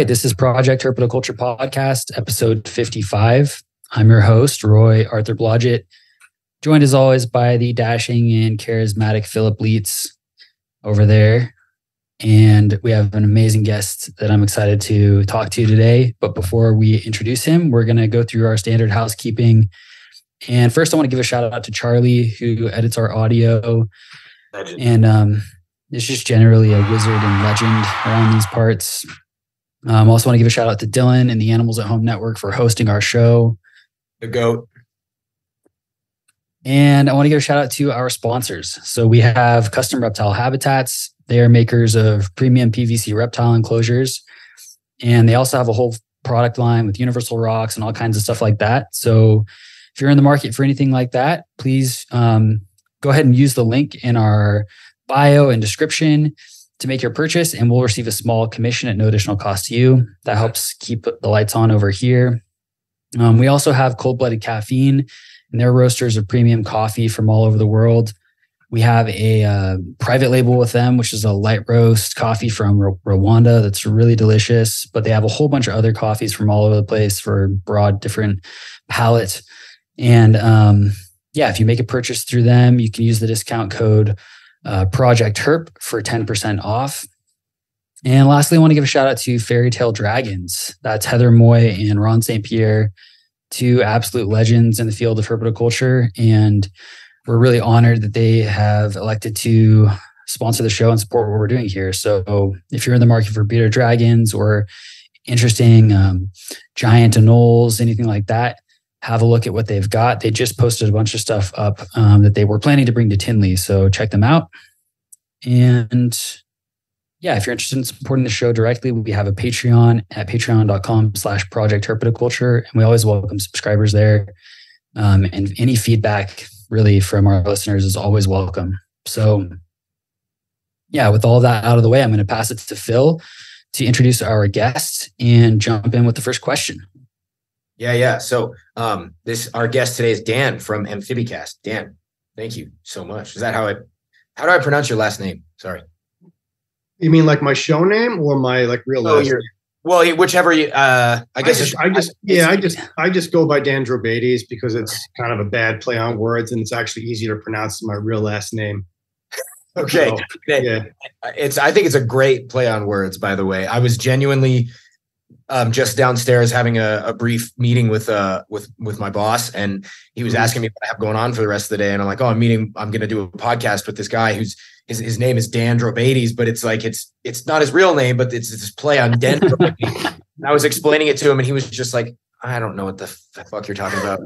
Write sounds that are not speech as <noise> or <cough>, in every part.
right, this is Project Herpetoculture Podcast, episode 55. I'm your host, Roy Arthur Blodgett, joined as always by the dashing and charismatic Philip Leitz over there. And we have an amazing guest that I'm excited to talk to today. But before we introduce him, we're going to go through our standard housekeeping. And first, I want to give a shout out to Charlie, who edits our audio. Legend. And um, is just generally a wizard and legend around these parts. Um, also want to give a shout out to Dylan and the Animals at Home Network for hosting our show. The GOAT. And I want to give a shout out to our sponsors. So we have Custom Reptile Habitats. They are makers of premium PVC reptile enclosures. And they also have a whole product line with universal rocks and all kinds of stuff like that. So if you're in the market for anything like that, please um, go ahead and use the link in our bio and description to make your purchase, and we'll receive a small commission at no additional cost to you. That helps keep the lights on over here. Um, we also have cold blooded caffeine, and their roasters of premium coffee from all over the world. We have a uh, private label with them, which is a light roast coffee from Rwanda that's really delicious. But they have a whole bunch of other coffees from all over the place for broad, different palate. And um, yeah, if you make a purchase through them, you can use the discount code uh, Project Herp for 10% off. And lastly, I want to give a shout out to FairyTail Dragons. That's Heather Moy and Ron St. Pierre, two absolute legends in the field of herpetoculture. And we're really honored that they have elected to sponsor the show and support what we're doing here. So if you're in the market for bearded dragons or interesting um, giant anoles, anything like that, have a look at what they've got. They just posted a bunch of stuff up um, that they were planning to bring to Tinley. So check them out. And yeah, if you're interested in supporting the show directly, we have a Patreon at patreon.com slash project herpetoculture. And we always welcome subscribers there. Um, and any feedback really from our listeners is always welcome. So yeah, with all that out of the way, I'm going to pass it to Phil to introduce our guest and jump in with the first question. Yeah, yeah. So um, this our guest today is Dan from Amphibicast. Dan, thank you so much. Is that how I how do I pronounce your last name? Sorry. You mean like my show name or my like real oh, last name? Well, whichever you uh I guess I just, I just yeah, I just I just go by Dan Drobates because it's kind of a bad play on words and it's actually easier to pronounce my real last name. <laughs> okay. So, yeah. It's I think it's a great play on words, by the way. I was genuinely um, just downstairs having a, a, brief meeting with uh with with my boss, and he was mm-hmm. asking me what I have going on for the rest of the day, and I'm like, oh, I'm meeting, I'm going to do a podcast with this guy who's his, his name is Dan Drobates, but it's like it's it's not his real name, but it's this play on Dan. I was explaining it to him, and he was just like, I don't know what the fuck you're talking about.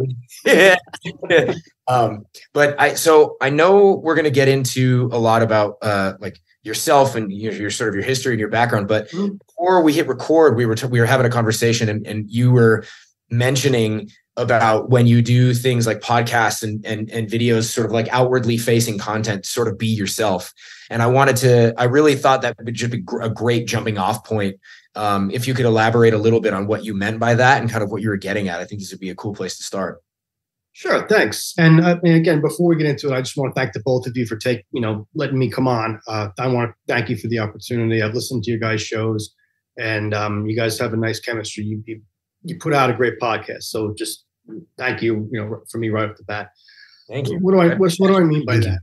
<laughs> um, but I so I know we're going to get into a lot about uh like yourself and your, your, sort of your history and your background. But mm-hmm. before we hit record, we were t- we were having a conversation, and, and you were mentioning about when you do things like podcasts and, and and videos, sort of like outwardly facing content, sort of be yourself. And I wanted to, I really thought that would just be a great jumping off point. Um, if you could elaborate a little bit on what you meant by that and kind of what you were getting at, I think this would be a cool place to start. Sure, thanks. And, uh, and, again, before we get into it, I just want to thank the both of you for take you know letting me come on. Uh, I want to thank you for the opportunity. I've listened to your guys' shows, and um, you guys have a nice chemistry. You, you, you put out a great podcast. So just thank you, you know, for me right off the bat. Thank you. What do I what, what do I mean by that?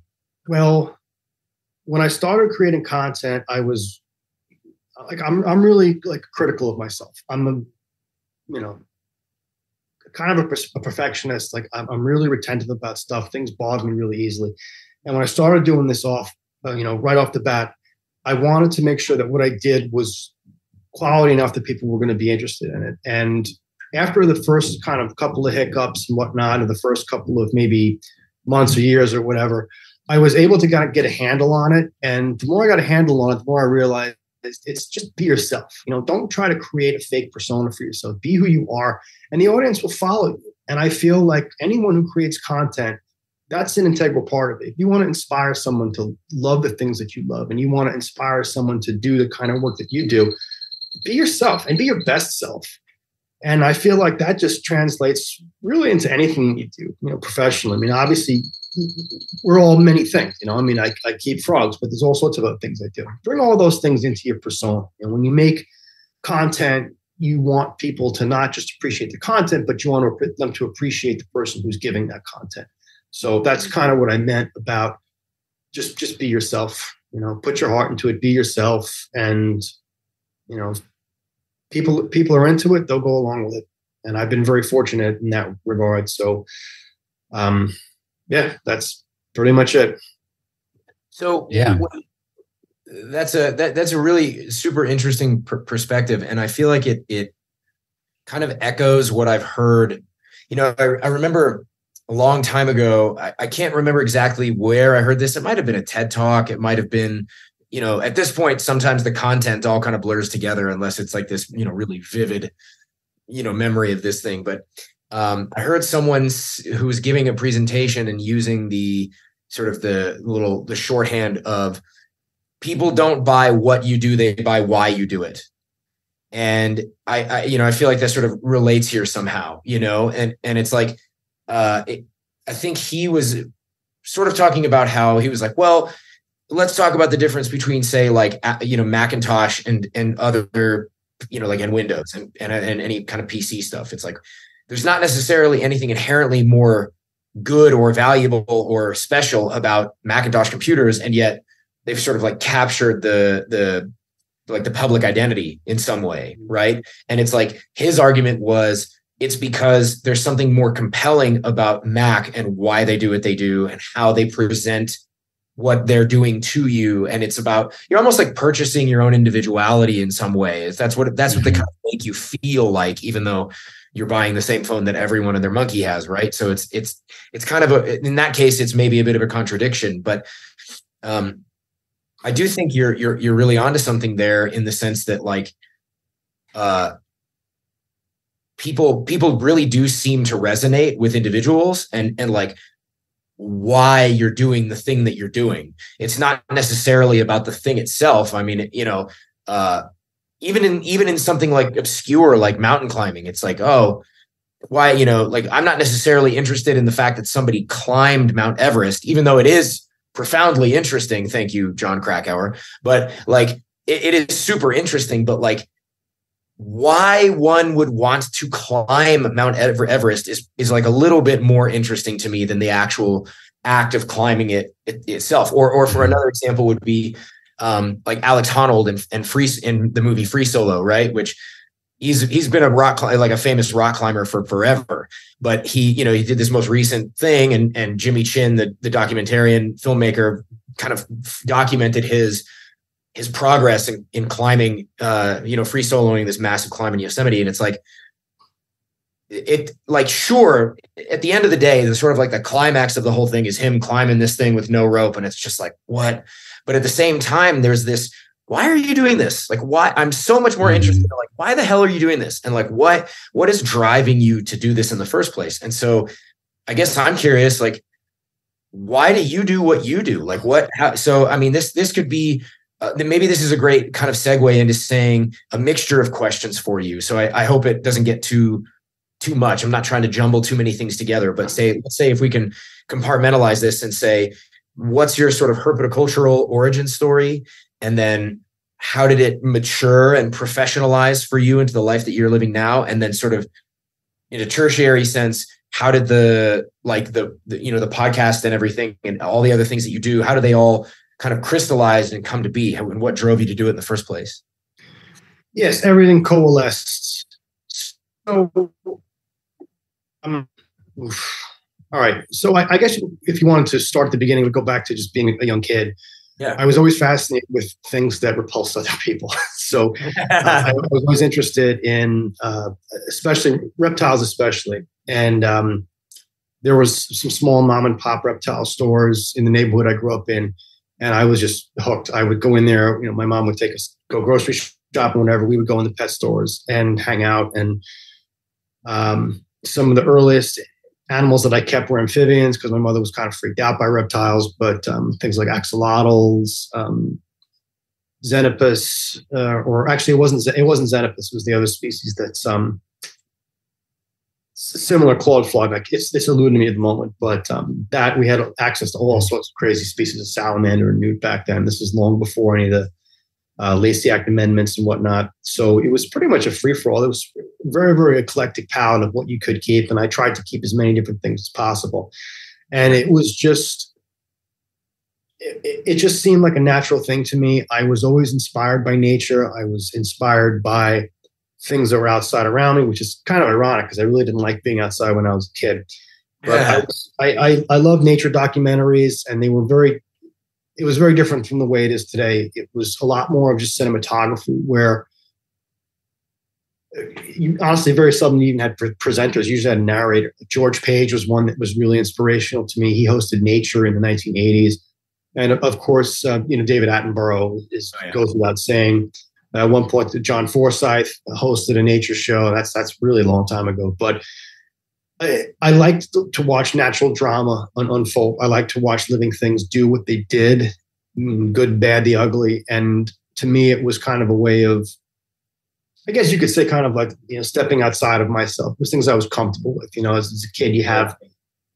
Well, when I started creating content, I was like I'm I'm really like critical of myself. I'm a you know kind of a, a perfectionist. Like I'm, I'm, really retentive about stuff. Things bother me really easily. And when I started doing this off, uh, you know, right off the bat, I wanted to make sure that what I did was quality enough that people were going to be interested in it. And after the first kind of couple of hiccups and whatnot, or the first couple of maybe months or years or whatever, I was able to kind of get a handle on it. And the more I got a handle on it, the more I realized it's, it's just be yourself. You know, don't try to create a fake persona for yourself. Be who you are, and the audience will follow you. And I feel like anyone who creates content, that's an integral part of it. If you want to inspire someone to love the things that you love, and you want to inspire someone to do the kind of work that you do, be yourself and be your best self. And I feel like that just translates really into anything you do, you know, professionally. I mean, obviously, we're all many things. You know, I mean, I, I keep frogs, but there's all sorts of other things I do. Bring all those things into your persona. And when you make content, you want people to not just appreciate the content, but you want them to appreciate the person who's giving that content. So that's kind of what I meant about just just be yourself. You know, put your heart into it. Be yourself, and you know, people people are into it. They'll go along with it, and I've been very fortunate in that regard. So, um, yeah, that's pretty much it. So yeah, that's a that, that's a really super interesting pr- perspective, and I feel like it it kind of echoes what I've heard. You know, I, I remember a long time ago. I, I, can't remember exactly where I heard this. It might have been a TED talk. It might have been, you know, at this point, sometimes the content all kind of blurs together unless it's like this, you know, really vivid, you know, memory of this thing. But um, I heard someone who was giving a presentation and using the sort of the little the shorthand of people don't buy what you do; they buy why you do it. And I, I you know, I feel like that sort of relates here somehow, you know, and and it's like uh, it, I think he was sort of talking about how he was like, well, let's talk about the difference between, say, like you know Macintosh and and other you know like and Windows and and, and any kind of PC stuff. It's like there's not necessarily anything inherently more good or valuable or special about Macintosh computers, and yet they've sort of like captured the the like the public identity in some way, right? And it's like his argument was it's because there's something more compelling about Mac and why they do what they do and how they present what they're doing to you and it's about you're almost like purchasing your own individuality in some ways that's what that's what they mm-hmm. kind of make you feel like even though you're buying the same phone that everyone and their monkey has right? So it's it's it's kind of a in that case it's maybe a bit of a contradiction but um i do think you're you're you're really onto something there in the sense that like uh people people really do seem to resonate with individuals and and like why you're doing the thing that you're doing. It's not necessarily about the thing itself. I mean you know uh even in even in something like obscure like mountain climbing it's like oh why you know like i'm not necessarily interested in the fact that somebody climbed mount everest even though it is profoundly interesting thank you Jon Krakauer but like it, it is super interesting but like why one would want to climb Mount Everest is is like a little bit more interesting to me than the actual act of climbing it, it itself. Or or for mm-hmm. another example would be um, like Alex Honnold and and free in the movie Free Solo, right? Which he's he's been a rock like a famous rock climber for forever. But he you know he did this most recent thing, and and Jimmy Chin, the the documentarian filmmaker, kind of documented his his progress in, in climbing, uh, you know, free soloing this massive climb in Yosemite. And it's like, it like sure at the end of the day the sort of like the climax of the whole thing is him climbing this thing with no rope and it's just like what? But at the same time there's this why are you doing this? Like why i'm so much more interested in like why the hell are you doing this? And like what what is driving you to do this in the first place? And so i guess i'm curious like why do you do what you do? Like what how so i mean this this could be uh, then maybe this is a great kind of segue into saying a mixture of questions for you. So I, I, hope it doesn't get too too much. I'm not trying to jumble too many things together, but say let's say if we can compartmentalize this and say, what's your sort of herpetocultural origin story, and then how did it mature and professionalize for you into the life that you're living now, and then sort of in a tertiary sense, how did the like the, the you know the podcast and everything and all the other things that you do, how do they all kind of crystallize and come to be? And what drove you to do it in the first place? Yes everything coalesced. So um, all right so I, I, guess if you wanted to start at the beginning we go back to just being a young kid yeah. I was always fascinated with things that repulsed other people. <laughs> so uh, I <laughs> was always interested in, uh, especially reptiles, especially. And um, there was some small mom and pop reptile stores in the neighborhood I grew up in and I was just hooked. I would go in there. You know, my mom would take us go grocery shopping, whenever we would go in the pet stores and hang out. And um, some of the earliest animals that I kept were amphibians because my mother was kind of freaked out by reptiles. But um, things like axolotls, um, Xenopus, uh, or actually it wasn't it wasn't Xenopus. It was the other species that's um, similar clawed frog. Like it's, it's eluding me at the moment, but um, that we had access to all sorts of crazy species of salamander and newt back then. This is long before any of the uh, Lacey Act amendments and whatnot. So it was pretty much a free for all. It was very, very eclectic palette of what you could keep. And I tried to keep as many different things as possible. And it was just, it, it just seemed like a natural thing to me. I was always inspired by nature. I was inspired by things that were outside around me, which is kind of ironic because I really didn't like being outside when I was a kid. But. <laughs> I, I, I love nature documentaries, and they were very. It was very different from the way it is today. It was a lot more of just cinematography, where you honestly very seldom even had presenters. You usually had a narrator. George Page was one that was really inspirational to me. He hosted Nature in the 1980s, and of course, uh, you know David Attenborough is oh, yeah. goes without saying. At one point, John Forsythe hosted a nature show. That's that's really a long time ago. But I, I liked to watch natural drama unfold. I like to watch living things do what they did, mm, good, bad, the ugly. And to me, it was kind of a way of, I guess you could say, kind of like you know, stepping outside of myself. There's things I was comfortable with. You know, as, as a kid, you have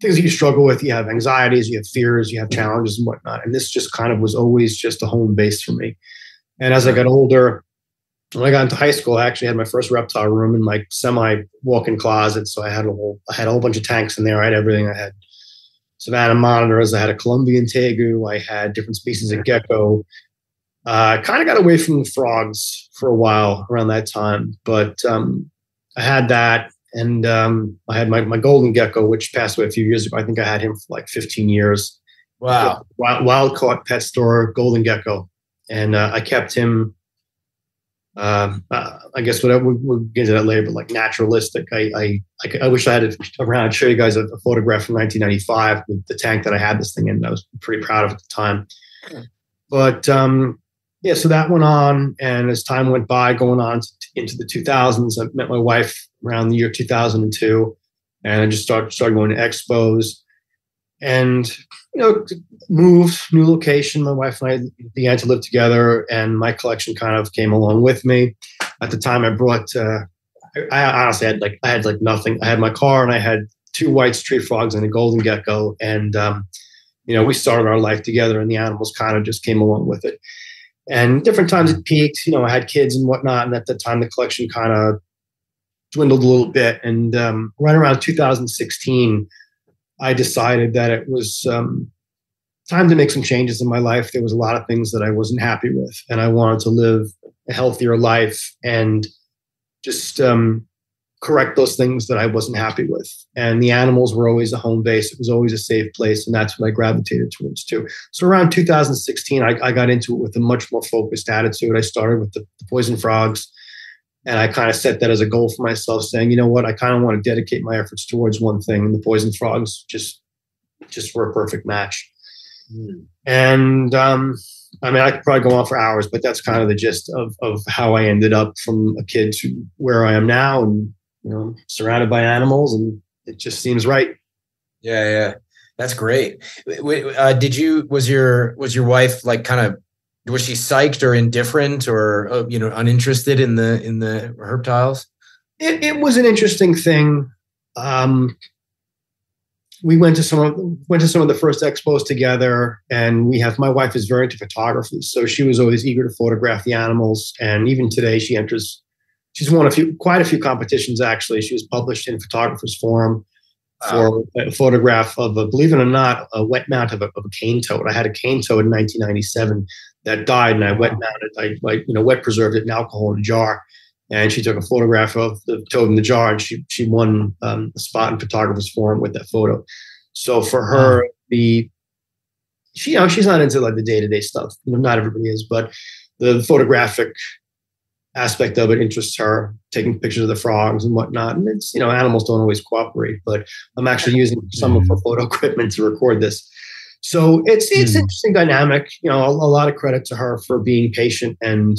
things that you struggle with. You have anxieties, you have fears, you have challenges and whatnot. And this just kind of was always just a home base for me. And as I got older, when I got into high school, I actually had my first reptile room in my semi walk-in closet. So I had a whole, I had a whole bunch of tanks in there. I had everything. I had Savannah monitors. I had a Colombian tegu. I had different species of gecko. Uh, I kind of got away from the frogs for a while around that time, but um, I had that, and um, I had my, my golden gecko, which passed away a few years ago. I think I had him for like 15 years. Wow! Wild, wild caught pet store golden gecko, and uh, I kept him um, uh, I guess what we'll, we'll, get into that later, but like naturalistic. I I, I, I wish I had it around. I'd show you guys a, a, photograph from 1995 with the tank that I had this thing in. I was pretty proud of at the time. But um, yeah, so that went on, and as time went by, going on to, into the 2000s, I met my wife around the year 2002, and I just started started going to expos, and you know, moved, new location. My wife and I began to live together, and my collection kind of came along with me. At the time, I brought. Uh, I, I honestly had like I had like nothing. I had my car, and I had two white tree frogs and a golden gecko, and um, you know, we started our life together, and the animals kind of just came along with it. And different times it peaked. You know, I had kids and whatnot, and at the time, the collection kind of dwindled a little bit. And um, right around 2016 I decided that it was um, time to make some changes in my life. There was a lot of things that I wasn't happy with, and I wanted to live a healthier life and just um, correct those things that I wasn't happy with. And the animals were always a home base. It was always a safe place, and that's what I gravitated towards too. So around 2016, I, I got into it with a much more focused attitude. I started with the, the poison frogs and I kind of set that as a goal for myself, saying, you know what, I kind of want to dedicate my efforts towards one thing. And the poison frogs just just were a perfect match. Mm. And um, I mean, I could probably go on for hours, but that's kind of the gist of of how I ended up from a kid to where I am now, and you know, surrounded by animals, and it just seems right. Yeah, yeah, that's great. Uh, did you was your was your wife like kind of was she psyched or indifferent or uh, you know uninterested in the in the reptiles it, it was an interesting thing. Um, we went to some of went to some of the first expos together and we have my wife is very into photography so she was always eager to photograph the animals and even today she enters she's won a few quite a few competitions actually. She was published in photographers forum for a photograph of a believe it or not a wet mount of a, of a cane toad. I had a cane toad in 1997 that died, and I wet mounted, I like you know wet preserved it in alcohol in a jar. And she took a photograph of the toad in the jar, and she she won um, a spot in photographers forum with that photo. So for her, the she you know she's not into like the day to day stuff. You know, not everybody is, but the photographic aspect of it interests her, taking pictures of the frogs and whatnot. And it's, you know, animals don't always cooperate, but I'm actually using some of her photo <laughs> equipment to record this. So it's it's mm. interesting dynamic. You know, a, a, lot of credit to her for being patient and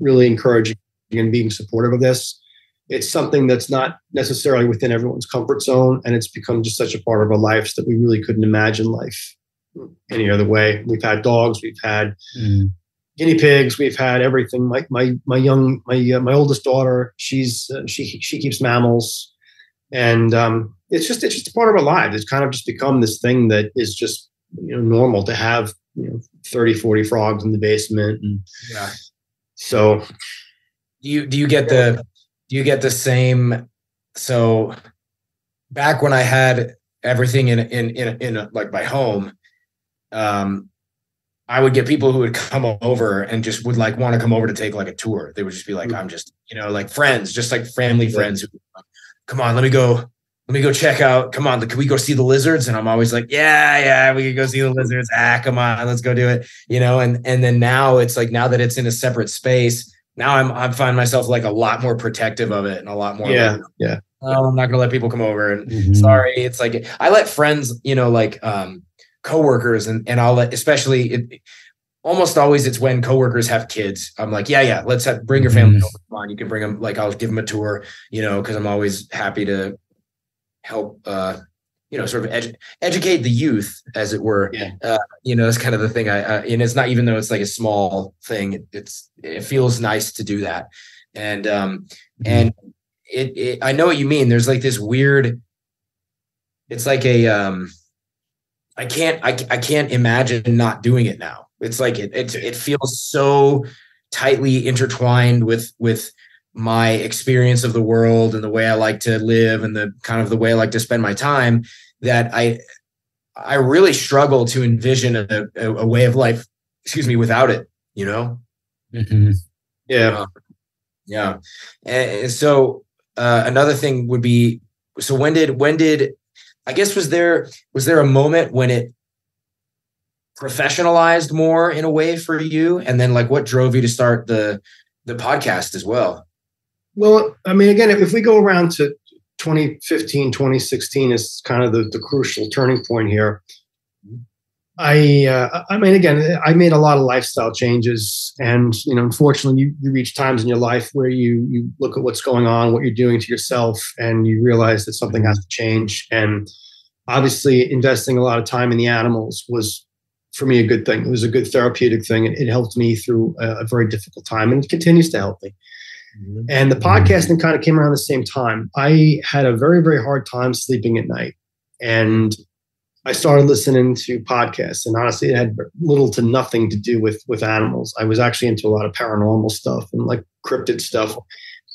really encouraging and being supportive of this. It's something that's not necessarily within everyone's comfort zone, and it's become just such a part of our lives that we really couldn't imagine life any other way. We've had dogs, we've had mm. guinea pigs, we've had everything. My my my young my uh, my oldest daughter, she's uh, she she keeps mammals, and um, it's just it's just a part of our lives. It's kind of just become this thing that is just you know normal to have you know 30 40 frogs in the basement and yeah So, do you do you get the do you get the same? So, back when I had everything in in in, in a, like my home, um, I would get people who would come over and just would like want to come over to take like a tour. They would just be like, mm-hmm. I'm just, you know, like friends, just like family friends. Who, come on, let me go. Let me go check out. Come on, can we go see the lizards? And I'm always like, yeah, yeah, we can go see the lizards. Ah, come on, let's go do it. You know, and and then now it's like now that it's in a separate space, now I'm I find myself like a lot more protective of it and a lot more. Yeah, like, yeah. Oh, I'm not gonna let people come over. And mm-hmm. sorry, it's like I let friends, you know, like um coworkers and and I'll let especially it, almost always it's when coworkers have kids. I'm like, yeah, yeah, let's have, bring your family mm-hmm. over. Come on, you can bring them. Like I'll give them a tour, you know, because I'm always happy to help, uh, you know, sort of edu- educate the youth, as it were. Yeah. Uh, you know, it's kind of the thing. I uh, and it's not even though it's like a small thing. It, it's it feels nice to do that, and um mm-hmm. and it, it I know what you mean. There's like this weird. It's like a um I can't I, I can't imagine not doing it now. It's like it it, it feels so tightly intertwined with with my experience of the world and the way I like to live and the kind of the way I like to spend my time that I I really struggle to envision a, a, way of life, excuse me, without it, you know? Mm-hmm. Yeah. Yeah. And, and so uh, another thing would be, so when did, when did I guess was there was there a moment when it professionalized more in a way for you and then like what drove you to start the the podcast as well well i mean again if we go around to 2015 2016 is kind of the, the crucial turning point here i uh, i mean again i made a lot of lifestyle changes and you know unfortunately you, you reach times in your life where you you look at what's going on what you're doing to yourself and you realize that something has to change and obviously investing a lot of time in the animals was for me a good thing. It was a good therapeutic thing. It, it helped me through a, a, very difficult time, and it continues to help me. Mm-hmm. And the podcasting kind of came around the same time. I had a very very hard time sleeping at night, and I started listening to podcasts. And honestly, it had little to nothing to do with with animals. I was actually into a lot of paranormal stuff and like cryptid stuff.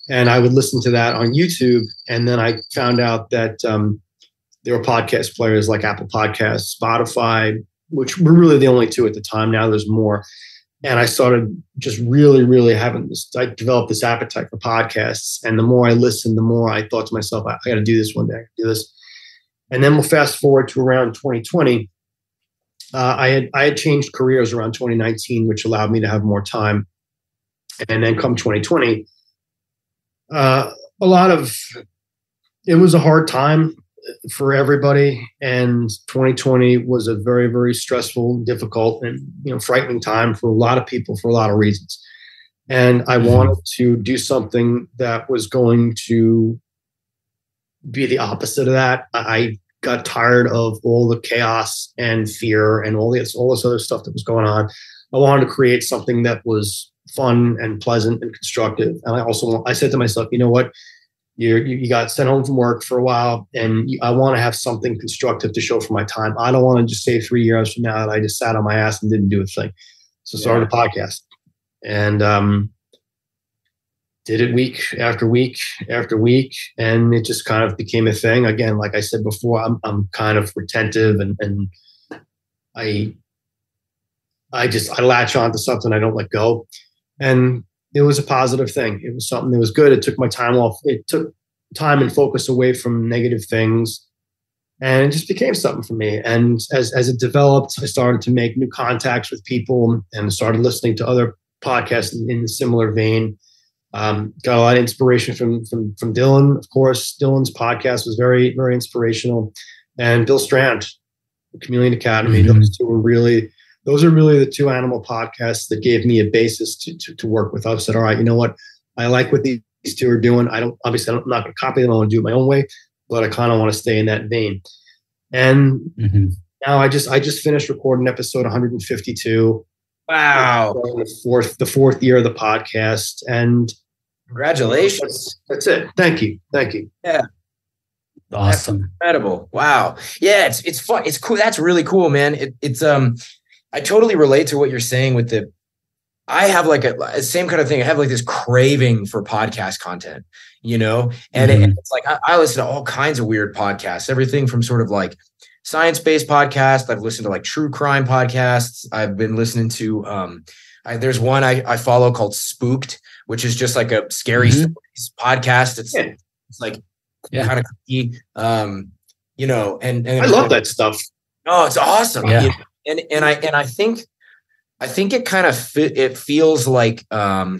And I would listen to that on YouTube, and then I found out that um, there were podcast players like Apple Podcasts, Spotify, which were really the only two at the time. Now there's more. And I started just really, really having this, I developed this appetite for podcasts. And the more I listened, the more I thought to myself, I, I got to do this one day, I do this. And then we'll fast forward to around 2020. Uh, I had I had changed careers around 2019, which allowed me to have more time. And then come 2020, uh, a lot of it was a hard time for everybody. And 2020 was a very, very stressful, difficult, and you know, frightening time for a lot of people for a lot of reasons. And I mm-hmm. wanted to do something that was going to be the opposite of that. I got tired of all the chaos and fear and all this all this other stuff that was going on. I wanted to create something that was fun and pleasant and constructive. And I also I said to myself, you know what? You're, you got sent home from work for a while, and you, I want to have something constructive to show for my time. I don't want to just say three years from now that I just sat on my ass and didn't do a thing. So yeah. started a podcast, and um, did it week after week after week, and it just kind of became a thing. Again, like I said before, I'm I'm kind of retentive, and and I I just I latch on to something I don't let go, and it was a positive thing. It was something that was good. It took my time off. It took time and focus away from negative things. And it just became something for me. And as, as it developed, I started to make new contacts with people and started listening to other podcasts in, in a similar vein. Um, got a lot of inspiration from, from, from Dylan. Of course, Dylan's podcast was very, very inspirational. And Bill Strand, the Chameleon Academy, mm-hmm. those two were really those are really the two animal podcasts that gave me a basis to, to, to work with. I've said, all right, you know what? I like what these, these two are doing. I don't, obviously, I'm not going to copy them. I want to do it my own way, but I kind of want to stay in that vein. And mm-hmm. now I just, I just finished recording episode 152. Wow. The fourth, the fourth year of the podcast. And congratulations. That's, that's it. Thank you. Thank you. Yeah. Awesome. That's incredible. Wow. Yeah. It's, it's fun. It's cool. That's really cool, man. It, it's, um, I totally relate to what you're saying with the I have like a same kind of thing. I have like this craving for podcast content, you know, and mm-hmm. it, it's like I, I, listen to all kinds of weird podcasts, everything from sort of like science based podcasts. I've listened to like true crime podcasts. I've been listening to, um, I, there's one I, I follow called Spooked, which is just like a scary mm-hmm. podcast. It's, yeah. it's like yeah. kind of creepy, um, you know, and, and I love that stuff. Oh, it's awesome. Yeah. You know? And, and I, and I think, I think it kind of it feels like um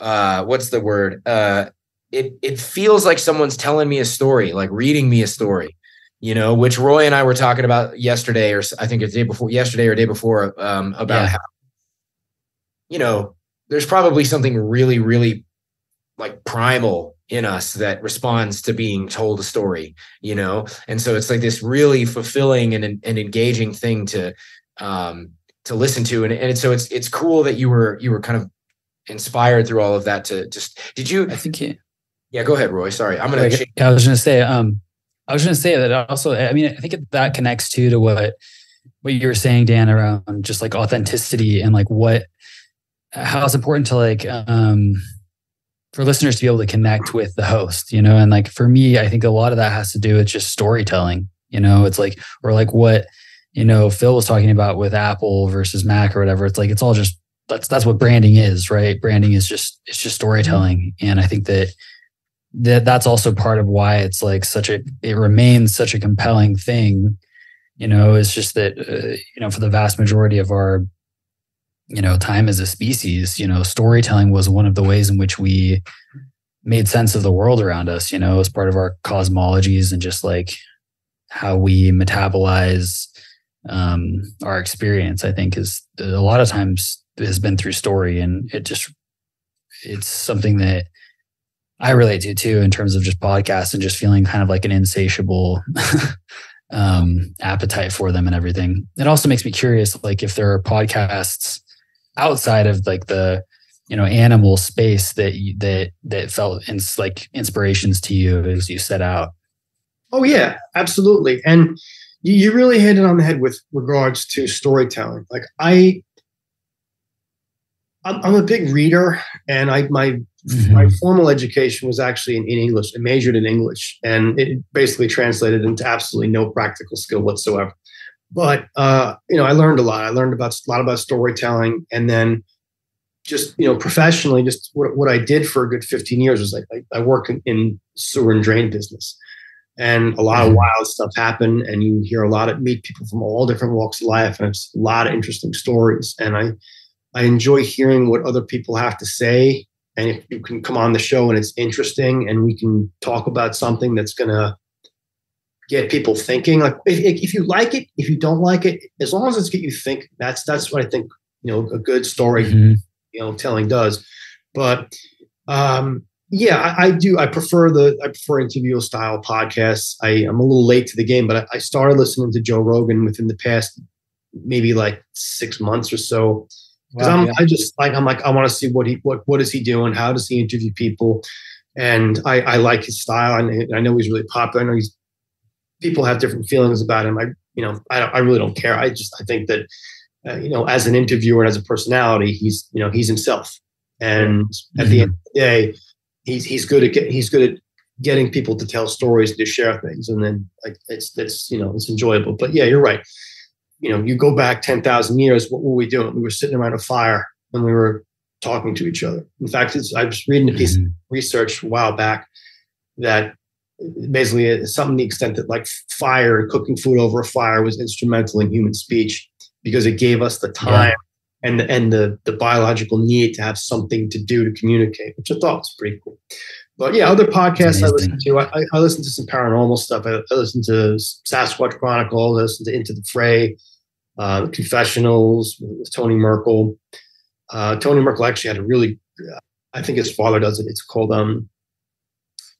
uh what's the word? Uh it it feels like someone's telling me a story, like reading me a story, you know, which Roy and I were talking about yesterday, or I think it's day before yesterday or day before, um, about yeah. how you know, there's probably something really, really like primal in us that responds to being told a story, you know? And so it's like this really fulfilling and, and engaging thing to um to listen to. And, and so it's it's cool that you were you were kind of inspired through all of that to just did you i think yeah, yeah go ahead roy. Sorry. I'm gonna yeah, i was gonna say um i was gonna say that also i mean i think that connects too to what what you were saying dan around just like authenticity and like what how it's important to like um for listeners to be able to connect with the host you know and like for me i think a lot of that has to do with just storytelling you know it's like or like what you know, Phil was talking about with Apple versus Mac or whatever. It's like it's all just that's that's what branding is, right? Branding is just it's just storytelling, and I think that that that's also part of why it's like such a it remains such a compelling thing. You know, it's just that uh, you know for the vast majority of our you know time as a species, you know, storytelling was one of the ways in which we made sense of the world around us. You know, as part of our cosmologies and just like how we metabolize um, our experience, I think, is a lot of times has been through story, and it just it's something that I relate to too in terms of just podcasts and just feeling kind of like an insatiable <laughs> um, appetite for them and everything. It also makes me curious, like if there are podcasts outside of like the you know animal space that you, that that felt ins- like inspirations to you as you set out. Oh yeah, absolutely, and you really hit it on the head with regards to storytelling. Like I, I'm, a big reader, and I my mm-hmm. my formal education was actually in, in English. I majored in English, and it basically translated into absolutely no practical skill whatsoever. But uh, you know, I learned a lot. I learned about a lot about storytelling, and then just you know professionally, just what, what I did for a good 15 years was like I, I worked in, in sewer and drain business and a lot of mm-hmm. wild stuff happen and you hear a lot of meet people from all different walks of life and it's a lot of interesting stories and i i enjoy hearing what other people have to say and if you can come on the show and it's interesting and we can talk about something that's going to get people thinking like if, if you like it if you don't like it as long as it's get you think that's that's what i think you know a good story mm-hmm. you know telling does but um yeah, I, I, do. I prefer the I prefer interview style podcasts. I am a little late to the game, but I, I, started listening to Joe Rogan within the past maybe like six months or so. Because wow, I'm yeah. I just like I'm like I want to see what he what what is he doing? How does he interview people? And I, I like his style, and I know he's really popular. I know he's people have different feelings about him. I you know I I really don't care. I just I think that uh, you know as an interviewer and as a personality, he's you know he's himself. And mm-hmm. at the end of the day he's he's good at get, he's good at getting people to tell stories and to share things, and then like it's it's you know it's enjoyable. But yeah, you're right. You know, you go back ten thousand years. What were we doing? We were sitting around a fire and we were talking to each other. In fact, I was reading a piece mm-hmm. of research a while back that basically something the extent that like fire cooking food over a fire was instrumental in human speech because it gave us the time yeah and the, and the the biological need to have something to do to communicate, which I thought was pretty cool. But yeah, other podcasts I listen to, I, I, listen to some paranormal stuff. I, I listen to Sasquatch Chronicle. I listen to Into the Fray, uh, Confessionals with Tony Merkel. Uh, Tony Merkel actually had a really, uh, I think his father does it. It's called um,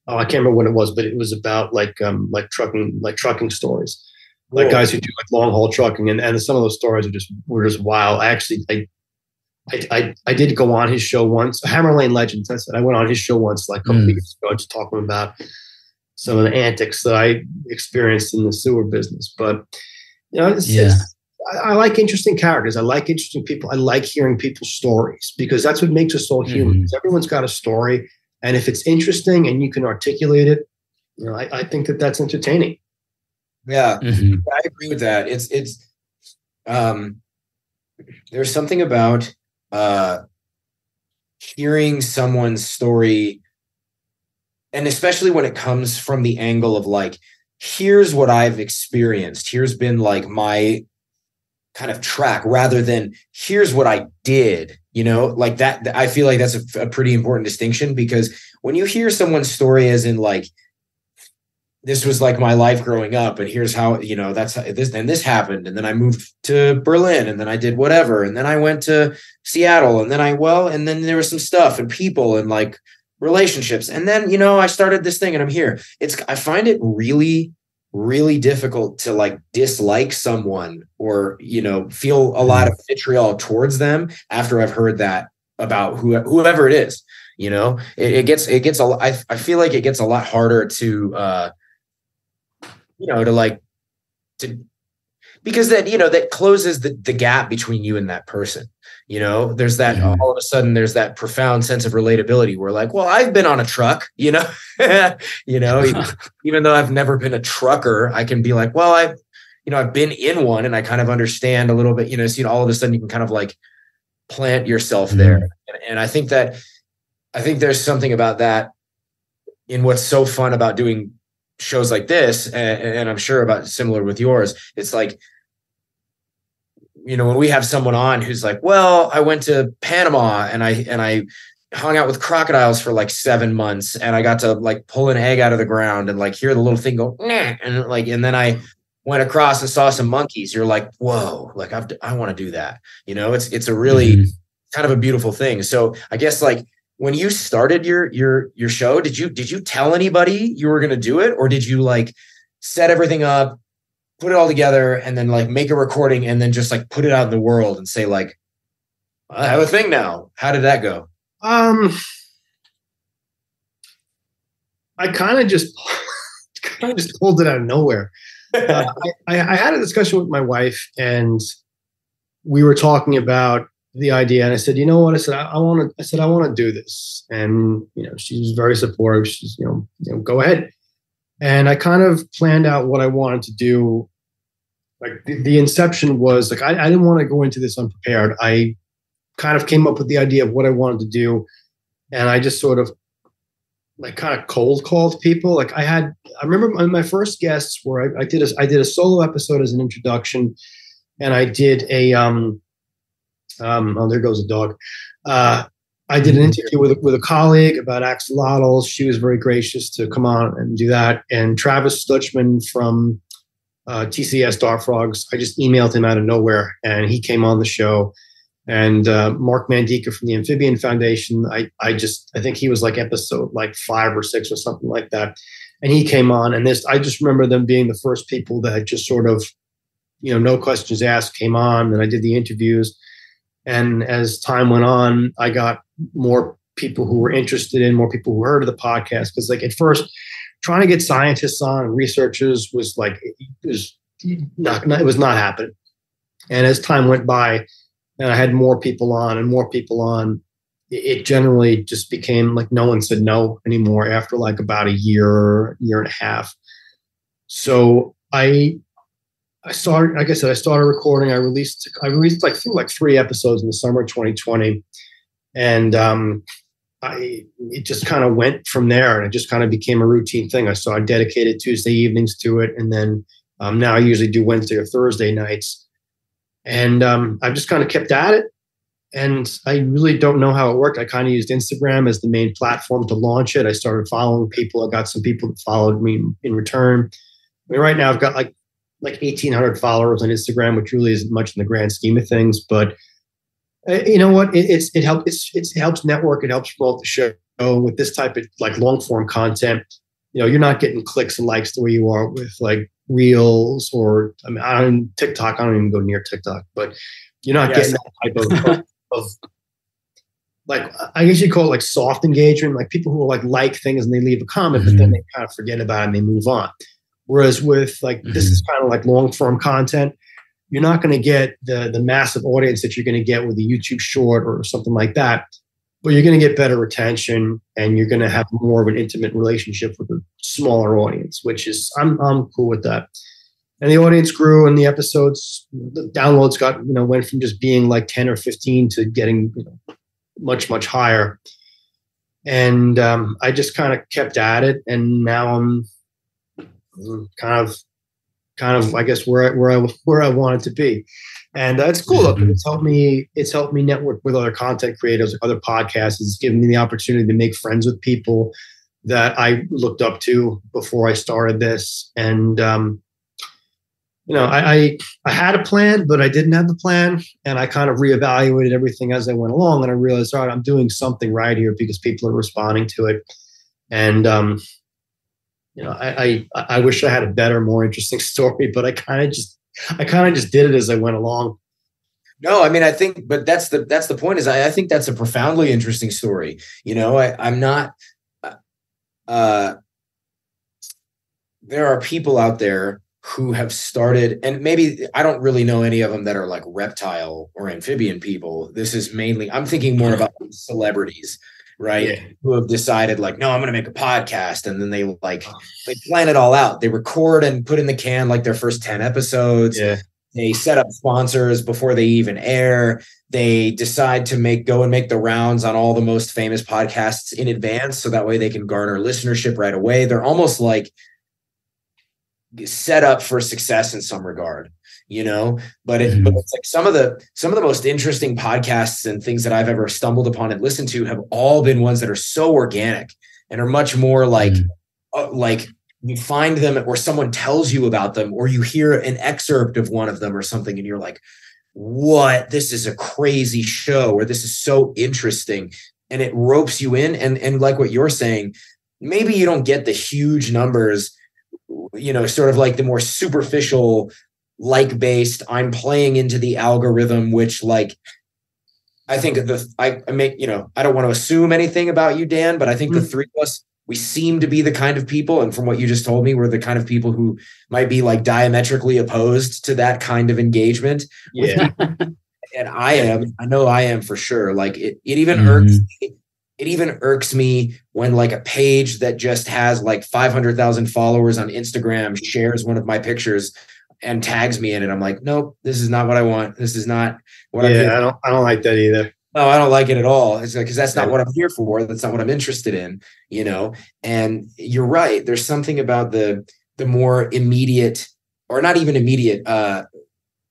oh I can't remember what it was, but it was about like um like trucking like trucking stories like guys who do like long haul trucking, and, and some of those stories are just were just wild. I actually I, I I, I did go on his show once, Hammer Lane Legends. I said I went on his show once like a couple mm. years ago, just talking about some of the antics that I experienced in the sewer business. But you know, it's, yeah. it's, I, I, like interesting characters. I like interesting people. I like hearing people's stories because that's what makes us all human. Mm-hmm. Everyone's got a story, and if it's interesting and you can articulate it, you know, I, I think that that's entertaining. Yeah, mm-hmm. I agree with that. It's it's um, there's something about uh, hearing someone's story, and especially when it comes from the angle of like, here's what I've experienced. Here's been like my kind of track rather than here's what I did, you know, like that. I feel like that's a, a pretty important distinction because when you hear someone's story, as in like, this was like my life growing up and here's how you know that's this then this happened and then i moved to berlin and then i did whatever and then i went to seattle and then i well and then there was some stuff and people and like relationships and then you know i started this thing and i'm here it's i find it really really difficult to like dislike someone or you know feel a lot of vitriol towards them after I've heard that about who, whoever it is. You know, it, it gets it gets a. I, I feel like it gets a lot harder to uh, you know to like to because then you know that closes the, the gap between you and that person you know there's that yeah. all of a sudden there's that profound sense of relatability where like well i've been on a truck <laughs> you know <laughs> you know even, even, though i've never been a trucker i can be like well i you know i've been in one and i kind of understand a little bit you know so you know all of a sudden you can kind of like plant yourself mm-hmm. there and, and i think that i think there's something about that in what's so fun about doing shows like this and, and i'm sure about similar with yours it's like you know, when we have someone on who's like, well, I went to Panama and I and I hung out with crocodiles for like seven months and I got to like pull an egg out of the ground and like hear the little thing go nah, and like and then I went across and saw some monkeys. You're like, whoa, like I've, I want to do that. You know, it's it's a really mm-hmm. kind of a beautiful thing. So I guess like when you started your your your show, did you did you tell anybody you were gonna do it or did you like set everything up, put it all together and then like make a recording and then just like put it out in the world and say like I have a thing now. How did that go? Um I kind of just <laughs> kind of just pulled it out of nowhere. <laughs> Uh, I, I, had a discussion with my wife and we were talking about the idea and I said, you know what? I said, I, I want to, I said, I want to do this. And, you know, she was very supportive. She's, you know, you know, go ahead. And I kind of planned out what I wanted to do. Like the, the inception was like, I, I didn't want to go into this unprepared. I kind of came up with the idea of what I wanted to do. And I just sort of like kind of cold called people. Like I had, I remember my, my first guests where I, I, did a, I did a solo episode as an introduction, and I did a um, um oh there goes a dog. Uh, I did an interview with, with a colleague about axolotls. She was very gracious to come on and do that. And Travis Stutchman from uh, TCS Dart Frogs, I just emailed him out of nowhere and he came on the show. And uh, Mark Mandica from the Amphibian Foundation, I, I just, I think he was like episode like five or six or something like that. And he came on and this, I just remember them being the first people that just sort of, you know, no questions asked came on and I did the interviews. And as time went on, I got more people who were interested in, more people who heard of the podcast. Because like at first, trying to get scientists on researchers was like it was not, not it was not happening. And as time went by, and I had more people on and more people on, it generally just became like no one said no anymore after like about a year, year and a half. So I I started, like I said, I started recording. I released, I released like I think like three episodes in the summer of 2020, and um, I it just kind of went from there, and it just kind of became a routine thing. I so I dedicated Tuesday evenings to it, and then um, now I usually do Wednesday or Thursday nights, and um, I've just kind of kept at it. And I really don't know how it worked. I kind of used Instagram as the main platform to launch it. I started following people. I got some people that followed me in return. I mean, right now I've got like like 1,800 followers on Instagram, which really isn't much in the grand scheme of things, but you know what? It, it's it helps it's, it's, it helps network. It helps promote the show with this type of like long form content. You know, you're not getting clicks and likes the way you are with like reels or I mean, I don't TikTok. I don't even go near TikTok, but you're not yes. getting that type of, of like I guess you call it like soft engagement, like people who like like things and they leave a comment, mm-hmm. but then mm-hmm. they kind of forget about it and they move on. Whereas with like mm-hmm. this is kind of like long form content you're not going to get the the massive audience that you're going to get with a YouTube short or something like that. But you're going to get better retention, and you're going to have more of an intimate relationship with a smaller audience, which is I'm I'm cool with that. And the audience grew, and the episodes, the downloads got you know went from just being like ten or fifteen to getting you know, much much higher. And um, I just kind of kept at it, and now I'm kind of kind of I guess where I, where I where I wanted to be, and it's cool. Mm-hmm. It's helped me. It's helped me network with other content creators, other podcasts. It's given me the opportunity to make friends with people that I looked up to before I started this, and um, you know, I, I, I had a plan, but I didn't have the plan, and I kind of reevaluated everything as I went along, and I realized, all right, I'm doing something right here because people are responding to it, and um, you know, I, I, I wish I had a better, more interesting <laughs> story, but I kind of just I kind of just did it as I went along. No, I mean I think, but that's the that's the point. Is I, I think that's a profoundly interesting story. You know, I, I'm not. Uh, there are people out there who have started, and maybe I don't really know any of them that are like reptile or amphibian people. This is mainly I'm thinking more about celebrities right? Yeah. Who have decided like, no, I'm going to make a podcast, and then they like oh. they plan it all out. They record and put in the can like their first ten episodes. Yeah. They set up sponsors before they even air. They decide to make go and make the rounds on all the most famous podcasts in advance, so that way they can garner listenership right away. They're almost like set up for success in some regard you know but it mm-hmm. but it's like some of the some of the most interesting podcasts and things that i've ever stumbled upon and listened to have all been ones that are so organic and are much more like mm-hmm. uh, like you find them or someone tells you about them or you hear an excerpt of one of them or something and you're like what this is a crazy show or this is so interesting and it ropes you in and and like what you're saying maybe you don't get the huge numbers you know sort of like the more superficial like based i'm playing into the algorithm which like i think the i, I make you know i don't want to assume anything about you dan but i think mm-hmm. the three of us we seem to be the kind of people and from what you just told me we're the kind of people who might be like diametrically opposed to that kind of engagement yeah <laughs> and i am i know i am for sure like it, it even mm-hmm. irks me it even irks me when like a page that just has like 500,000 followers on Instagram shares one of my pictures and tags me in it. I'm like, nope, this is not what I want. This is not what yeah, I'm. Yeah, I don't. I don't like that either. No, I don't like it at all. It's like because that's not what I'm here for. That's not what I'm interested in. You know. And you're right. There's something about the the more immediate, or not even immediate, uh,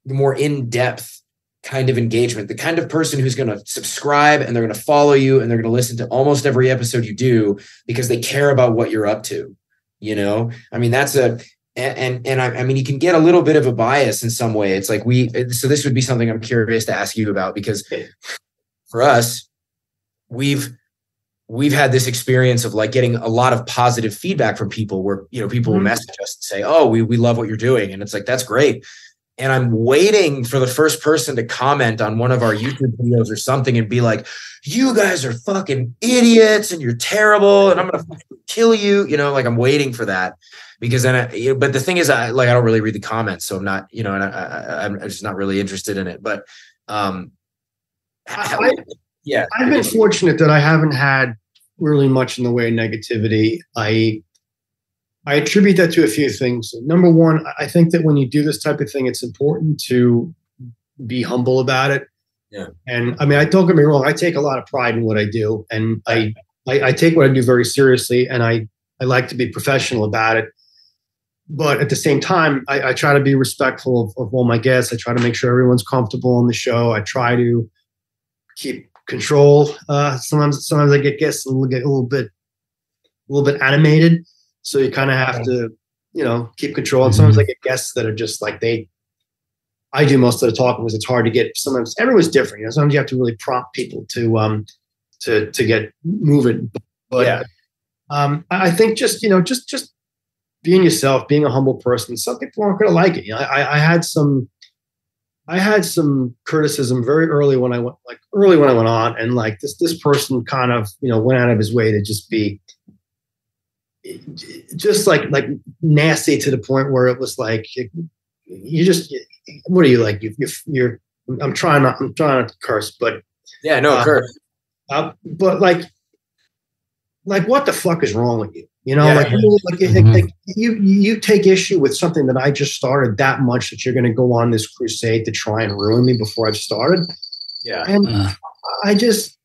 the more in depth kind of engagement. The kind of person who's going to subscribe and they're going to follow you and they're going to listen to almost every episode you do because they care about what you're up to. You know, I mean, that's a and and, and I, I, mean you can get a little bit of a bias in some way. It's like we so this would be something i'm curious to ask you about because for us we've we've had this experience of like getting a lot of positive feedback from people where you know people mm-hmm. will message us and say oh we, we love what you're doing. And it's like that's great and i'm waiting for the first person to comment on one of our youtube videos or something and be like you guys are fucking idiots and you're terrible and i'm gonna kill you you know like i'm waiting for that because then, I, you know, but the thing is, I like I don't really read the comments, so I'm not, you know, and I, am just not really interested in it. But um, I, yeah, I've been fortunate that I haven't had really much in the way of negativity. I I attribute that to a few things. Number one, I think that when you do this type of thing, it's important to be humble about it. Yeah. And I mean, I don't get me wrong. I take a lot of pride in what I do, and I, I, I take what I do very seriously, and I I like to be professional about it but at the same time, I, I try to be respectful of, of, all my guests. I try to make sure everyone's comfortable on the show. I try to keep control. Uh, sometimes, sometimes I get guests a little, get a little bit, a little bit animated. So you kind of have to, you know, keep control. And sometimes I get guests that are just like they. I do most of the talking because it's hard to get. Sometimes everyone's different. You know, sometimes you have to really prompt people to um to to get moving. But yeah. um, I think just you know just just being yourself, being a humble person, some people aren't going to like it. You know, I, I had some, I had some criticism very early when I went, like early when I went on, and like this, this person kind of, you know, went out of his way to just be, just like like nasty to the point where it was like, you just what are you like? You, you you're I'm trying not I'm trying not to curse, but yeah, no uh, curse. Uh, but like, like what the fuck is wrong with you? You know, Yeah. like, like, Mhm. like you you take issue with something that I just started that much that you're going to go on this crusade to try and ruin me before I've started. Yeah. And Uh, I just,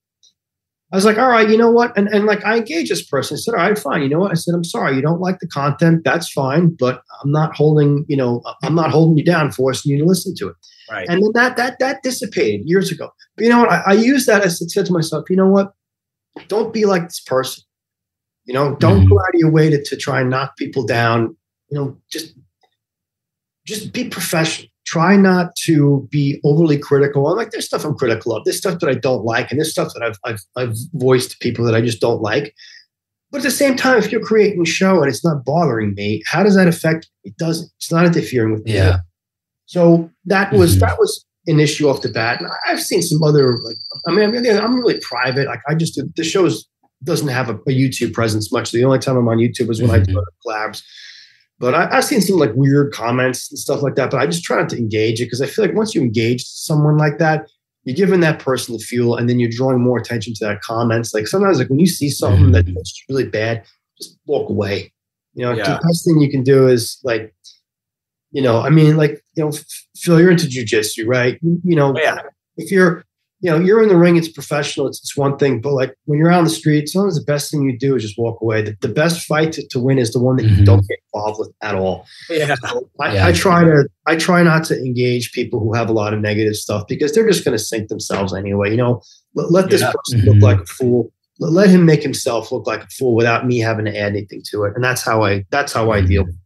I was like, all right, you know what? And, and like, I engaged this person. I said, all right, fine. You know what? I said, I'm sorry. You don't like the content. That's fine. But I'm not holding, you know, I'm not holding you down, forcing you to listen to it. Right. And then that, that, that dissipated years ago. But you know what? I, I used that. I said, said to myself, you know what? Don't be like this person. You know, don't Mhm. go out of your way to, to try and knock people down. You know, just, just be professional try not to be overly critical. I'm like, there's stuff I'm critical of. There's stuff that I don't like, and there's stuff that I've I've, I've voiced to people that I just don't like. But at the same time, if you're creating a show and it's not bothering me, how does that affect? It doesn't. It's not interfering with me. yeah. So that was Mhm. that was an issue off the bat. And I've seen some other like I mean, I I'm really private. Like I just the show's doesn't have a, a YouTube presence much. The only time I'm on YouTube is when I do collabs. But I, I've seen some like weird comments and stuff like that. But I just try not to engage it because I feel like once you engage someone like that, you're giving that person the fuel, and then you're drawing more attention to that comments. Like sometimes, like when you see something Mhm. that's really bad, just walk away. You know, Yeah. the best thing you can do is like, you know, I mean, like you know, Phil, you're into jujitsu, right? You, you know, Oh, yeah. if you're you know you're in the ring it's professional it's, it's one thing but like when you're out on the street sometimes the best thing you do is just walk away the, the best fight to, to win is the one that you Mhm. don't get involved with at all Yeah. so I, Yeah. I try to i try not to engage people who have a lot of negative stuff because they're just going to sink themselves anyway you know let, let this Yeah. person Mhm. look like a fool let, let him make himself look like a fool without me having to add anything to it and that's how i that's how i deal with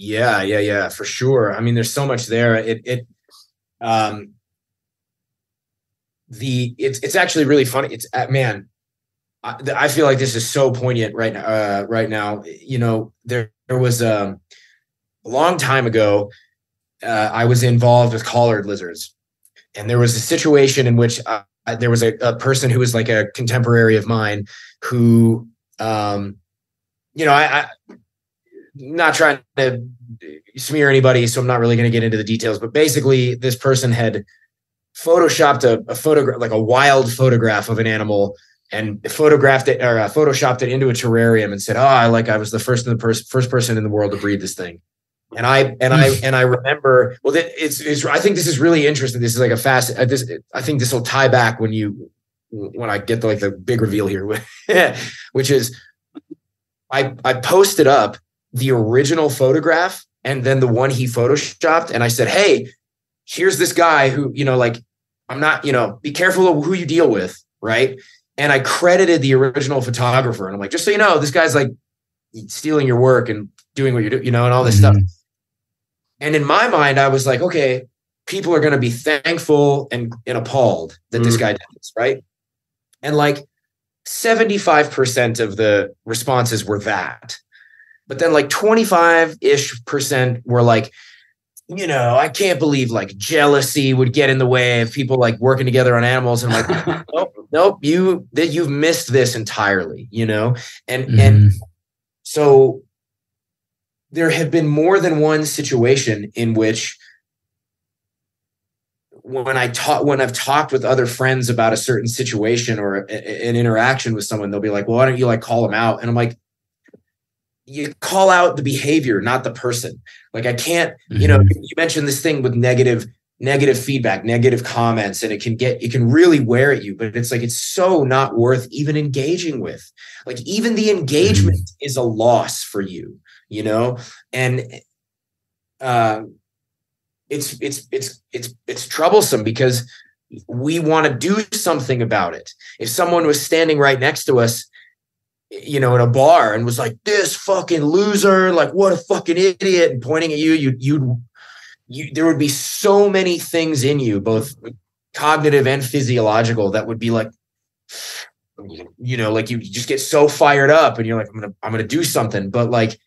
Yeah, yeah, yeah, for sure. I mean, there's so much there. It it um the it's it's actually really funny. It's uh, man, I, I feel like this is so poignant right now. Uh, right now, you know, there there was um, a long time ago. Uh, I was involved with collared lizards, and there was a situation in which uh, there was a, a person who was like a contemporary of mine who, um, you know, I, I not trying to smear anybody, so I'm not really going to get into the details. But basically, this person had photoshopped a, a photograph, like a wild photograph of an animal, and photographed it or uh, photoshopped it into a terrarium, and said, "Oh, I like I was the first in the pers- first person in the world to breed this thing." And I and I and I remember. Well, that it's, it's I think this is really interesting. This is like a fast. Uh, this I think this will tie back when you when I get to like the big reveal here, <laughs> which is I I posted up the original photograph and then the one he photoshopped and i said hey here's this guy who you know like i'm not you know be careful of who you deal with right and i credited the original photographer and i'm like just so you know this guy's like stealing your work and doing what you do you know and all this stuff Mhm. and in my mind i was like okay people are going to be thankful and, and appalled that this Mm. guy did this right and like 75% of the responses were that but then like 25 ish percent were like, you know, I can't believe like jealousy would get in the way of people like working together on animals. And I'm like, <laughs> nope, nope, you that you've missed this entirely, you know? And and Mhm. so there have been more than one situation in which when I talk when I've talked with other friends about a certain situation or a- a- an interaction with someone, they'll be like, "Well, why don't you like call them out?" And I'm like, "You call out the behavior, not the person." Like I can't, you know. Mhm. You mentioned this thing with negative negative feedback, negative comments, and it can get it can really wear at you. But it's like it's so not worth even engaging with. Like even the engagement is a loss for you, you know, and um it's it's it's it's it's troublesome because we want to do something about it. If someone was standing right next to us, you know, in a bar and was like, "This fucking loser, like what a fucking idiot," and pointing at you, you you'd you there would be so many things in you, both cognitive and physiological, that would be like, you know, like you just get so fired up, and you're like, "I'm gonna I'm gonna do something," but like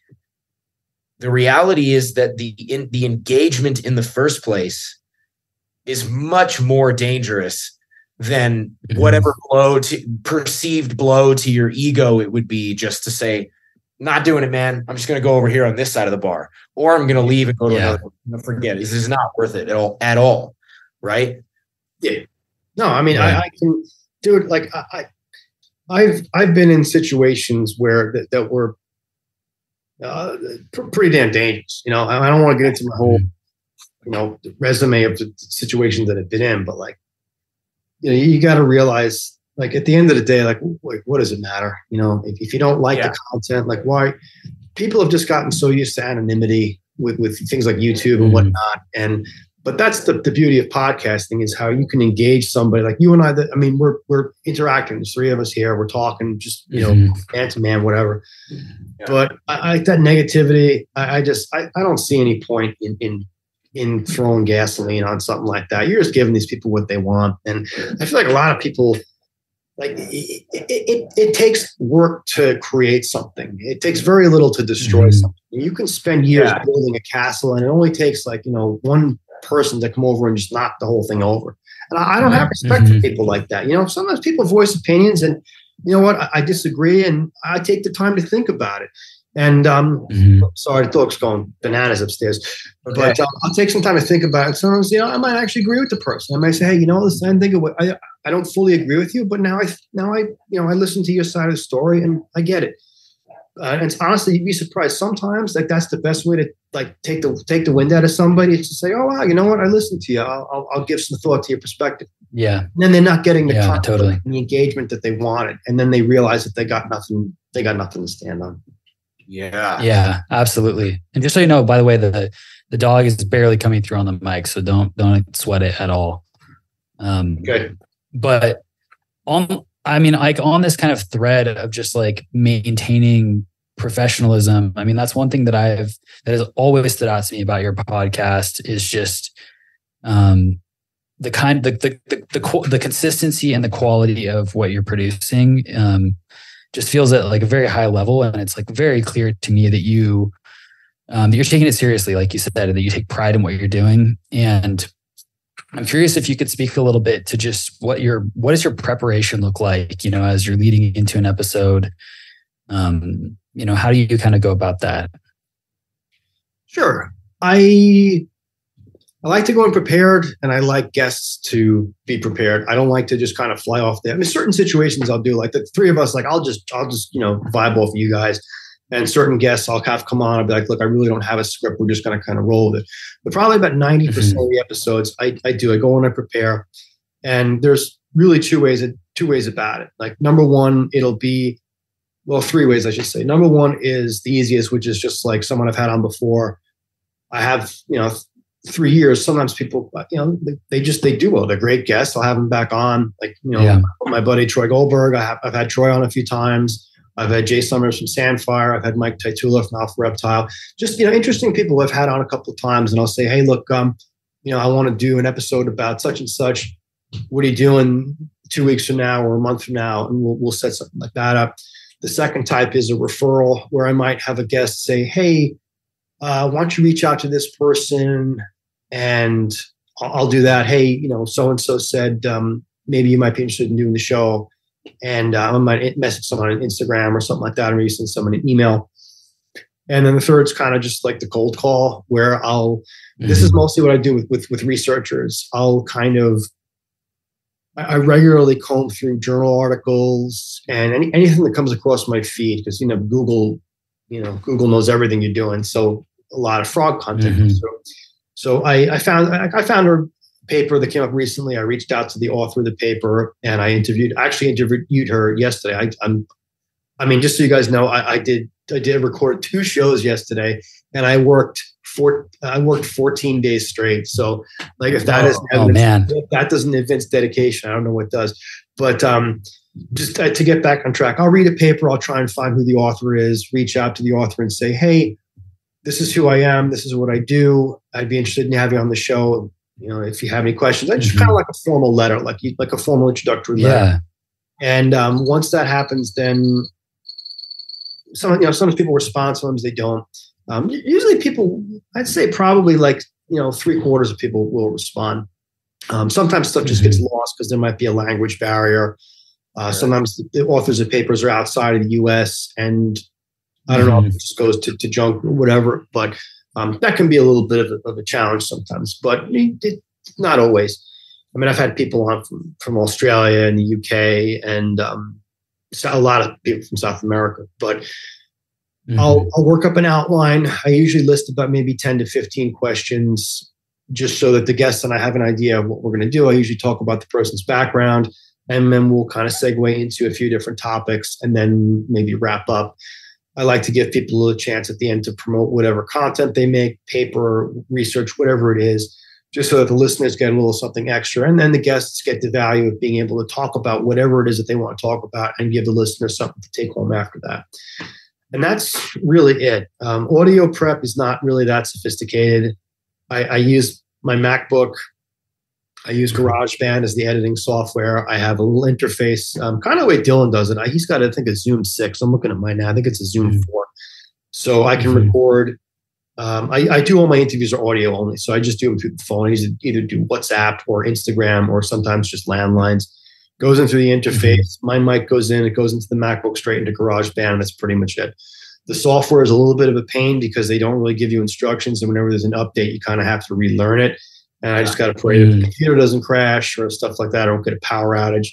the reality is that the in, the engagement in the first place is much more dangerous than Mhm. whatever blow to perceived blow to your ego it would be just to say not doing it, man. I'm just going to go over here on this side of the bar, or I'm going to leave and go to Yeah. another. Forget it. This is not worth it at all. At all, right? Yeah. no, I mean, Right. I, I can, dude. Like, I, I, I've I've been in situations where that, that were uh, pretty damn dangerous. You know, I, I don't want to get into my whole, you know, resume of the situations that I've been in, but like, you know, you got to realize, like, at the end of the day, like, like, what does it matter? You know, if, if you don't like Yeah. the content, like, why? People have just gotten so used to anonymity with with things like YouTube and Mhm. whatnot, and but that's the, the beauty of podcasting is how you can engage somebody like you and I. That I mean, we're we're interacting. There's three of us here. We're talking, just you know, Mhm. man to man, whatever. Yeah. But I, I that negativity, I, I just I, I don't see any point in in in throwing gasoline on something like that. You're just giving these people what they want, and I feel like a lot of people like it, it, it, takes work to create something. It takes very little to destroy Mhm. something. You can spend years Yeah. building a castle, and it only takes like you know one person to come over and just knock the whole thing over. And I, I don't have respect for Mhm. people like that. You know, sometimes people voice opinions, and you know what? I, I disagree, and I take the time to think about it. And um, Mhm. sorry, the dog's going bananas upstairs. Okay. But um, I'll take some time to think about it. Sometimes, you know, I might actually agree with the person. I might say, hey, you know, listen, I think of what I, I don't fully agree with you, but now I now I you know I listen to your side of the story and I get it. Uh, and it's honestly, you'd be surprised sometimes. Like that's the best way to like take the take the wind out of somebody is to say, oh wow, you know what? I listened to you. I'll, I'll, I'll give some thought to your perspective. Yeah. And then they're not getting the Yeah, totally. and the engagement that they wanted, and then they realize that they got nothing. They got nothing to stand on. Yeah. Yeah, absolutely. And just so you know, by the way, the the dog is barely coming through on the mic, so don't don't sweat it at all. Um, Good. but on i mean like on this kind of thread of just like maintaining professionalism i mean that's one thing that i've that has always stood out to me about your podcast is just um the kind the the the, the, the consistency and the quality of what you're producing um just feels at like a very high level and it's like very clear to me that you um that you're taking it seriously like you said that you take pride in what you're doing and I'm curious if you could speak a little bit to just what your what does your preparation look like, you know, as you're leading into an episode. Um, you know, how do you kind of go about that? Sure. I I like to go in prepared and I like guests to be prepared. I don't like to just kind of fly off there. I mean, certain situations I'll do like the three of us, like I'll just I'll just, you know, vibe off of you guys. And certain guests I'll have come on and be like, look, I really don't have a script. We're just gonna kind of roll with it. But probably about 90% mm-hmm. of the episodes I, I do. I go in and prepare. And there's really two ways two ways about it. Like number one, it'll be well, three ways I should say. Number one is the easiest, which is just like someone I've had on before. I have, you know, three years. Sometimes people, you know, they, they just they do well. They're great guests. I'll have them back on. Like, you know, Yeah. my buddy Troy Goldberg. I have, I've had Troy on a few times. I've had Jay Summers from Sandfire. I've had Mike Taitula from Alpha Reptile. Just you know, interesting people I've had on a couple of times, and I'll say, hey, look, um, you know, I want to do an episode about such and such. What are you doing two weeks from now or a month from now? And we'll we'll set something like that up. The second type is a referral where I might have a guest say, hey, uh, why don't you reach out to this person and I'll, I'll do that. Hey, you know, so and so said um, maybe you might be interested in doing the show, and uh, I might message someone on Instagram or something like that, or maybe send someone an email. And then the third is kind of just like the cold call, where I'll. This is mostly what I do with with, with researchers. I'll kind of. I I regularly comb through journal articles and any, anything that comes across my feed because you know Google, you know Google knows everything you're doing. So a lot of fraud content. Mhm. So, so I, I found I, found a paper that came up recently. I reached out to the author of the paper and I interviewed. Actually interviewed her yesterday. I, I'm, I mean, just so you guys know, I, I did I did record <laughs> two shows yesterday, and I worked four. I worked 14 days straight. So, like, if that Oh, is oh, man. that doesn't evince dedication, I don't know what does. But um, just uh, to get back on track, I'll read a paper. I'll try and find who the author is. Reach out to the author and say, "Hey, this is who I am. This is what I do. I'd be interested in having you on the show. You know, if you have any questions, I just Mhm. kind of like a formal letter, like like a formal introductory letter. yeah. And um, once that happens, then some you know sometimes people respond, sometimes they don't. Um, usually, people I'd say probably like you know three quarters of people will respond. Um, sometimes stuff just gets lost because there might be a language barrier. Uh, Right. Sometimes the authors of papers are outside of the U.S. and I don't know if mm-hmm. it just goes to, to junk or whatever, but um, that can be a little bit of a, of a challenge sometimes, but it, not always. I mean, I've had people on from, from Australia and the UK and um, a lot of people from South America, but mm-hmm. I'll, I'll work up an outline. I usually list about maybe 10 to 15 questions just so that the guests and I have an idea of what we're going to do. I usually talk about the person's background and then we'll kind of segue into a few different topics and then maybe wrap up. I like to give people a chance at the end to promote whatever content they make, paper, research, whatever it is, just so that the listeners get a little something extra. And then the guests get the value of being able to talk about whatever it is that they want to talk about and give the listeners something to take home after that. And that's really it. Um, audio prep is not really that sophisticated. I, I use my MacBook. I use GarageBand as the editing software. I have a little interface, um, kind of the way Dylan does it. I, he's got, I think, a Zoom 6. I'm looking at mine now. I think it's a Zoom mm-hmm. 4. So I can mm-hmm. record. Um, I, I, do all my interviews are audio only. So I just do them through the phone. I either do WhatsApp or Instagram or sometimes just landlines. Goes into the interface. Mm-hmm. My mic goes in. It goes into the MacBook straight into GarageBand. That's pretty much it. The software is a little bit of a pain because they don't really give you instructions. And whenever there's an update, you kind of have to relearn it. And I just got to pray mm. that the mm. computer doesn't crash or stuff like that. I don't get a power outage.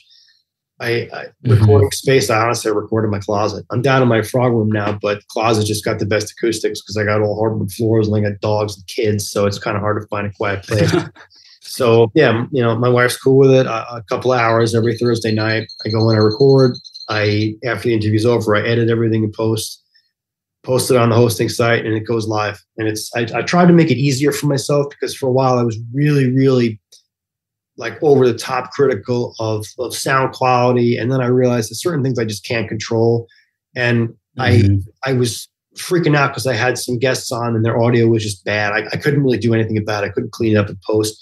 I, I mm-hmm. recording space. I honestly record in my closet. I'm down in my frog room now, but closet just got the best acoustics because I got all hardwood floors and I got dogs and kids, so it's kind of hard to find a quiet place. <laughs> so yeah, you know, my wife's cool with it. A, a couple of hours every Thursday night, I go in, I record. I after the interview's over, I edit everything and post post it on the hosting site and it goes live. And it's I, I tried to make it easier for myself because for a while I was really, really like over the top critical of, of sound quality. And then I realized that certain things I just can't control. And mm-hmm. I I was freaking out because I had some guests on and their audio was just bad. I, I couldn't really do anything about it. I couldn't clean it up in post.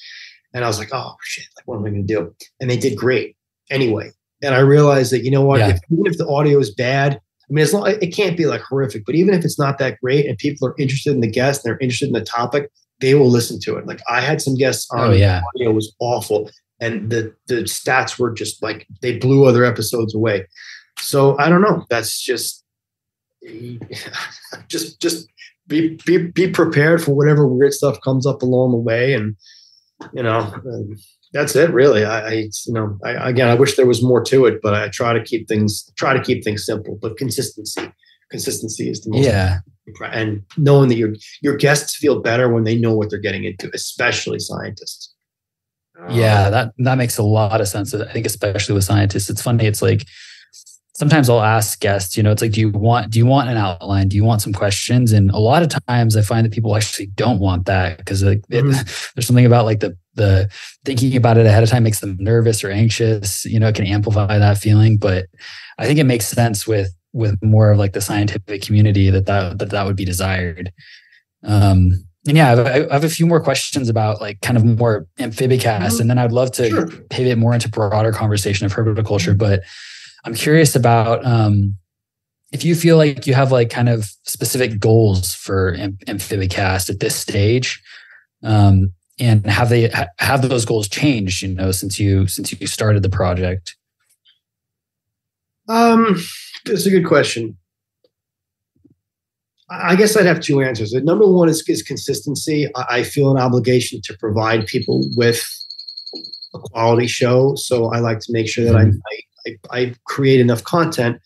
And I was like, oh shit, like what am I gonna do? And they did great anyway. And I realized that, you know what, yeah. if, even if the audio is bad, I mean, it's not, it can't be like horrific, but even if it's not that great and people are interested in the guest and they're interested in the topic, they will listen to it. Like I had some guests on, oh, yeah. audio was awful. And the, the stats were just like, they blew other episodes away. So I don't know. That's just, <laughs> just, just be, be, be prepared for whatever weird stuff comes up along the way. And, you know, um, that's it really. I, I, you know I, again i wish there was more to it but i try to keep things try to keep things simple but consistency consistency is the most yeah. and knowing that your your guests feel better when they know what they're getting into especially scientists. Yeah that that makes a lot of sense i think especially with scientists. It's funny it's like sometimes I'll ask guests, you know, it's like, do you want, do you want an outline? Do you want some questions? And a lot of times I find that people actually don't want that because like mm-hmm. <laughs> there's something about like the, the thinking about it ahead of time makes them nervous or anxious, you know, it can amplify that feeling. But I think it makes sense with, with more of like the scientific community that that, that, that would be desired. Um, and yeah, I have a few more questions about like kind of more amphibicast, mm-hmm. and then I'd love to sure. pivot more into broader conversation of herpetoculture. But I'm curious about um, if you feel like you have like kind of specific goals for Am- Amphibicast at this stage, um, and have they have those goals changed? You know, since you since you started the project. Um, that's a good question. I guess I'd have two answers. The number one is, is consistency. I feel an obligation to provide people with a quality show, so I like to make sure that mm-hmm. I, I, I create enough content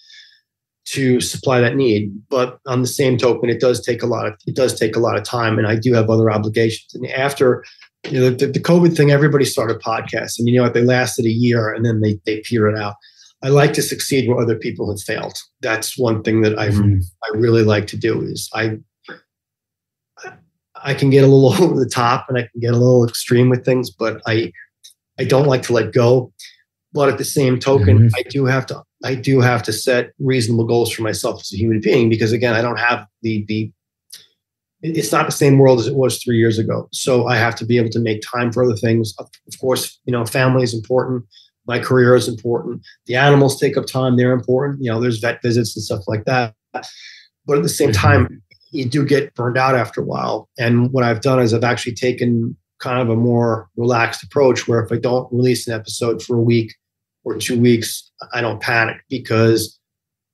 to supply that need. But on the same token, it does take a lot of it does take a lot of time, and I do have other obligations. And after you know the, the COVID thing, everybody started podcasts, and you know what? They lasted a year, and then they they petered out. I like to succeed where other people have failed. That's one thing that I mm-hmm. I really like to do. Is I I can get a little <laughs> over the top and I can get a little extreme with things, but I I don't like to let go but at the same token mm-hmm. i do have to i do have to set reasonable goals for myself as a human being because again i don't have the the it's not the same world as it was three years ago. So i have to be able to make time for other things. Of course you know family is important. My career is important. The animals take up time. They're important. You know there's vet visits and stuff like that. But at the same mm-hmm. time you do get burned out after a while. And what i've done is i've actually taken kind of a more relaxed approach where if i don't release an episode for a week or two weeks, I don't panic because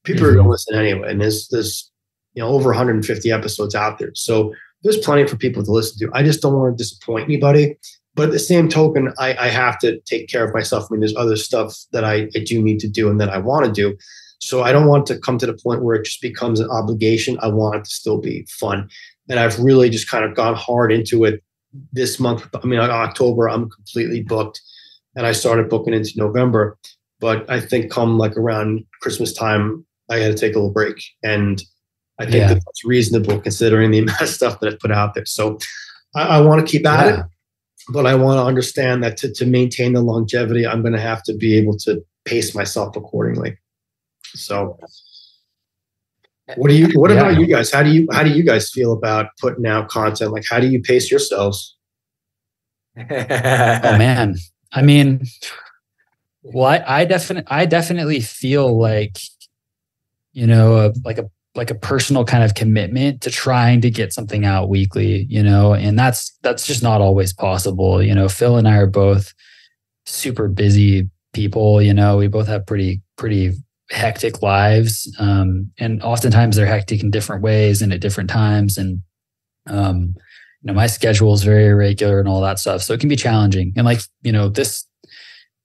people mm-hmm. are going to listen anyway. And there's, there's you know, over 150 episodes out there. So there's plenty for people to listen to. I just don't want to disappoint anybody. But at the same token, I, I have to take care of myself. I mean, there's other stuff that I, I do need to do and that I want to do. So I don't want to come to the point where it just becomes an obligation. I want it to still be fun. And I've really just kind of gone hard into it this month. I mean, October, I'm completely booked. And I started booking into November. But I think come like around Christmas time, I had to take a little break. And I think yeah. that's reasonable considering the <laughs> amount of stuff that I put out there. So I, I want to keep at yeah. it, but I want to understand that to, to maintain the longevity, I'm going to have to be able to pace myself accordingly. So what do you what yeah. about you guys? How do you how do you guys feel about putting out content? Like how do you pace yourselves? <laughs> oh man. I mean, well, I, I definitely I definitely feel like you know, a, like a like a personal kind of commitment to trying to get something out weekly, you know, and that's that's just not always possible. You know, Phil and I are both super busy people, you know, we both have pretty pretty hectic lives. Um, and oftentimes they're hectic in different ways and at different times. And um, you know, my schedule is very irregular and all that stuff. So it can be challenging. And like, you know, this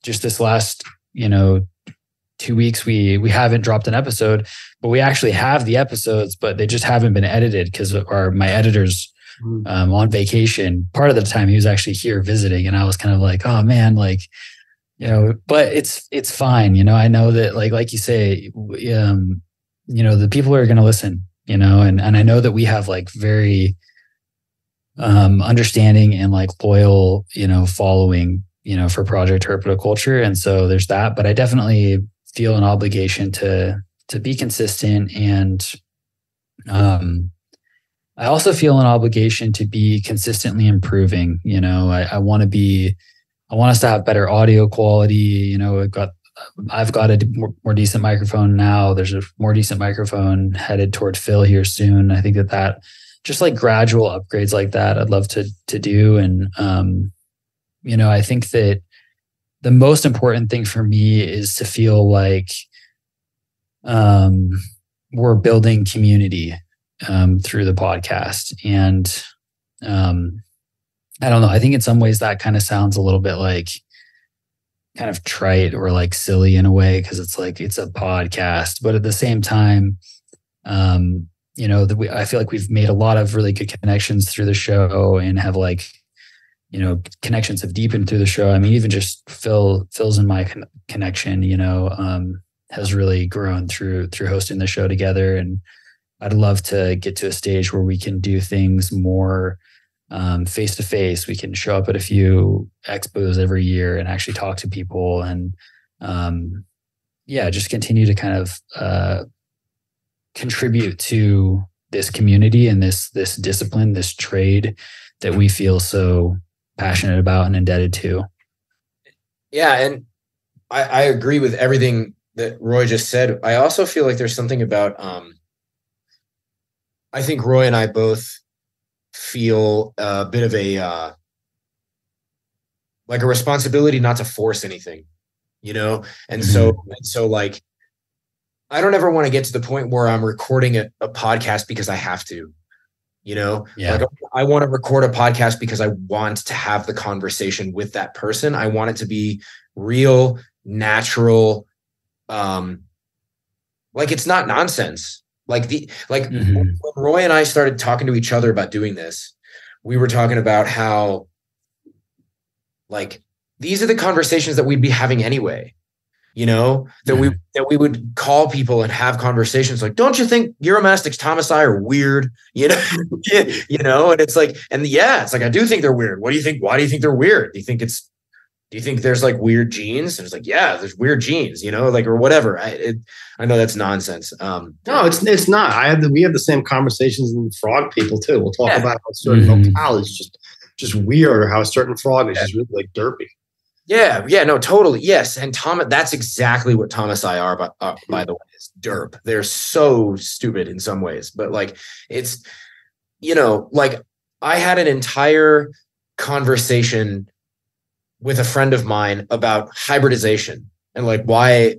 just this last, you know, two weeks we we haven't dropped an episode but we actually have the episodes but they just haven't been edited because our my editors mm. um, on vacation part of the time he was actually here visiting and i was kind of like oh man like you know but it's it's fine you know i know that like like you say um you know the people are going to listen you know and and i know that we have like very um understanding and like loyal you know following you know for project herpetoculture and so there's that but i definitely feel an obligation to to be consistent and um I also feel an obligation to be consistently improving. You know, I, I want to be, I want us to have better audio quality. You know, I've got, I've got a more, more decent microphone now. There's a more decent microphone headed toward Phil here soon. I think that that just like gradual upgrades like that, I'd love to to do. And um, you know, I think that the most important thing for me is to feel like um, we're building community um, through the podcast. And um, I don't know. I think in some ways that kind of sounds a little bit like kind of trite or like silly in a way because it's like it's a podcast. But at the same time, um, you know, that we I feel like we've made a lot of really good connections through the show and have like you know connections have deepened through the show. I mean even just phil phil's and my con- connection you know um, has really grown through through hosting the show together. And i'd love to get to a stage where we can do things more face to face we can show up at a few expos every year and actually talk to people and um, yeah just continue to kind of uh, contribute to this community and this this discipline this trade that we feel so passionate about and indebted to. Yeah, and I, I agree with everything that Roy just said. I also feel like there's something about um I think Roy and I both feel a bit of a uh like a responsibility not to force anything, you know? And mm-hmm. so and so like I don't ever want to get to the point where I'm recording a, a podcast because I have to you know yeah. like i want to record a podcast because i want to have the conversation with that person i want it to be real natural um like it's not nonsense like the like mm-hmm. when roy and i started talking to each other about doing this we were talking about how like these are the conversations that we'd be having anyway you know that we that we would call people and have conversations like don't you think uromastyx thomasi are weird? <laughs> You know you know and it's like and yeah it's like i do think they're weird. What do you think why do you think they're weird? Do you think it's do you think there's like weird genes? And it's like yeah there's weird genes you know like or whatever. I it, i know that's nonsense um no it's it's not. I have the, we have the same conversations in frog people too. We'll talk yeah. about how certain mm-hmm. locale is just just weird or how a certain frog is yeah. just really like derpy yeah, yeah, no, totally. Yes. And Thomas, that's exactly what thomasi are, by, uh, by the way, is derp. They're so stupid in some ways, but like it's, you know, like I had an entire conversation with a friend of mine about hybridization and like why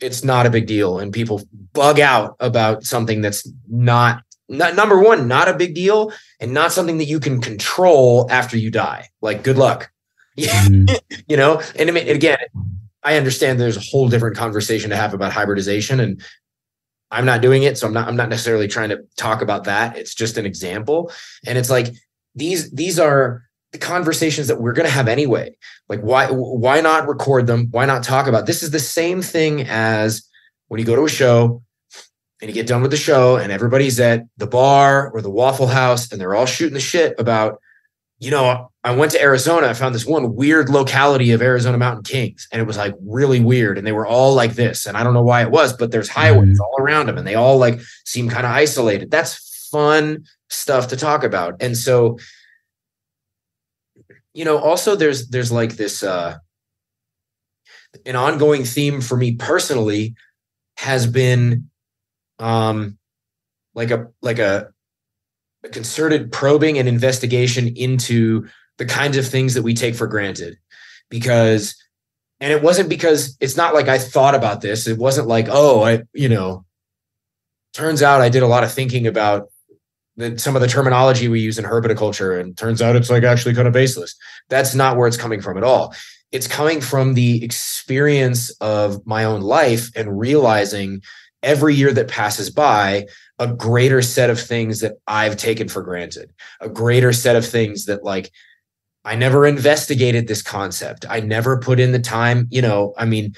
it's not a big deal and people bug out about something that's not not number one not a big deal and not something that you can control after you die like good luck mm. <laughs> you know and I mean, again i understand there's a whole different conversation to have about hybridization and i'm not doing it so i'm not i'm not necessarily trying to talk about that. It's just an example. And it's like these these are the conversations that we're going to have anyway. Like why why not record them? Why not talk about this is the same thing as when you go to a show and you get done with the show and everybody's at the bar or the waffle house and they're all shooting the shit about you know i went to arizona i found this one weird locality of arizona mountain kings and it was like really weird and they were all like this and i don't know why it was but there's highways mm-hmm. all around them and they all like seem kind of isolated that's fun stuff to talk about and so you know also there's there's like this uh an ongoing theme for me personally has been um like a like a, a concerted probing and investigation into the kinds of things that we take for granted. Because and it wasn't because it's not like I thought about this. It wasn't like, oh, I, you know, turns out I did a lot of thinking about the, some of the terminology we use in herpetoculture and turns out it's like actually kind of baseless. That's not where it's coming from at all. It's coming from the experience of my own life and realizing every year that passes by a greater set of things that i've taken for granted a greater set of things that like i never investigated this concept i never put in the time you know i mean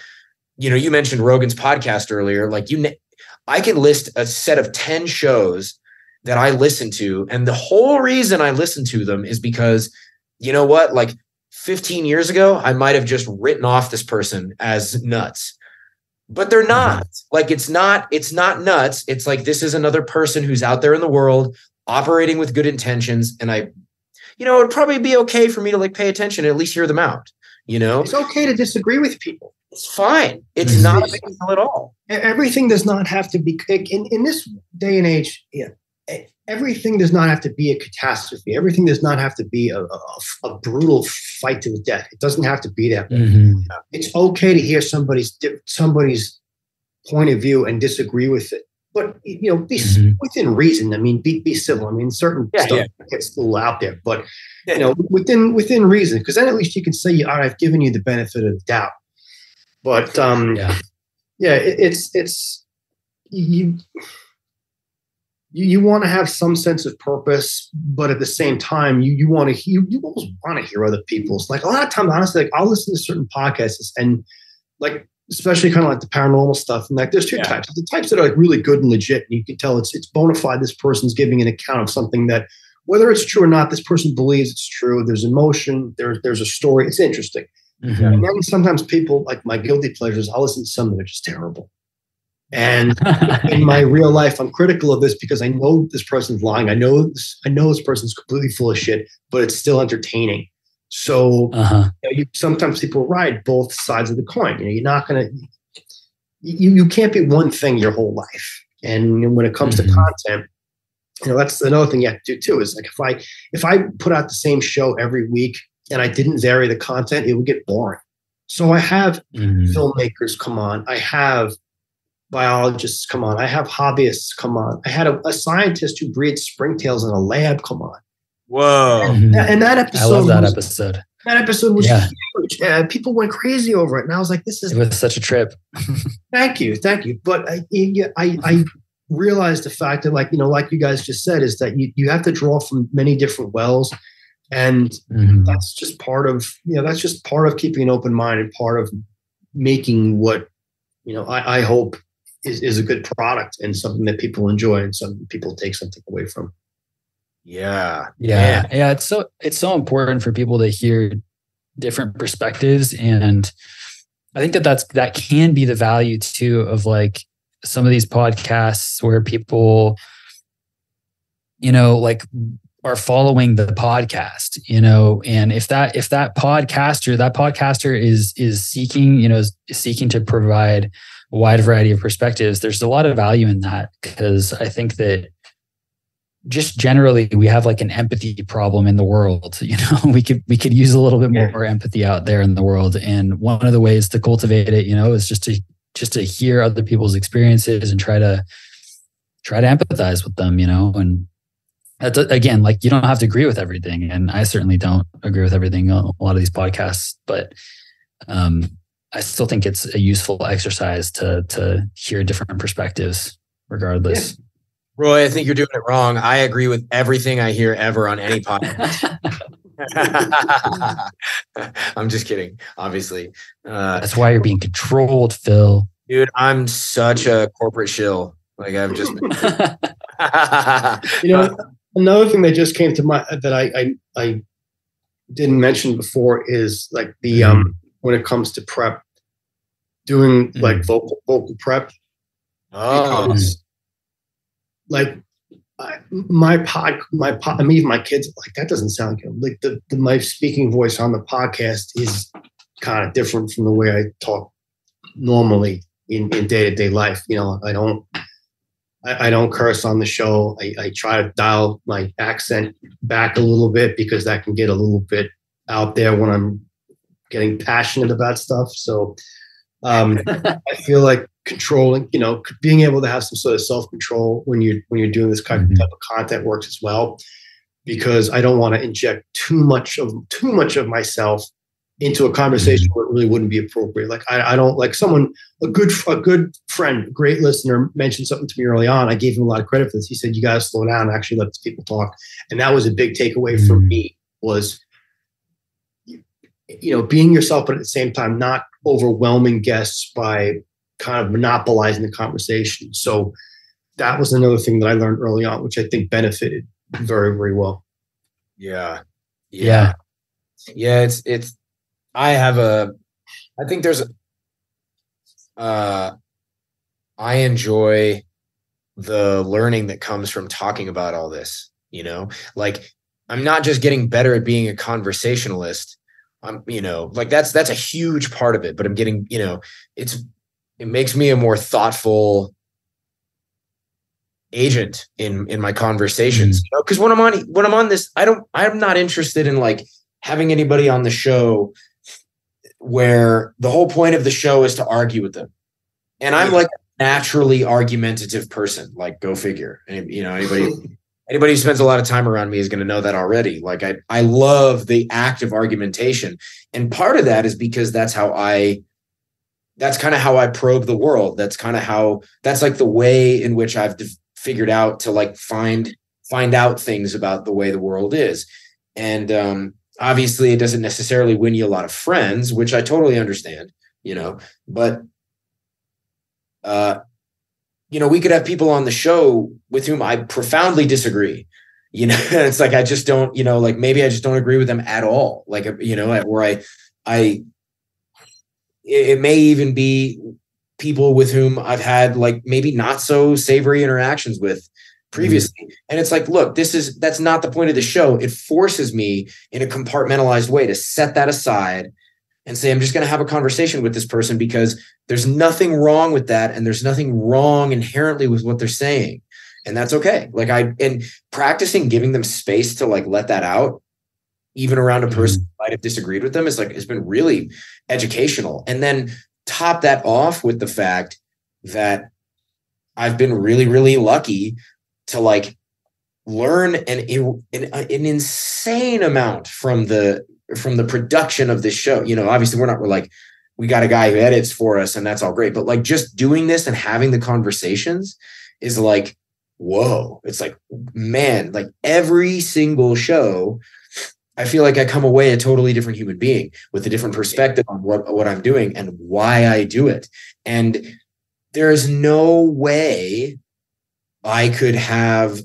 you know you mentioned rogan's podcast earlier like you i can list a set of 10 shows that I listen to. And the whole reason I listen to them is because, you know what? Like 15 years ago, I might have just written off this person as nuts. But they're mm-hmm. not. Like it's not it's not nuts. It's like this is another person who's out there in the world operating with good intentions and I you know, it'd probably be okay for me to like pay attention and at least hear them out, you know? It's okay to disagree with people. It's fine. It's not a big deal at all. Everything does not have to be in, in this day and age. Yeah, everything does not have to be a catastrophe. Everything does not have to be a, a, a brutal fight to the death. It doesn't have to be that. Mm-hmm. It's okay to hear somebody's somebody's point of view and disagree with it, but you know, be mm-hmm. within reason. I mean, be, be civil. I mean, certain yeah, stuff yeah. gets a little out there, but yeah. you know, within within reason, because then at least you can say, "All right, I've given you the benefit of the doubt." But um, yeah, yeah, it, it's it's you you, you want to have some sense of purpose, but at the same time, you you want to you, you almost want to hear other people's. Like a lot of times, honestly, like I'll listen to certain podcasts and like especially kind of like the paranormal stuff. And like there's two yeah. types. The types that are like really good and legit, and you can tell it's it's bona fide. This person's giving an account of something that whether it's true or not, this person believes it's true. There's emotion. There's there's a story. It's interesting. Mm-hmm. And then sometimes people like my guilty pleasures. I'll listen to some that are just terrible. And in my <laughs> real life, I'm critical of this because I know this person's lying. I know this, I know this person's completely full of shit, but it's still entertaining. So uh-huh. you know, you, sometimes people ride both sides of the coin. You know, you're not gonna you you can't be one thing your whole life. And when it comes mm-hmm. to content, you know that's another thing you have to do too. Is like if I if I put out the same show every week and I didn't vary the content, it would get boring. So I have mm-hmm. filmmakers come on. I have biologists come on. I have hobbyists come on. I had a, a scientist who breeds springtails in a lab come on. Whoa! And, and that episode, I love that was, episode. That episode was yeah. huge. Uh, people went crazy over it, and I was like, "This is." It was such a trip. <laughs> thank you, thank you. But I, I, I realized the fact that, like you know, like you guys just said, is that you you have to draw from many different wells, and mm-hmm. that's just part of you know that's just part of keeping an open mind and part of making what you know I, I hope is, is a good product and something that people enjoy and some people take something away from. Yeah. Yeah. Man. Yeah. It's so it's so important for people to hear different perspectives. And I think that that's that can be the value too of like some of these podcasts where people, you know, like are following the podcast, you know, and if that if that podcaster, that podcaster is is seeking, you know, is seeking to provide a wide variety of perspectives, there's a lot of value in that because I think that just generally we have like an empathy problem in the world <laughs> you know we could we could use a little bit more yeah. empathy out there in the world and one of the ways to cultivate it you know is just to just to hear other people's experiences and try to try to empathize with them, you know, and that's again, like you don't have to agree with everything. And I certainly don't agree with everything on a lot of these podcasts, but um, I still think it's a useful exercise to to hear different perspectives regardless. Yeah. Roy, I think you're doing it wrong. I agree with everything I hear ever on any podcast. <laughs> I'm just kidding, obviously. Uh, That's why you're being controlled, Phil. Dude, I'm such a corporate shill. Like I've just been. <laughs> you <laughs> know, another thing that just came to my that I I, I didn't mention before is like the mm. um when it comes to prep, doing mm. like vocal vocal prep. Oh. like I, my pod, my pod, I mean, even my kids like that doesn't sound good. Like the, the my speaking voice on the podcast is kind of different from the way I talk normally in in day to day life. You know, I don't I, I don't curse on the show. I, I try to dial my accent back a little bit because that can get a little bit out there when I'm getting passionate about stuff. So um, <laughs> I feel like controlling, you know, being able to have some sort of self control when you when you're doing this kind mm-hmm. of type of content works as well, because I don't want to inject too much of too much of myself into a conversation mm-hmm. where it really wouldn't be appropriate. Like I, I don't like someone a good a good friend, great listener mentioned something to me early on. I gave him a lot of credit for this. He said, "You got to slow down and actually let people talk," and that was a big takeaway mm-hmm. for me. Was you know being yourself, but at the same time not overwhelming guests by kind of monopolizing the conversation. So that was another thing that I learned early on, which I think benefited very very well. Yeah, yeah, yeah. It's it's I have a, I think there's, uh, I enjoy the learning that comes from talking about all this, you know, like I'm not just getting better at being a conversationalist. I'm, you know, like that's, that's a huge part of it, but I'm getting, you know, it's, it makes me a more thoughtful agent in in my conversations mm-hmm. you know because when i'm on when i'm on this i don't i'm not interested in like having anybody on the show where the whole point of the show is to argue with them. And I'm like a naturally argumentative person, like go figure. And you know, anybody <laughs> anybody who spends a lot of time around me is going to know that already. Like I I love the act of argumentation. And part of that is because that's how I that's kind of how I probe the world. That's kind of how that's like the way in which I've figured out to like find find out things about the way the world is. And um obviously it doesn't necessarily win you a lot of friends which i totally understand you know but uh you know we could have people on the show with whom i profoundly disagree you know <laughs> it's like i just don't you know like maybe i just don't agree with them at all like you know where i i it may even be people with whom i've had like maybe not so savory interactions with previously. Mm-hmm. And it's like, look, this is that's not the point of the show. It forces me in a compartmentalized way to set that aside and say, I'm just going to have a conversation with this person because there's nothing wrong with that. And there's nothing wrong inherently with what they're saying. And that's okay. Like I, and practicing giving them space to like let that out, even around a person mm-hmm. might have disagreed with them is like, it's been really educational. And then top that off with the fact that I've been really, really lucky to like learn an, an, an insane amount from the from the production of this show. You know, obviously we're not we're like we got a guy who edits for us and that's all great, but like just doing this and having the conversations is like whoa. It's like man, like every single show I feel like I come away a totally different human being with a different perspective on what, what I'm doing and why I do it. And there is no way I could have,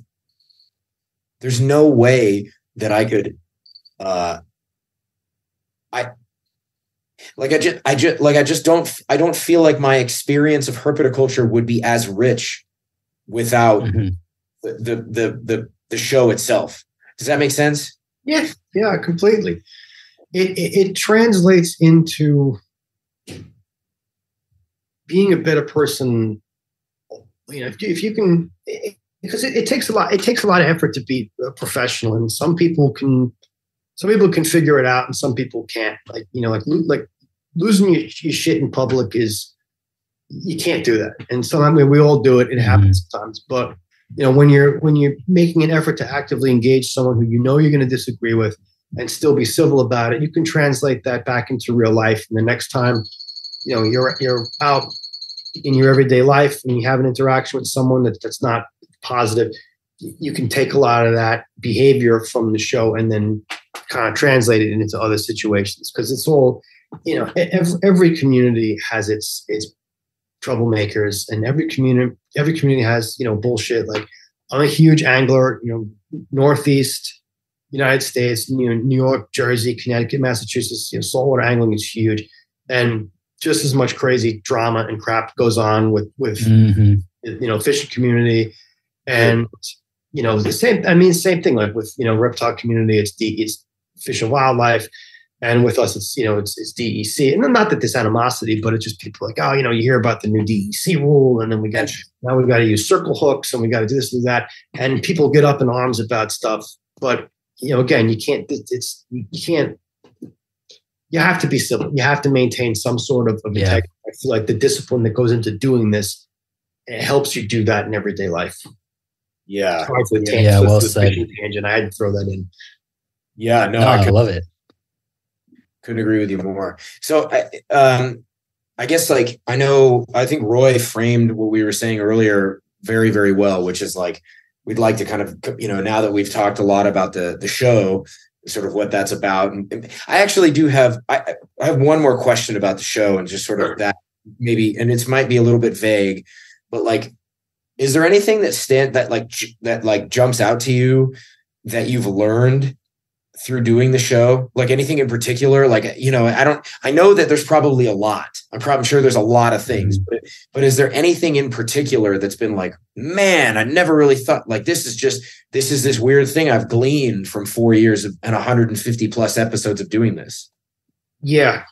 there's no way that I could, uh, like I just, I just, like I just don't, I don't feel like my experience of herpetoculture would be as rich without mm-hmm. the, the, the, the, the show itself. Does that make sense? Yeah, yeah, completely. It, it, it translates into being a better person you know, if you, if you can, because it, it, takes a lot, it takes a lot of effort to be a professional, and some people can, some people can figure it out, and some people can't. Like you know, like like losing your, your shit in public is you can't do that. And sometimes I mean, we all do it. It happens mm-hmm. sometimes, but you know, when you're when you're making an effort to actively engage someone who you know you're going to disagree with and still be civil about it, you can translate that back into real life. And the next time, you know, you're you're out in your everyday life and you have an interaction with someone that, that's not positive, you can take a lot of that behavior from the show and then kind of translate it into other situations because it's all you know every, every community has its its troublemakers and every community every community has you know bullshit. Like i'm a huge angler you know northeast united states you know new york jersey connecticut massachusetts you know saltwater angling is huge. And just as much crazy drama and crap goes on with with mm-hmm. you know fishing community. And you know the same i mean same thing like with you know reptile community it's the it's fish and wildlife and with us, it's you know it's, it's DEC, and not that there's animosity, but it's just people like, oh, you know, you hear about the new DEC rule, and then we got now we got to use circle hooks, and we got to do this and that, and people get up in arms about stuff. But you know, again, you can't. It's you can't. You have to be civil. You have to maintain some sort of, of yeah. integrity. I feel like the discipline that goes into doing this it helps you do that in everyday life. Yeah, yeah, yeah well said. Tangent. I had to throw that in. Yeah, no, no I, uh, I love it couldn't agree with you more. So, um, I guess like I know I think Roy framed what we were saying earlier very very well, which is like we'd like to kind of you know now that we've talked a lot about the the show, sort of what that's about. And I actually do have I, I have one more question about the show and just sort of that maybe and it might be a little bit vague, but like is there anything that stand that like that like jumps out to you that you've learned through doing the show? Like anything in particular? Like, you know, I don't, I know that there's probably a lot. I'm probably sure there's a lot of things, mm-hmm. but, but is there anything in particular that's been like, man, I never really thought like this is just, this is this weird thing I've gleaned from four years of, and 150 plus episodes of doing this? Yeah.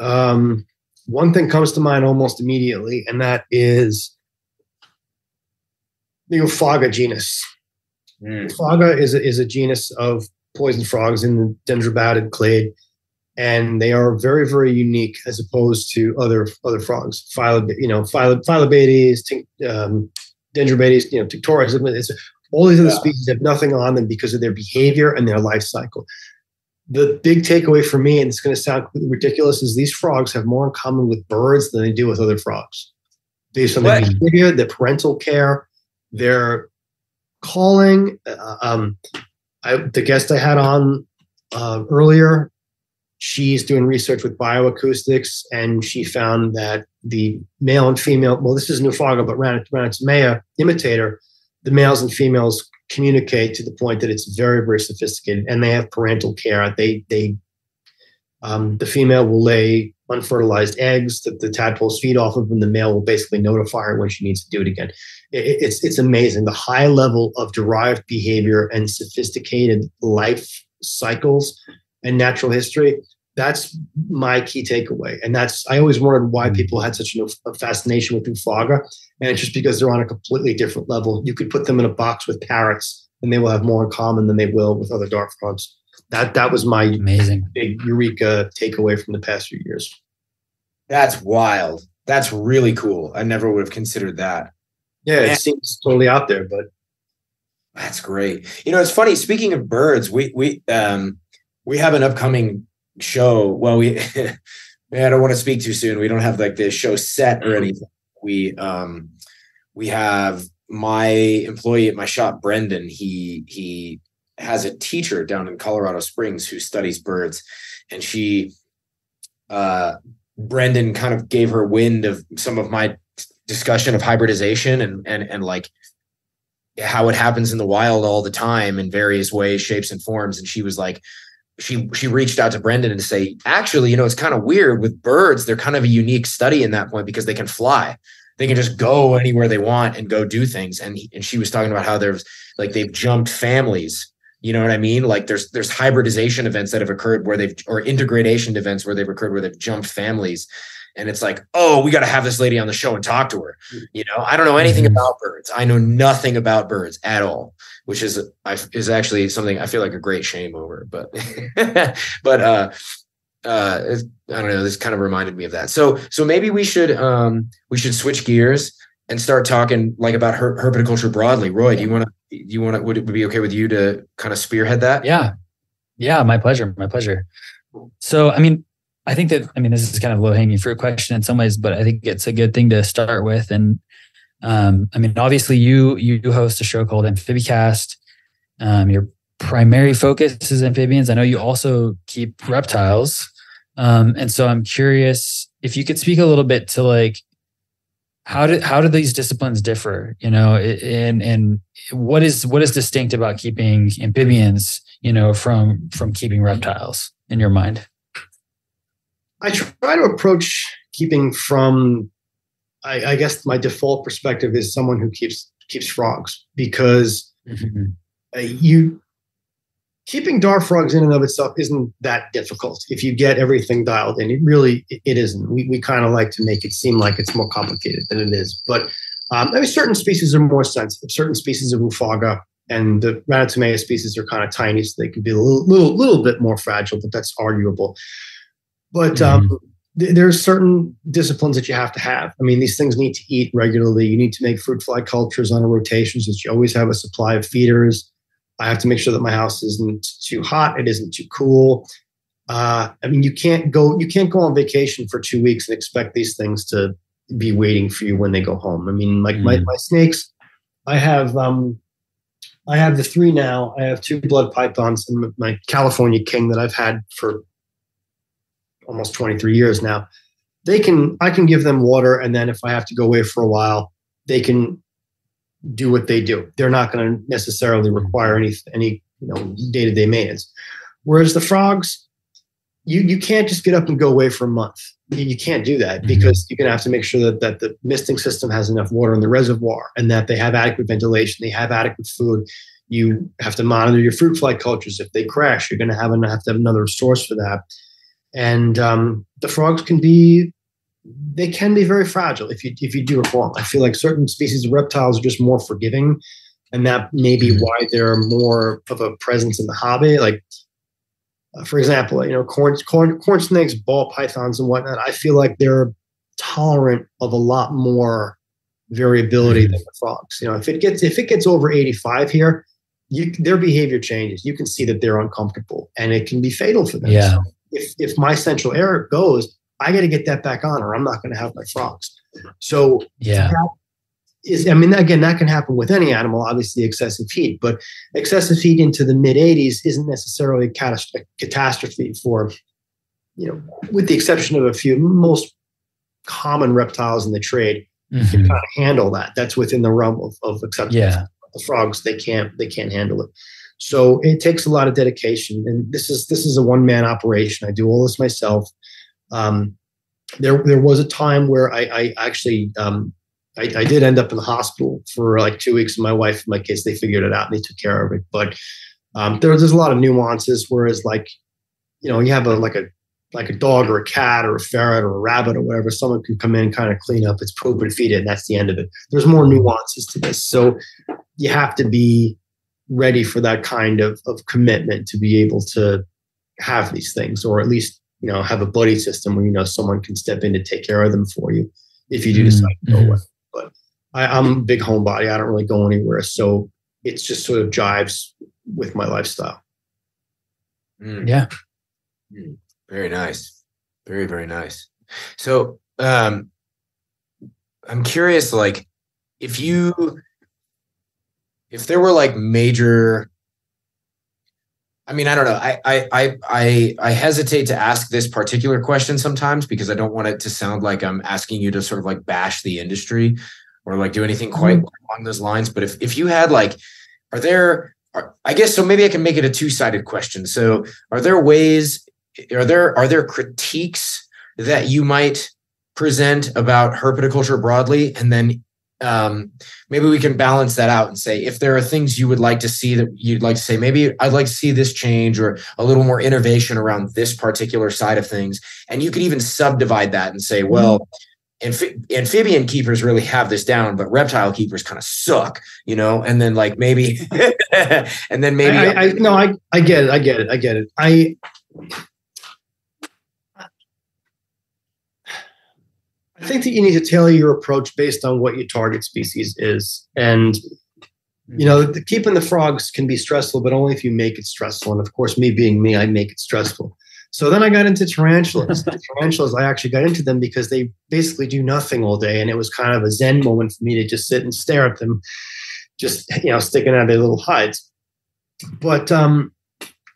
Um, one thing comes to mind almost immediately, and that is the Oophaga genus. Mm. Is a, is a genus of poison frogs in the dendrobatid clade, and they are very, very unique as opposed to other other frogs. Philo, you know, Phyllobates, um, Dendrobates, you know, tinctorius. All these other yeah. species have nothing on them because of their behavior and their life cycle. The big takeaway for me, and it's going to sound ridiculous, is these frogs have more in common with birds than they do with other frogs. Based on their behavior, their parental care, their calling, uh, um, I, the guest I had on uh, earlier, she's doing research with bioacoustics, and she found that the male and female, well, this is Oophaga, but Ranitomeya imitator, the males and females communicate to the point that it's very, very sophisticated, and they have parental care. They, they, um, the female will lay unfertilized eggs that the tadpoles feed off of, and the male will basically notify her when she needs to do it again. It's it's amazing. The high level of derived behavior and sophisticated life cycles and natural history that's my key takeaway. And that's i always wondered why mm. people had such a fascination with Oophaga and it's just because they're on a completely different level. You could put them in a box with parrots and they will have more in common than they will with other dart frogs that that was my amazing big eureka takeaway from the past few years that's wild that's really cool i never would have considered that yeah, it seems totally out there, but that's great. You know, it's funny. Speaking of birds, we we um we have an upcoming show. Well, we <laughs> I don't want to speak too soon. We don't have like the show set or mm-hmm. anything. We um we have my employee at my shop, Brendan. He he has a teacher down in Colorado Springs who studies birds, and she uh Brendan kind of gave her wind of some of my discussion of hybridization and and and like how it happens in the wild all the time in various ways, shapes, and forms. And she was like, she she reached out to Brendan and say, actually, you know, it's kind of weird with birds. They're kind of a unique study in that point because they can fly. They can just go anywhere they want and go do things. And and she was talking about how there's like they've jumped families. You know what I mean? Like there's there's hybridization events that have occurred where they've or integration events where they've occurred where they've jumped families and it's like, oh, we got to have this lady on the show and talk to her. You know, I don't know anything mm-hmm. about birds. I know nothing about birds at all, which is I, is actually something I feel like a great shame over. But <laughs> but uh, uh, I don't know. This kind of reminded me of that. So, so maybe we should um, we should switch gears and start talking like about her- herpetoculture broadly. Roy, do you want to? Do you want to? Would it be okay with you to kind of spearhead that? Yeah, yeah, my pleasure, my pleasure. So, I mean, I think that I mean this is kind of low hanging fruit question in some ways, but I think it's a good thing to start with. And um, I mean, obviously, you you host a show called Amphibicast. Um, your primary focus is amphibians. I know you also keep reptiles, um, and so I'm curious if you could speak a little bit to like how did how do these disciplines differ? You know, and and what is what is distinct about keeping amphibians? You know, from from keeping reptiles in your mind. I try to approach keeping from. I, I guess my default perspective is someone who keeps keeps frogs because mm-hmm. you keeping dart frogs in and of itself isn't that difficult if you get everything dialed in. It really it isn't. We, we kind of like to make it seem like it's more complicated than it is. But um, I mean, certain species are more sensitive. Certain species of Oophaga and the Ranitomeya species are kind of tiny, so they can be a little, little, little bit more fragile, but that's arguable. But mm-hmm. um, th- there's certain disciplines that you have to have. I mean, these things need to eat regularly. You need to make fruit fly cultures on a rotation so that you always have a supply of feeders. I have to make sure that my house isn't too hot, it isn't too cool. Uh, I mean, you can't go you can't go on vacation for two weeks and expect these things to be waiting for you when they go home. I mean, like mm. my, my snakes, I have um, I have the three now. I have two blood pythons and my California king that I've had for almost 23 years now. They can I can give them water, and then if I have to go away for a while, they can do what they do. They're not going to necessarily require any any you know day to day maintenance. Whereas the frogs, you you can't just get up and go away for a month. You, you can't do that mm-hmm. because you're going to have to make sure that that the misting system has enough water in the reservoir and that they have adequate ventilation, they have adequate food. You have to monitor your fruit fly cultures. If they crash, you're going to have, have to have another source for that. And um, the frogs can be they can be very fragile if you if you do reform. I feel like certain species of reptiles are just more forgiving, and that may be mm-hmm. why they're more of a presence in the hobby. Like, uh, for example, you know, corn, corn corn snakes, ball pythons, and whatnot. I feel like they're tolerant of a lot more variability mm-hmm. than the frogs. You know, if it gets if it gets over eighty five here, you, their behavior changes. You can see that they're uncomfortable, and it can be fatal for them. Yeah. So if if my central air goes, I got to get that back on, or I'm not going to have my frogs. So yeah, is I mean again that can happen with any animal. Obviously, excessive heat, but excessive heat into the mid 80s isn't necessarily a catastrophe for you know, with the exception of a few most common reptiles in the trade. Mm-hmm. Can kind of handle that. That's within the realm of, of acceptance. Yeah. The frogs they can't they can't handle it. So it takes a lot of dedication, and this is this is a one man operation. I do all this myself. Um, there, there was a time where I, I actually, um, I, I, did end up in the hospital for like two weeks. My wife and my kids, they figured it out and they took care of it. But um, there, there's a lot of nuances. Whereas, like, you know, you have a like a like a dog or a cat or a ferret or a rabbit or whatever, someone can come in and kind of clean up its poop and feed it, and that's the end of it. There's more nuances to this. So you have to be ready for that kind of, of commitment to be able to have these things, or at least you know have a buddy system where you know someone can step in to take care of them for you if you do mm-hmm. decide to go away. But I, am a big homebody. I don't really go anywhere, so it's just sort of jives with my lifestyle. Mm. Yeah. Mm. Very nice. Very very nice. So um, I'm curious, like if you if there were like major I mean, I don't know. I, I I I hesitate to ask this particular question sometimes because I don't want it to sound like I'm asking you to sort of like bash the industry or like do anything quite mm-hmm. along those lines. But if if you had like, are there? Are, I guess so. Maybe I can make it a two sided question. So, are there ways? Are there are there critiques that you might present about herpetoculture broadly, and then um, maybe we can balance that out and say if there are things you would like to see that you'd like to say maybe i'd like to see this change or a little more innovation around this particular side of things. And you could even subdivide that and say well amphi- amphibian keepers really have this down but reptile keepers kind of suck you know? And then like maybe <laughs> and then maybe I, I, no I, I get it i get it i get it. I I think that you need to tailor your approach based on what your target species is. And, you know, the, keeping the frogs can be stressful, but only if you make it stressful. And of course, me being me, I make it stressful. So then I got into tarantulas. tarantulas, I actually got into them because they basically do nothing all day. And it was kind of a zen moment for me to just sit and stare at them, just, you know, sticking out their little hides. But, um,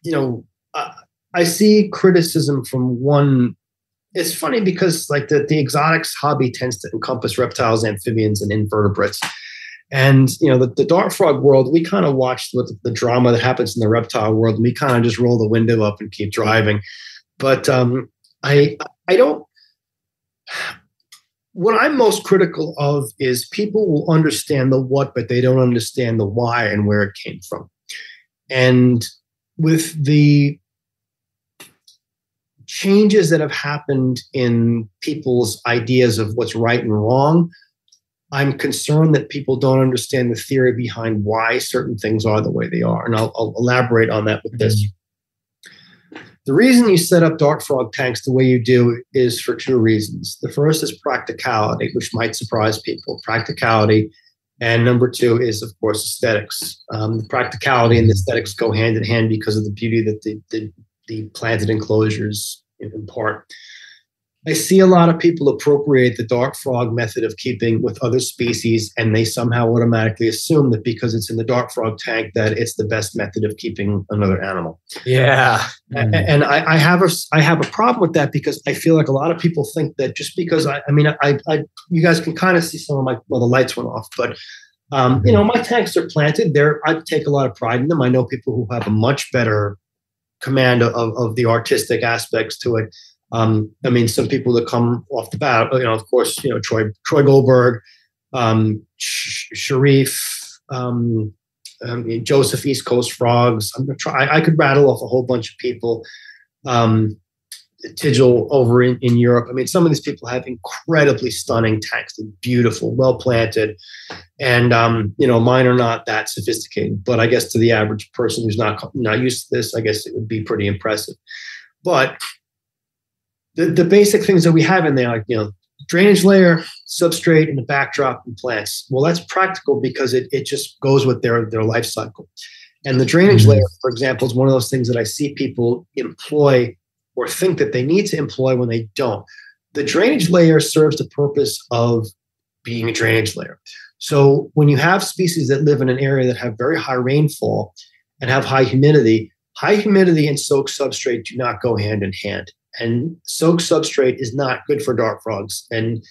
you know, I, I see criticism from one it's funny because like the, the exotics hobby tends to encompass reptiles, amphibians, and invertebrates. And you know, the, the dart frog world, we kind of watch the, the drama that happens in the reptile world, and we kind of just roll the window up and keep driving. But um, I I don't what I'm most critical of is people will understand the what, but they don't understand the why and where it came from. And with the changes that have happened in people's ideas of what's right and wrong, I'm concerned that people don't understand the theory behind why certain things are the way they are. And I'll, I'll elaborate on that with this. The reason you set up dart frog tanks the way you do is for two reasons. The first is practicality, which might surprise people. Practicality. And number two is, of course, aesthetics. Um, the practicality and the aesthetics go hand in hand because of the beauty that the, the, the planted enclosures in part. I see a lot of people appropriate the dart frog method of keeping with other species, and they somehow automatically assume that because it's in the dart frog tank, that it's the best method of keeping another animal. Yeah, and, and I, I, have a I have a problem with that because I feel like a lot of people think that just because I, I mean I, I you guys can kind of see some of my well the lights went off, but um, you know my tanks are planted. There I take a lot of pride in them. I know people who have a much better command of, of the artistic aspects to it. Um, I mean, some people that come off the bat, you know, of course, you know, Troy Troy Goldberg, um, Sharif, um, um, Joseph East Coast Frogs. I'm try. I, I could rattle off a whole bunch of people. Um, Tigel over in, in Europe. I mean, some of these people have incredibly stunning tanks. They're beautiful, well planted, and um, you know, mine are not that sophisticated. But I guess to the average person who's not not used to this, I guess it would be pretty impressive. But the, the basic things that we have in there, like you know, drainage layer, substrate, and the backdrop and plants. Well, that's practical because it it just goes with their their life cycle. And the drainage mm-hmm. layer, for example, is one of those things that I see people employ or think that they need to employ when they don't. The drainage layer serves the purpose of being a drainage layer. So when you have species that live in an area that have very high rainfall and have high humidity, high humidity and soak substrate do not go hand in hand. And soak substrate is not good for dart frogs. And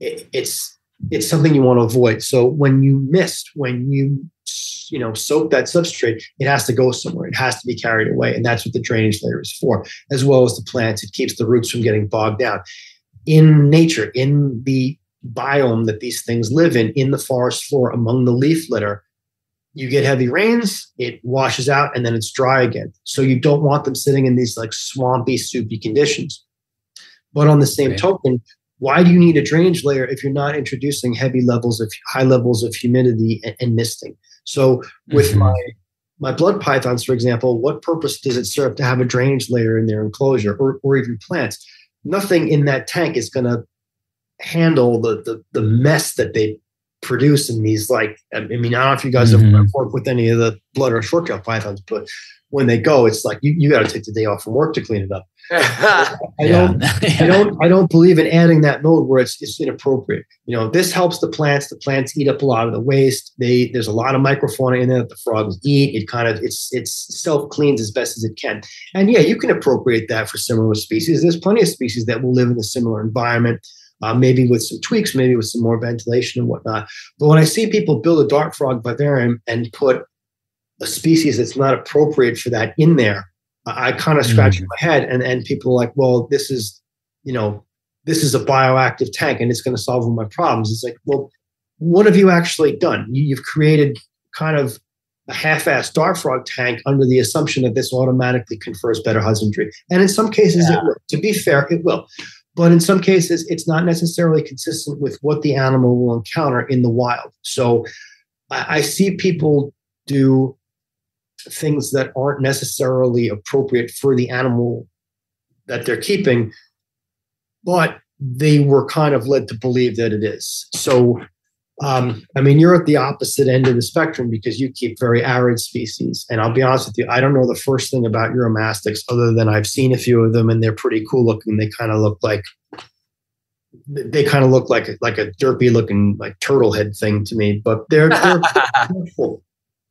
it's it's something you want to avoid. So when you mist, when you you know soak that substrate, it has to go somewhere. It has to be carried away, and that's what the drainage layer is for, as well as the plants. It keeps the roots from getting bogged down. In nature, in the biome that these things live in, in the forest floor, among the leaf litter, you get heavy rains, it washes out, and then it's dry again. So you don't want them sitting in these like swampy, soupy conditions. But on the same okay. token, why do you need a drainage layer if you're not introducing heavy levels of high levels of humidity and, and misting? So with mm-hmm. my my blood pythons, for example, what purpose does it serve to have a drainage layer in their enclosure or, or even plants? Nothing in that tank is going to handle the, the the mess that they produce in these. Like, I mean, I don't know if you guys mm-hmm. have worked with any of the blood or short tail pythons, but when they go, it's like you, you got to take the day off from work to clean it up. <laughs> I don't, I <laughs> don't, I don't believe in adding that mode where it's it's inappropriate. You know, this helps the plants. The plants eat up a lot of the waste. They there's a lot of microfauna in there that the frogs eat. It kind of it's it's self cleans as best as it can. And yeah, you can appropriate that for similar species. There's plenty of species that will live in a similar environment. Uh, maybe with some tweaks, maybe with some more ventilation and whatnot. But when I see people build a dart frog vivarium and put a species that's not appropriate for that in there, I kind of scratch mm-hmm. my head, and and people are like, well, this is, you know, this is a bioactive tank, and it's going to solve all my problems. It's like, well, what have you actually done? You, have created kind of a half-assed dart frog tank under the assumption that this automatically confers better husbandry, and in some cases, yeah. it will. To be fair, it will. But in some cases, it's not necessarily consistent with what the animal will encounter in the wild. So I, I see people do things that aren't necessarily appropriate for the animal that they're keeping. But they were kind of led to believe that it is. So, um, I mean, you're at the opposite end of the spectrum because you keep very arid species. And I'll be honest with you, I don't know the first thing about uromastyx other than I've seen a few of them and they're pretty cool looking. They kind of look like they kind of look like like a derpy looking like turtle head thing to me, but they're, they're <laughs> cool.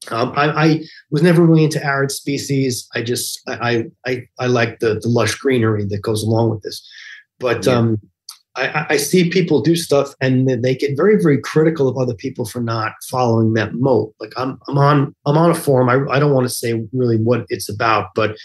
Um, I, I, was never really into arid species. I just I I I like the the lush greenery that goes along with this. But yeah. um, I, I, see people do stuff and they get very very critical of other people for not following that moat. Like I'm I'm on I'm on a forum. I, I don't want to say really what it's about, but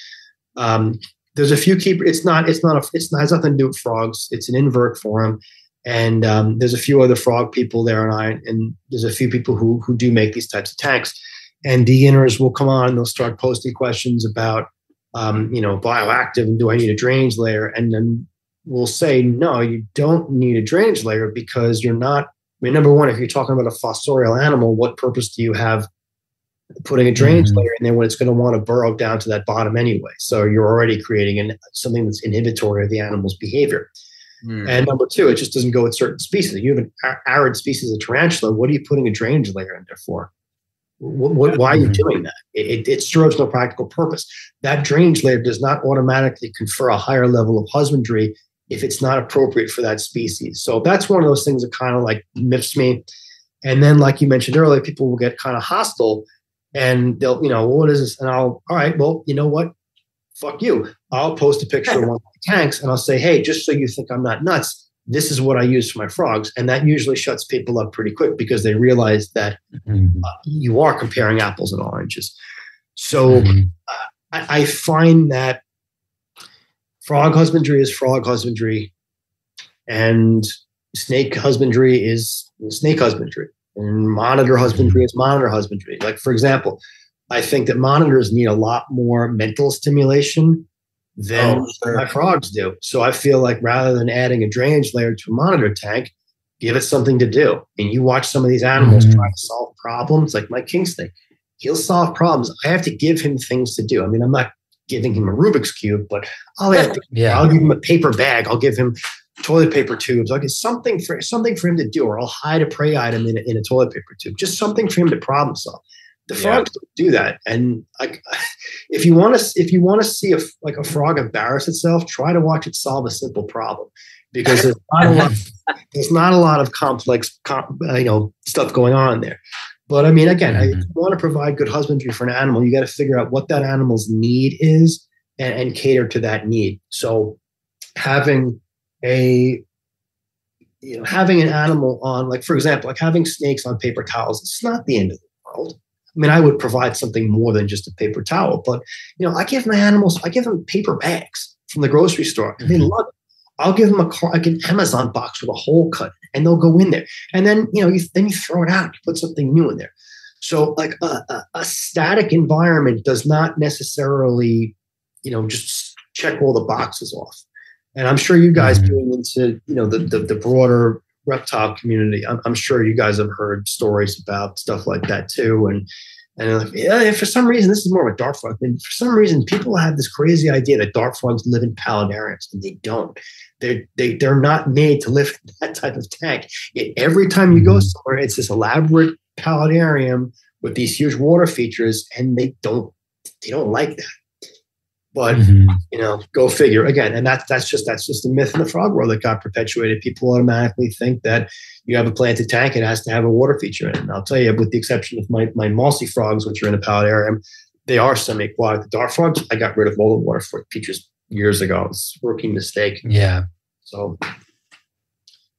um, there's a few keepers. It's not it's not a it's not, has nothing to do with frogs. It's an invert forum. And um, there's a few other frog people there, and I and there's a few people who who do make these types of tanks and beginners will come on and they'll start posting questions about um, you know bioactive and do i need a drainage layer and then we'll say no you don't need a drainage layer because you're not i mean number one if you're talking about a fossorial animal what purpose do you have putting a drainage mm-hmm. layer in there when it's going to want to burrow down to that bottom anyway so you're already creating an, something that's inhibitory of the animal's behavior mm. and number two it just doesn't go with certain species if you have an arid species of tarantula what are you putting a drainage layer in there for what, why are you mm-hmm. doing that? It, it, serves no practical purpose. That drainage layer does not automatically confer a higher level of husbandry if it's not appropriate for that species. So that's one of those things that kind of like miffs me. And then, like you mentioned earlier, people will get kind of hostile and they'll, you know, what is this? And I'll, all right, well, you know what? Fuck you. I'll post a picture of one of my tanks and I'll say, hey, just so you think I'm not nuts, this is what I use for my frogs. And that usually shuts people up pretty quick because they realize that mm-hmm. uh, you are comparing apples and oranges. So mm-hmm. uh, I, I, find that frog husbandry is frog husbandry and snake husbandry is snake husbandry and monitor husbandry is monitor husbandry. Like, for example, I think that monitors need a lot more mental stimulation than oh, sure. my frogs do. So I feel like rather than adding a drainage layer to a monitor tank, give it something to do. And you watch some of these animals mm-hmm. try to solve problems, like my king snake. He'll solve problems. I have to give him things to do. I mean, I'm not giving him a Rubik's cube, but I'll have yeah. I'll give him a paper bag. I'll give him toilet paper tubes. I'll get something for something for him to do, or I'll hide a prey item in a, in a toilet paper tube. Just something for him to problem solve. The frogs yeah. do that, and like, <laughs> if you want to, if you want to see a like a frog embarrass itself, try to watch it solve a simple problem, because there's not a lot, <laughs> there's not a lot of complex, com, uh, you know, stuff going on there. But I mean, again, mm-hmm. if you want to provide good husbandry for an animal, you got to figure out what that animal's need is and, and cater to that need. So, having a you know having an animal on, like for example, like having snakes on paper towels, it's not the end of the world I mean, I would provide something more than just a paper towel, but you know, I give my animals, I give them paper bags from the grocery store, and they mm-hmm. love it. I'll give them a car, like an Amazon box with a hole cut, and they'll go in there. And then you know, you, then you throw it out, you put something new in there. So, like a, a, a static environment does not necessarily, you know, just check all the boxes off. And I'm sure you guys mm-hmm. being into, you know, the, the, the broader reptile community. I'm, I'm, sure you guys have heard stories about stuff like that too. And and like, yeah, for some reason, this is more of a dart frog. And for some reason, people have this crazy idea that dart frogs live in paludariums, and they don't. They're they, they're not made to live in <laughs> that type of tank. Yet every time you go mm-hmm. somewhere, it's this elaborate paludarium with these huge water features, and they don't they don't like that. But mm-hmm. you know, go figure again. And that's that's just that's just a myth in the frog world that got perpetuated. People automatically think that you have a planted tank, it has to have a water feature in it. And I'll tell you, with the exception of my my mossy frogs, which are in a paludarium, they are semi-aquatic. The dart frogs, I got rid of all the water features years ago. It's a rookie mistake. Yeah. So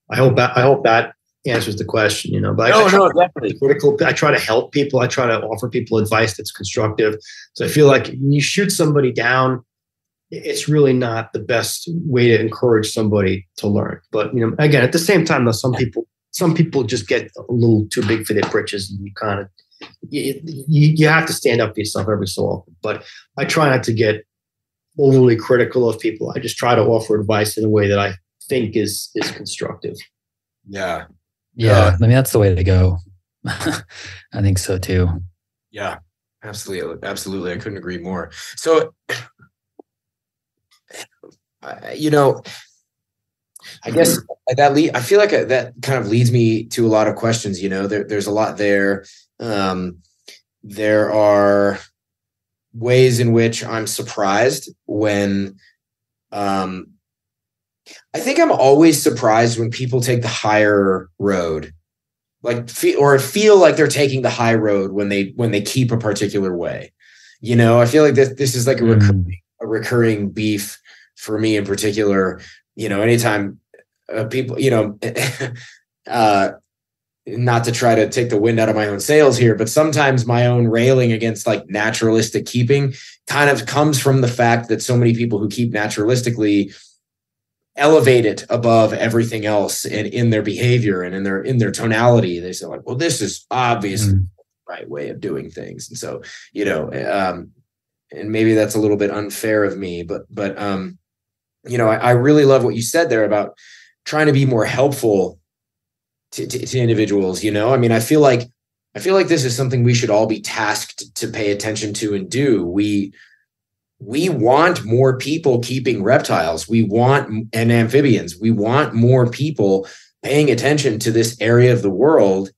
I hope that I hope that answers the question, you know. But no, I, I no, definitely critical. I try to help people. I try to offer people advice that's constructive. So I feel like you shoot somebody down, it's really not the best way to encourage somebody to learn. But you know, again, at the same time, though, some people some people just get a little too big for their britches, and you kind of you, you, you have to stand up for yourself every so often. But I try not to get overly critical of people. I just try to offer advice in a way that I think is is constructive. Yeah, yeah, uh, I mean that's the way to go. <laughs> I think so too. Yeah, absolutely, absolutely. I couldn't agree more. So, you know, I guess that lead, I feel like that kind of leads me to a lot of questions. You know, there, there's a lot there. Um, there are ways in which I'm surprised when, um, I think I'm always surprised when people take the higher road, like or feel like they're taking the high road when they when they keep a particular way. You know, I feel like this this is like a recurring, mm. a recurring beef for me in particular. You know, anytime uh, people, you know, <laughs> uh, not to try to take the wind out of my own sails here, but sometimes my own railing against like naturalistic keeping kind of comes from the fact that so many people who keep naturalistically elevate it above everything else and in their behavior and in their in their tonality. They say like, well, this is obviously mm. the right way of doing things. And so, you know, um, and maybe that's a little bit unfair of me, but but um, you know, I, I really love what you said there about trying to be more helpful to, to, to individuals. You know, I mean, I feel like I feel like this is something we should all be tasked to pay attention to and do. We we want more people keeping reptiles. We want and amphibians. We want more people paying attention to this area of the world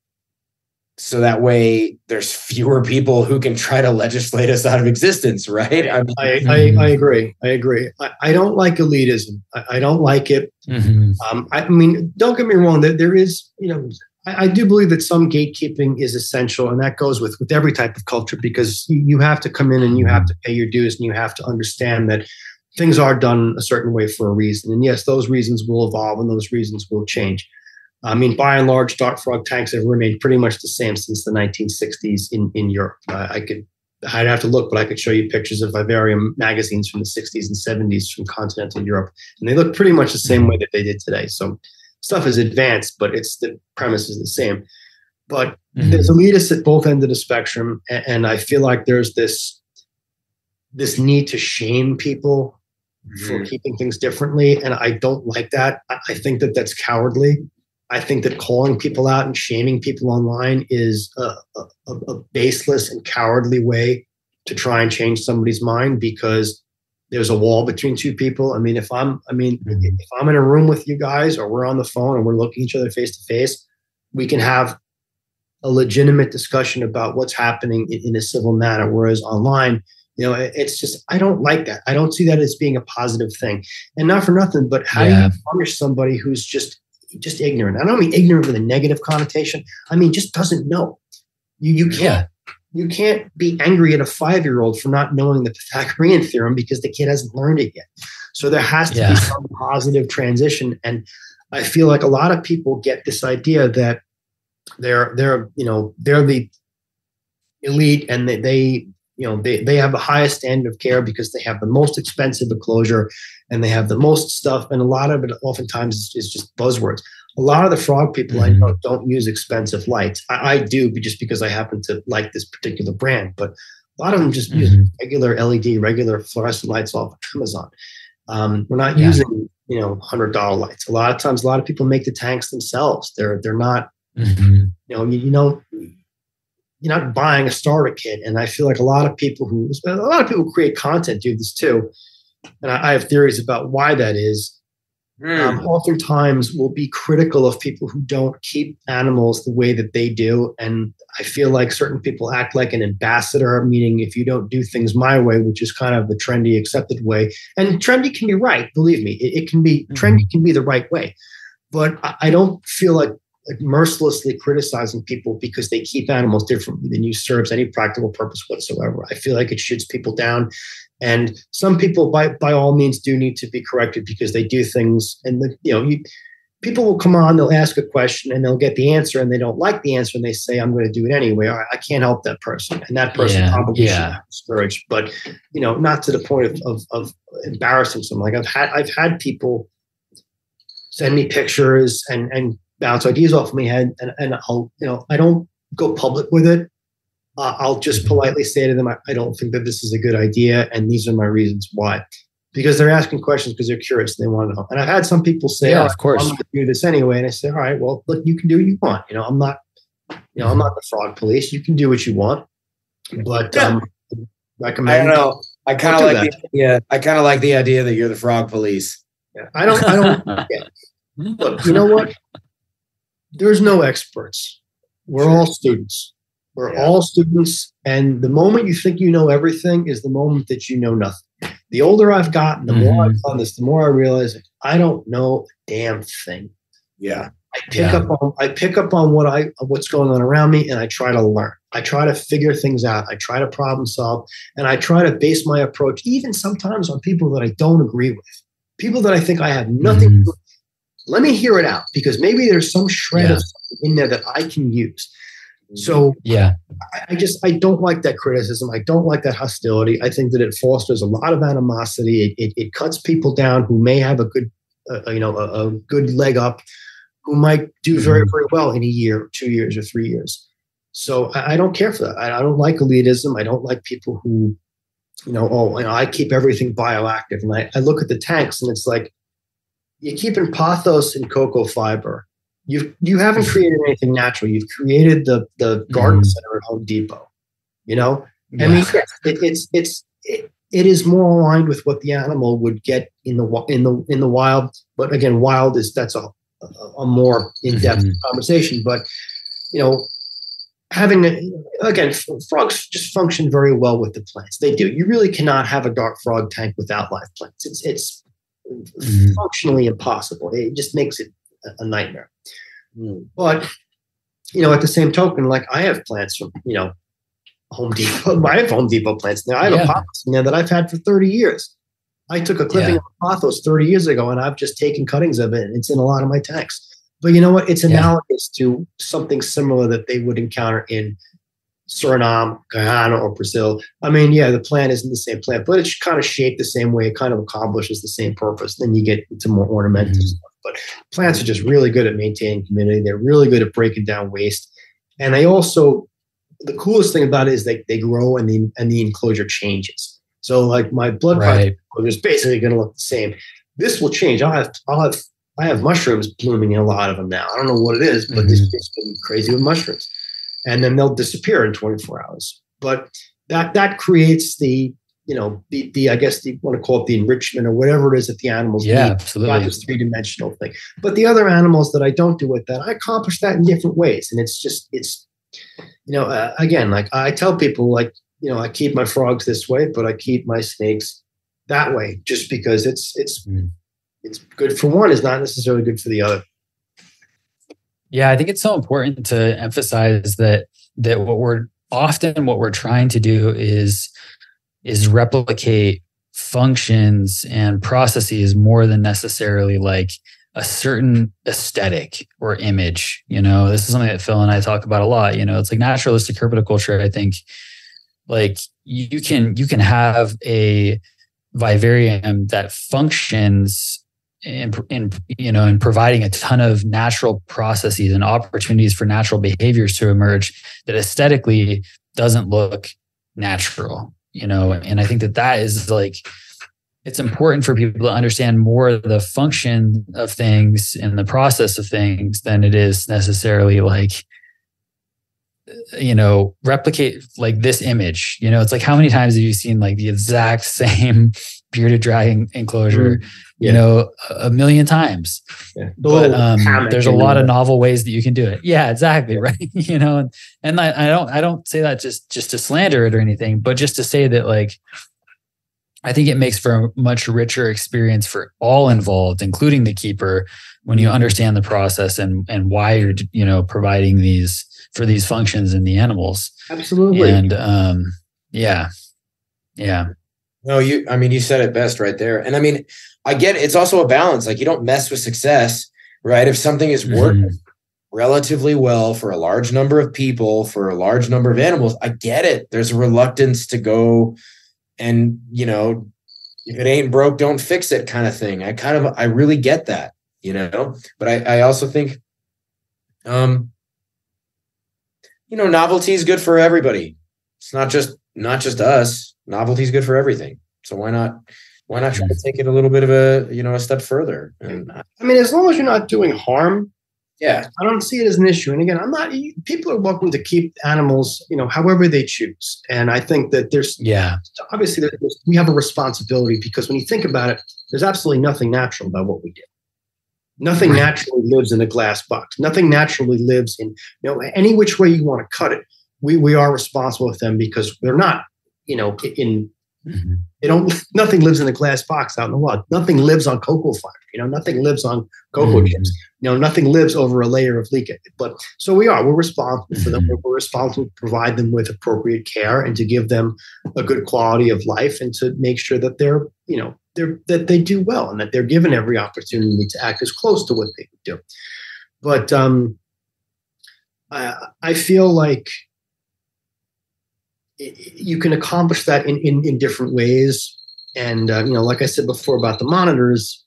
so that way there's fewer people who can try to legislate us out of existence right? I, mean, I, I, I, agree. I agree. I, I don't like elitism. I, I don't like it. Mm-hmm. um, I mean don't get me wrong that there is you know I, do believe that some gatekeeping is essential and that goes with with every type of culture because you have to come in and you have to pay your dues and you have to understand that things are done a certain way for a reason. And yes those reasons will evolve and those reasons will change I mean, by and large, dart frog tanks have remained pretty much the same since the 1960s in, in Europe. Uh, I could, I'd have to look, but I could show you pictures of vivarium magazines from the 60s and 70s from continental Europe, and they look pretty much the same way that they did today. So stuff is advanced, but it's the premise is the same. But mm-hmm. there's elitists at both ends of the spectrum, and, and I feel like there's this this need to shame people mm-hmm. for keeping things differently, and I don't like that. I, I think that that's cowardly. I think that calling people out and shaming people online is a, a, a, baseless and cowardly way to try and change somebody's mind because there's a wall between two people. I mean, if I'm, I mean, mm-hmm. if I'm in a room with you guys or we're on the phone and we're looking each other face to face, we can have a legitimate discussion about what's happening in, in a civil manner. Whereas online, you know, it's just I don't like that. I don't see that as being a positive thing. And not for nothing, but how yeah. do you punish somebody who's just just ignorant. I don't mean ignorant with a negative connotation. I mean just doesn't know. You you can't yeah. you can't be angry at a five year old for not knowing the Pythagorean theorem because the kid hasn't learned it yet. So there has to yeah. be some positive transition. And I feel like a lot of people get this idea that they're they're you know they're the elite and they, they you know they, they have the highest standard of care because they have the most expensive enclosure and they have the most stuff and a lot of it oftentimes is, just buzzwords a lot of the frog people mm-hmm. i know don't use expensive lights I, I, do just because i happen to like this particular brand but a lot of them just mm-hmm. use regular led regular fluorescent lights off of amazon um, we're not yeah. using you know hundred dollar lights a lot of times a lot of people make the tanks themselves they're they're not mm-hmm. you know you, you know you're not buying a starter kit. And I feel like a lot of people who, a lot of people who create content do this too. And I, I have theories about why that is. Mm. Um, oftentimes will be critical of people who don't keep animals the way that they do. And I feel like certain people act like an ambassador, meaning if you don't do things my way, which is kind of the trendy, accepted way, and trendy can be right, believe me, it, it can be mm. trendy can be the right way. But I, I don't feel like like mercilessly criticizing people because they keep animals differently than you serves any practical purpose whatsoever. I feel like it shoots people down. And some people, by by all means, do need to be corrected because they do things, and the, you know, you, people will come on, they'll ask a question, and they'll get the answer, and they don't like the answer, and they say, "I'm going to do it anyway." I, I can't help that person, and that person yeah, probably yeah. should be discouraged, but you know, not to the point of, of, of embarrassing someone. Like I've had I've had people send me pictures and and bounce ideas off my head, and, and I'll you know I don't go public with it. Uh, I'll just mm-hmm. politely say to them, I, I, don't think that this is a good idea, and these are my reasons why. Because they're asking questions because they're curious and they want to know. And I've had some people say, "Yeah, oh, of course, I'm going to do this anyway," and I say, "All right, well, look, you can do what you want. You know, I'm not, you know, I'm not the frog police. You can do what you want, but yeah. um, recommend." I don't know. I kind of like that. the idea. I kind of like the idea that you're the frog police. Yeah. I don't. I don't. <laughs> yeah. Look, you know what? There's no experts. We're all students. We're Yeah. all students. And the moment you think you know everything is the moment that you know nothing. The older I've gotten, the more I've done this, the more I realize I don't know a damn thing. Yeah. I pick Yeah. up on I pick up on what I what's going on around me and I try to learn. I try to figure things out. I try to problem solve and I try to base my approach even sometimes on people that I don't agree with. People that I think I have nothing Mhm. Let me hear it out because maybe there's some shred Yeah. of something in there that I can use. So Yeah. I, I just I don't like that criticism. I don't like that hostility. I think that it fosters a lot of animosity. It, it, it cuts people down who may have a good, uh, you know, a, a good leg up, who might do very Mhm. very well in a year, two years, or three years. So I, I don't care for that. I, I don't like elitism. I don't like people who, you know, oh, you know, I keep everything bioactive, and I, I look at the tanks, and it's like you're keeping pothos and cocoa fiber. You you haven't created anything natural. You've created the the garden Mhm. center at Home Depot. You know, I mean, yes, it, it's it's it, it is more aligned with what the animal would get in the in the in the wild. But again, wild is that's a a, more in depth Mhm. conversation. But you know, having a, again, frogs just function very well with the plants. They do. You really cannot have a dart frog tank without live plants. It's it's Mhm. functionally impossible. It just makes it a- a nightmare. Mm. But you know, at the same token, like I have plants from you know Home Depot. <laughs> I have Home Depot plants now. I have Yeah. a pothos there that I've had for thirty years. I took a clipping Yeah. of pothos thirty years ago, and I've just taken cuttings of it. And it's in a lot of my tanks. But you know what? It's Yeah. analogous to something similar that they would encounter in Suriname, Guyana, or Brazil. I mean, yeah, the plant isn't the same plant, but it's kind of shaped the same way. It kind of accomplishes the same purpose. Then you get into more ornamental Mhm. stuff. But plants are just really good at maintaining community. They're really good at breaking down waste. And they also, the coolest thing about it is they, they grow and the, and the enclosure changes. So like my blood right. Is basically going to look the same. This will change. I'll have, I'll have, I have mushrooms blooming in a lot of them now. I don't know what it is, but this Mhm. it's been crazy with mushrooms. And then they'll disappear in 24 hours. But that that creates the, you know, the the I guess you want to call it the enrichment or whatever it is that the animals Yeah, need absolutely. this three dimensional thing. But the other animals that I don't do with that, I accomplish that in different ways. And it's just, it's, you know, uh, again, like I tell people, like, you know, I keep my frogs this way, but I keep my snakes that way just because it's, it's, Mm. it's good for one is not necessarily good for the other. Yeah, I think it's so important to emphasize that that what we're often what we're trying to do is is replicate functions and processes more than necessarily like a certain aesthetic or image. You know, this is something that Phil and I talk about a lot. You know, it's like naturalistic herpetoculture. I think like you can you can have a vivarium that functions in you know in providing a ton of natural processes and opportunities for natural behaviors to emerge that aesthetically doesn't look natural you know? And i think that that is like it's important for people to understand more the function of things and the process of things than it is necessarily like you know replicate like this image you know? It's like how many times have you seen like the exact <laughs> same bearded dragon enclosure Yeah. you know a, a million times. Yeah. But um, there's a lot of the- novel ways that you can do it. Yeah exactly <laughs> right? You know and, and I, I don't i don't say that just just to slander it or anything but just to say that like i think it makes for a much richer experience for all involved including the keeper when you understand the process and and why you're you know providing these for these functions in the animals. Absolutely. and um yeah. Yeah No, you. I mean, you said it best right there. And I mean, I get it. it's also a balance. Like you don't mess with success, right? If something is working Mhm. relatively well for a large number of people, for a large number of animals, I get it. There's a reluctance to go and you know, if it ain't broke, don't fix it, kind of thing. I kind of, I really get that, you know. But I, I also think, um, you know, novelty is good for everybody. It's not just not just us. Novelty is good for everything. So why not why not try to take it a little bit of a you know a step further? And uh, I mean, as long as you're not doing harm, yeah, I don't see it as an issue. And again, I'm not. People are welcome to keep animals, you know, however they choose. And I think that there's yeah obviously there's, we have a responsibility because when you think about it, there's absolutely nothing natural about what we do. Nothing right. naturally lives in a glass box. Nothing naturally lives in you know any which way you want to cut it. We we are responsible with them because they're not you know in mm-hmm. they don't <laughs> nothing lives in a glass box out in the wild. Nothing lives on cocoa fiber. You know nothing lives on cocoa mm-hmm. chips. You know nothing lives over a layer of leak. But so we are. We're responsible for them. Mm-hmm. We're responsible to provide them with appropriate care and to give them a good quality of life and to make sure that they're you know they're that they do well and that they're given every opportunity to act as close to what they do. But um, I, I feel like you can accomplish that in, in, in different ways. And, uh, you know, like I said before about the monitors,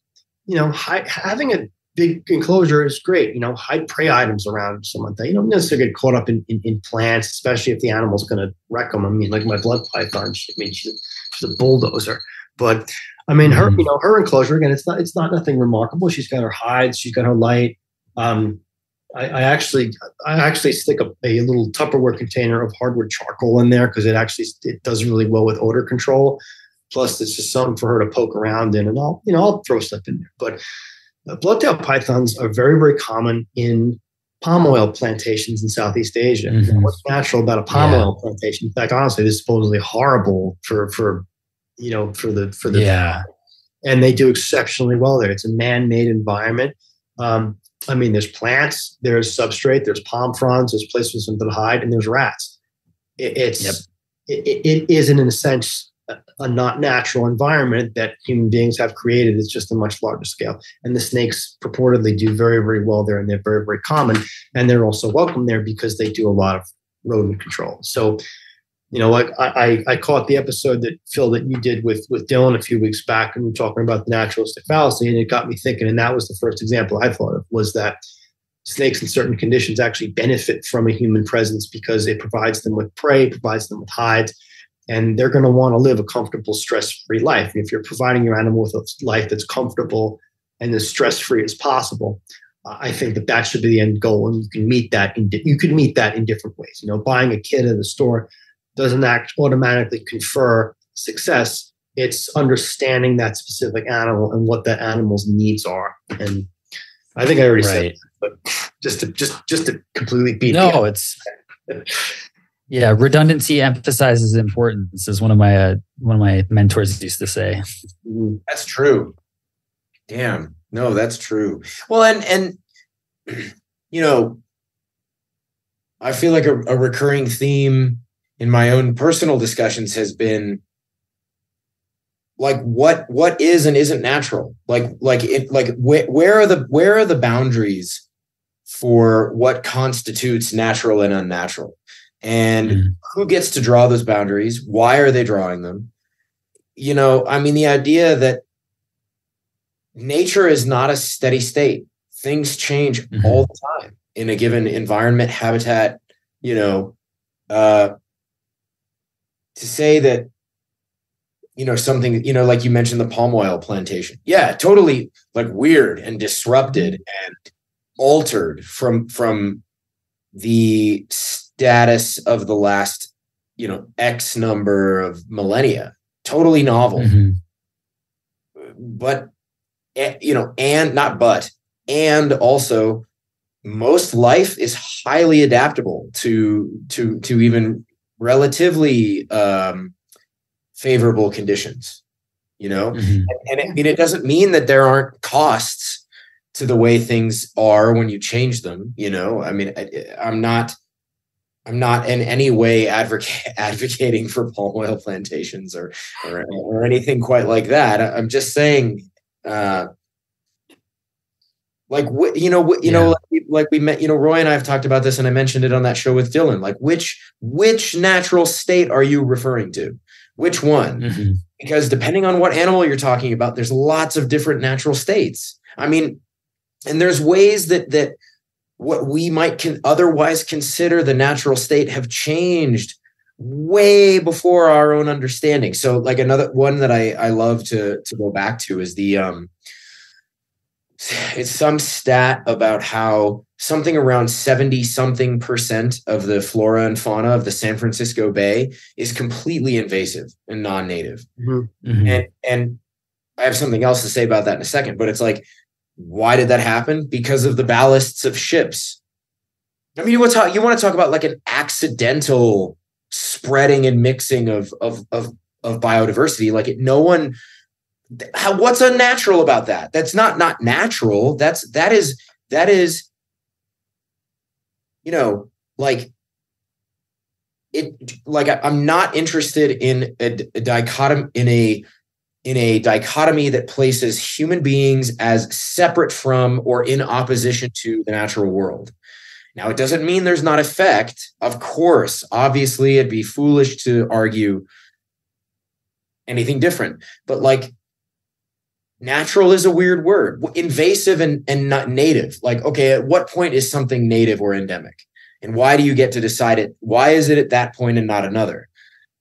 you know, hi, having a big enclosure is great. You know, hide prey items around someone that you don't necessarily get caught up in, in, in plants, especially if the animal's going to wreck them. I mean, like my blood python, she, I mean, she's, she's a bulldozer. But I mean, her, mm-hmm. you know, her enclosure again, it's not, it's not nothing remarkable. She's got her hides, she's got her light. Um, I, I actually, I actually stick a, a, little Tupperware container of hardwood charcoal in there because it actually it does really well with odor control. Plus, it's just something for her to poke around in, and I'll, you know, I'll throw stuff in there. But uh, bloodtail pythons are very, very common in palm oil plantations in Southeast Asia. Mm-hmm. What's natural about a palm yeah. oil plantation? In fact, honestly, this is supposedly horrible for for you know, for the for the yeah. And they do exceptionally well there. It's a man-made environment. Um, I mean, there's plants, there's substrate, there's palm fronds, there's places for them to hide, and there's rats. It, it's yep. it, it is in a sense a, a not natural environment that human beings have created. It's just a much larger scale. And the snakes purportedly do very, very well there, and they're very, very common. And they're also welcome there because they do a lot of rodent control. So you know, like I, I caught the episode that Phil that you did with with Dylan a few weeks back, and we were talking about the naturalistic fallacy, and it got me thinking. And that was the first example I thought of was that snakes in certain conditions actually benefit from a human presence because it provides them with prey, provides them with hides, and they're going to want to live a comfortable, stress-free life. And if you're providing your animal with a life that's comfortable and as stress-free as possible, I think that that should be the end goal, and you can meet that. In, you can meet that in different ways. You know, buying a kit at the store doesn't act automatically confer success. It's understanding that specific animal and what that animal's needs are. And I think I already right. said, that, but just to just just to completely beat. No, it's yeah. Redundancy emphasizes importance, is one of my uh, one of my mentors used to say. Mm-hmm. That's true. Damn. No, that's true. Well, and and <clears throat> you know, I feel like a, a recurring theme in my own personal discussions has been like what what is and isn't natural? Like like it like wh- where are the where are the boundaries for what constitutes natural and unnatural? And mm. who gets to draw those boundaries? Why are they drawing them? You know i mean the idea that nature is not a steady state. Things change mm-hmm. all the time in a given environment habitat you know uh to say that you know something you know like you mentioned the palm oil plantation. Yeah totally like weird and disrupted and altered from from the status of the last you know x number of millennia. Totally novel. Mm-hmm. but eh, you know and not but and also most life is highly adaptable to to to even relatively um, favorable conditions you know? Mm-hmm. and, and, it, it doesn't mean that there aren't costs to the way things are when you change them you know? I mean I, i'm not i'm not in any way advocate, <laughs> advocating for palm oil plantations or, or or anything quite like that. I'm just saying uh like you know you yeah. know like, like we met you know roy and i have talked about this and i mentioned it on that show with dylan. Like which which natural state are you referring to? Which one? Mm-hmm. because depending on what animal you're talking about there's lots of different natural states. I mean and there's ways that that what we might can otherwise consider the natural state have changed way before our own understanding. So like another one that i i love to to go back to is the um it's some stat about how something around 70 something percent of the flora and fauna of the San Francisco Bay is completely invasive and non-native. Mm-hmm. Mm-hmm. And and I have something else to say about that in a second, but it's like Why did that happen? Because of the ballasts of ships. I mean, you want to talk, you want to talk about like an accidental spreading and mixing of of of, of biodiversity. Like it, no one how, what's unnatural about that? That's not not natural. That's that is that is you know like it like I, am not interested in a, a dichotomy in a in a dichotomy that places human beings as separate from or in opposition to the natural world. Now, it doesn't mean there's not effect. Of course, obviously, it'd be foolish to argue anything different. But like, natural is a weird word. Invasive and, and not native. Like, okay, at what point is something native or endemic? And why do you get to decide it? Why is it at that point and not another?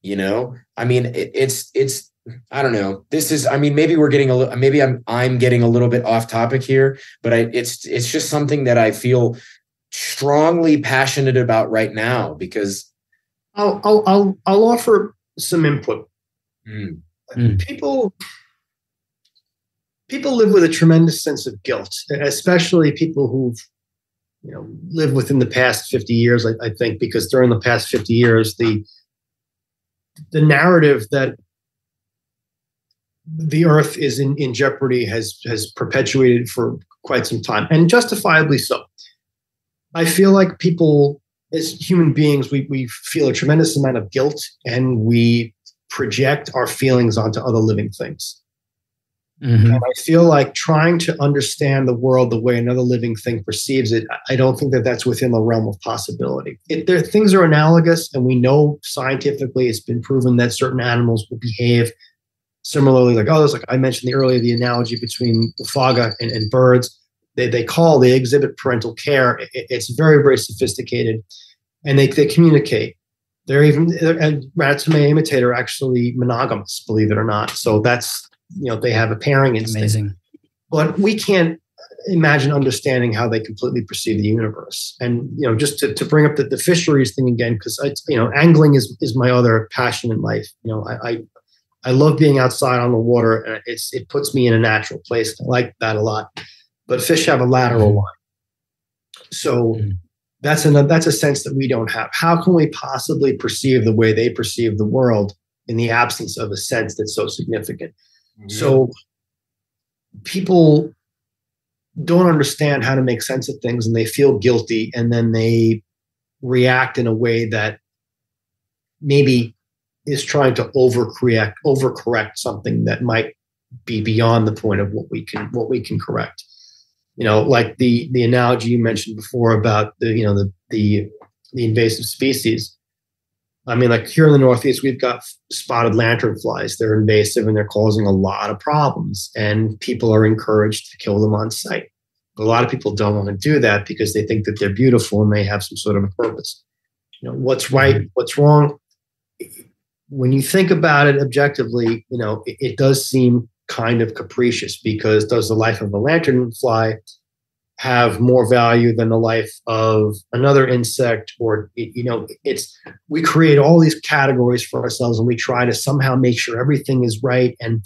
You know, I mean, it, it's it's I don't know. This is, I mean, maybe we're getting a little, maybe I'm, I'm getting a little bit off topic here, but I, it's, it's just something that I feel strongly passionate about right now because I'll, I'll, I'll, I'll offer some input. Mm. People, people live with a tremendous sense of guilt, especially people who've, you know, lived within the past 50 years, I, I think, because during the past 50 years, the, the narrative that the earth is in, in jeopardy has has perpetuated for quite some time and justifiably so. I feel like people as human beings we, we feel a tremendous amount of guilt and we project our feelings onto other living things mm-hmm. and i feel like trying to understand the world the way another living thing perceives it i don't think that that's within the realm of possibility it, there, things are analogous and we know scientifically it's been proven that certain animals will behave Similarly, like oh, like I mentioned the earlier the analogy between the quagga and, and birds. They, they call they exhibit parental care. It, it's very very sophisticated, and they they communicate. They're even and rats may imitate are actually monogamous, believe it or not. So that's you know they have a pairing instinct. Amazing. But we can't imagine understanding how they completely perceive the universe. And you know, just to, to bring up the, the fisheries thing again, because it's you know, angling is is my other passion in life. You know, I, I I love being outside on the water, and it's it puts me in a natural place. I like that a lot. But fish have a lateral mm-hmm. line, so mm-hmm. that's a that's a sense that we don't have. How can we possibly perceive the way they perceive the world in the absence of a sense that's so significant? So people don't understand how to make sense of things, and they feel guilty, and then they react in a way that maybe is trying to overcorrect overcorrect something that might be beyond the point of what we can what we can correct. You know like the the analogy you mentioned before about the you know the the, the invasive species i mean like here in the northeast we've got spotted lanternflies they're invasive and they're causing a lot of problems and people are encouraged to kill them on sight but a lot of people don't want to do that because they think that they're beautiful and they have some sort of a purpose. You know what's right what's wrong? When you think about it objectively, you know, it, it, does seem kind of capricious because does the life of a lanternfly have more value than the life of another insect or you know it's we create all these categories for ourselves and we try to somehow make sure everything is right. And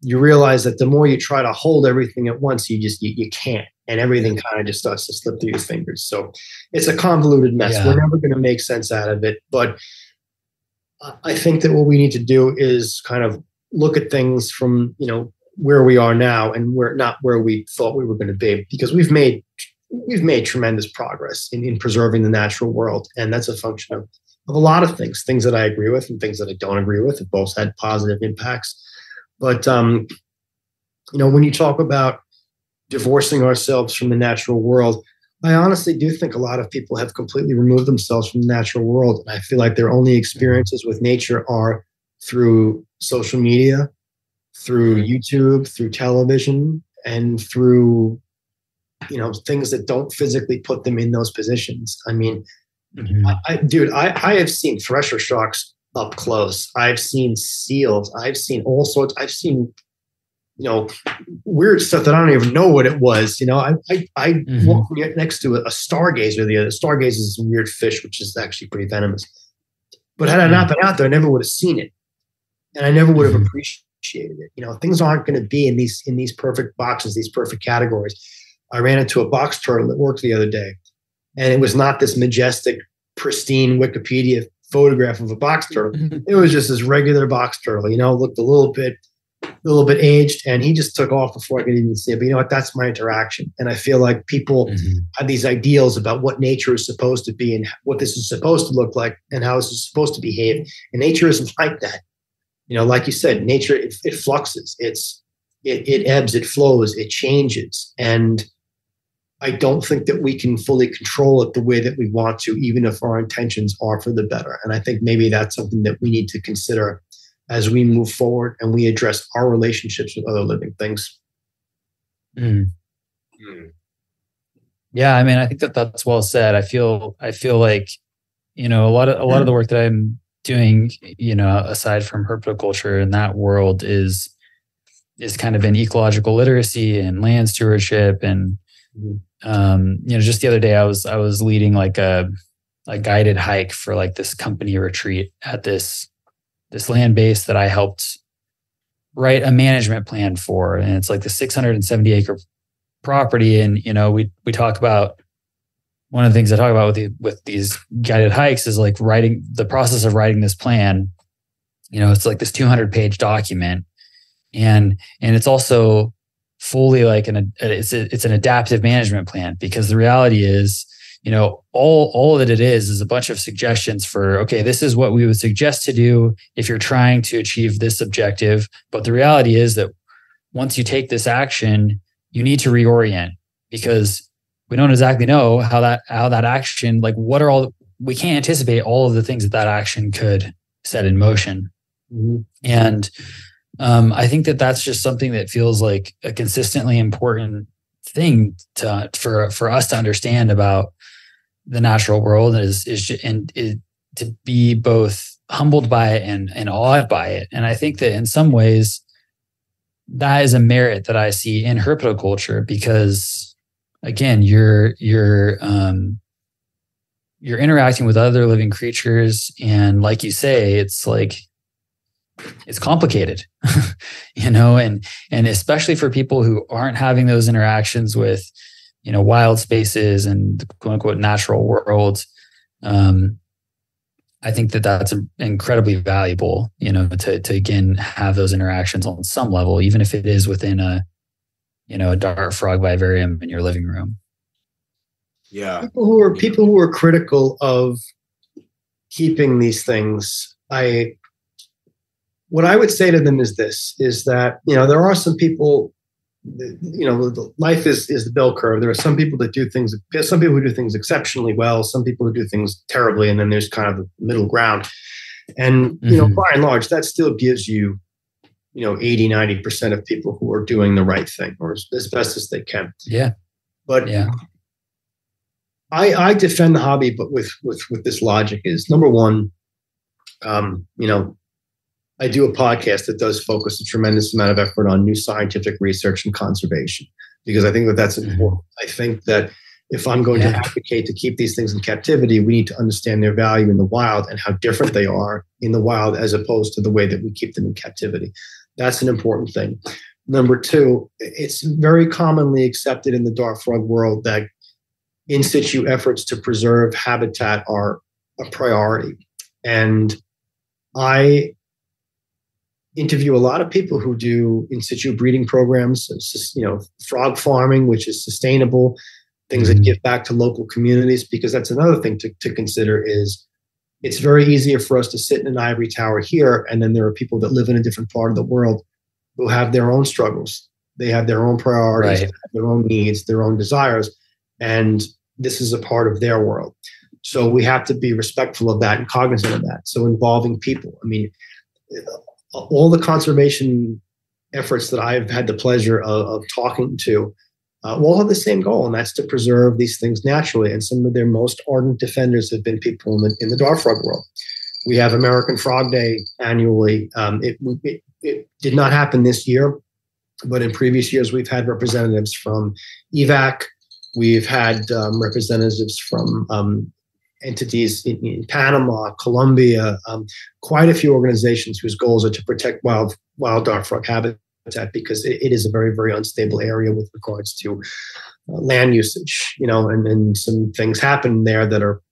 you realize that the more you try to hold everything at once you just you, you can't. And everything kind of just starts to slip through your fingers. So it's a convoluted mess. Yeah. we're never going to make sense out of it. But I think that what we need to do is kind of look at things from you know where we are now and we're not where we thought we were going to be because we've made we've made tremendous progress in, in preserving the natural world and that's a function of, of a lot of things things that i agree with and things that i don't agree with have both had positive impacts but um, you know when you talk about divorcing ourselves from the natural world I honestly do think a lot of people have completely removed themselves from the natural world. And I feel like their only experiences with nature are through social media, through YouTube, through television, and through you know things that don't physically put them in those positions. I mean, mm-hmm. I, I, dude, I, I have seen thresher sharks up close. I've seen seals. I've seen all sorts. I've seen you know, weird stuff that I don't even know what it was. You know, I I, I mm-hmm. walked next to a, a stargazer the other. Stargazer is a weird fish, which is actually pretty venomous. But had I not mm-hmm. been out there, I never would have seen it, and I never would have mm-hmm. appreciated appreciated it. You know, things aren't going to be in these in these perfect boxes, these perfect categories. I ran into a box turtle at work the other day, and it was not this majestic, pristine Wikipedia photograph of a box turtle. Mm-hmm. It was just this regular box turtle. You know, looked a little bit a little bit aged, and he just took off before I could even see it. But you know what? That's my interaction, and I feel like people mm-hmm. have these ideals about what nature is supposed to be and what this is supposed to look like and how this is supposed to behave. And nature isn't like that. You know, like you said, nature it, it fluxes. It's it, it ebbs, it flows, it changes, and I don't think that we can fully control it the way that we want to, even if our intentions are for the better. And I think maybe that's something that we need to consider as we move forward and we address our relationships with other living things. Mm. Mm. Yeah, I mean, I think that that's well said. I feel, I feel like, you know, a lot of a lot of the work that I'm doing, you know, aside from herpetoculture in that world is is kind of in ecological literacy and land stewardship and mm-hmm. um, you know, just the other day I was I was leading like a a guided hike for like this company retreat at this this land base that I helped write a management plan for. And it's like the 670 acre property. And, you know, we, we talk about one of the things I talk about with the, with these guided hikes is like writing the process of writing this plan. You know, it's like this 200 page document and, and it's also fully like an, it's, a, it's an adaptive management plan because the reality is, you know all all that it is is a bunch of suggestions for okay this is what we would suggest to do if you're trying to achieve this objective but the reality is that once you take this action you need to reorient because we don't exactly know how that how that action like what are all we can't anticipate all of the things that that action could set in motion mm-hmm. and um, i think that that's just something that feels like a consistently important thing to for for us to understand about the natural world is is and is, to be both humbled by it and and awed by it. And I think that in some ways that is a merit that I see in herpetoculture because again, you're you're um you're interacting with other living creatures and like you say it's like it's complicated <laughs> you know and and especially for people who aren't having those interactions with you know wild spaces and the quote unquote natural world um, i think that that's incredibly valuable you know to to again have those interactions on some level even if it is within a you know a dart frog vivarium in your living room yeah people who are people who are critical of keeping these things i what I would say to them is this: is that you know there are some people, you know, life is is the bell curve. There are some people that do things. There's some people who do things exceptionally well. Some people who do things terribly, and then there's kind of a middle ground. And you mm-hmm. know, by and large, that still gives you, you know, 80, 90 percent of people who are doing the right thing or as, as best as they can. Yeah. But yeah. I, I defend the hobby, but with with with this logic is number one, um, you know, I do a podcast that does focus a tremendous amount of effort on new scientific research and conservation because I think that that's mm-hmm. important. I think that if I'm going yeah. to advocate to keep these things in captivity, we need to understand their value in the wild and how different they are in the wild as opposed to the way that we keep them in captivity. That's an important thing. Number two, it's very commonly accepted in the dart frog world that in situ efforts to preserve habitat are a priority. And I interview a lot of people who do in situ breeding programs, you know, frog farming, which is sustainable, things mm-hmm. that give back to local communities, because that's another thing to, to consider is it's very easier for us to sit in an ivory tower here, and then there are people that live in a different part of the world who have their own struggles. They have their own priorities, right. their own needs, their own desires, and this is a part of their world. So we have to be respectful of that and cognizant of that. So involving people. I mean, all the conservation efforts that I've had the pleasure of, of talking to uh, all have the same goal, and that's to preserve these things naturally. And some of their most ardent defenders have been people in the, in the dart frog world. We have American Frog Day annually. Um, it, it, it did not happen this year, but in previous years, we've had representatives from EVACC. We've had um, representatives from um, entities in, in Panama, Colombia, um, quite a few organizations whose goals are to protect wild wild dart frog habitat because it, it is a very very unstable area with regards to uh, land usage. You know, and, and some things happen there that are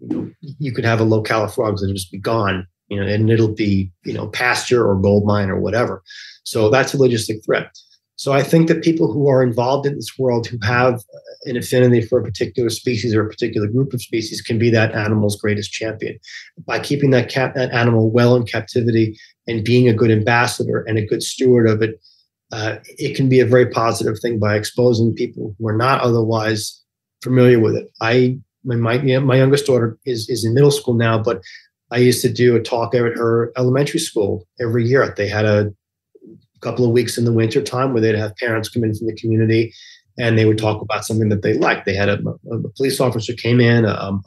you, know, you could have a locale of frogs that just be gone. You know, and it'll be you know pasture or gold mine or whatever. So that's a logistic threat. So I think that people who are involved in this world who have an affinity for a particular species or a particular group of species can be that animal's greatest champion. By keeping that, cat, that animal well in captivity and being a good ambassador and a good steward of it, uh, it can be a very positive thing by exposing people who are not otherwise familiar with it. I my my, my youngest daughter is is in middle school now, but I used to do a talk at her elementary school every year. They had a couple of weeks in the winter time where they'd have parents come in from the community and they would talk about something that they liked. They had a, a police officer came in, um,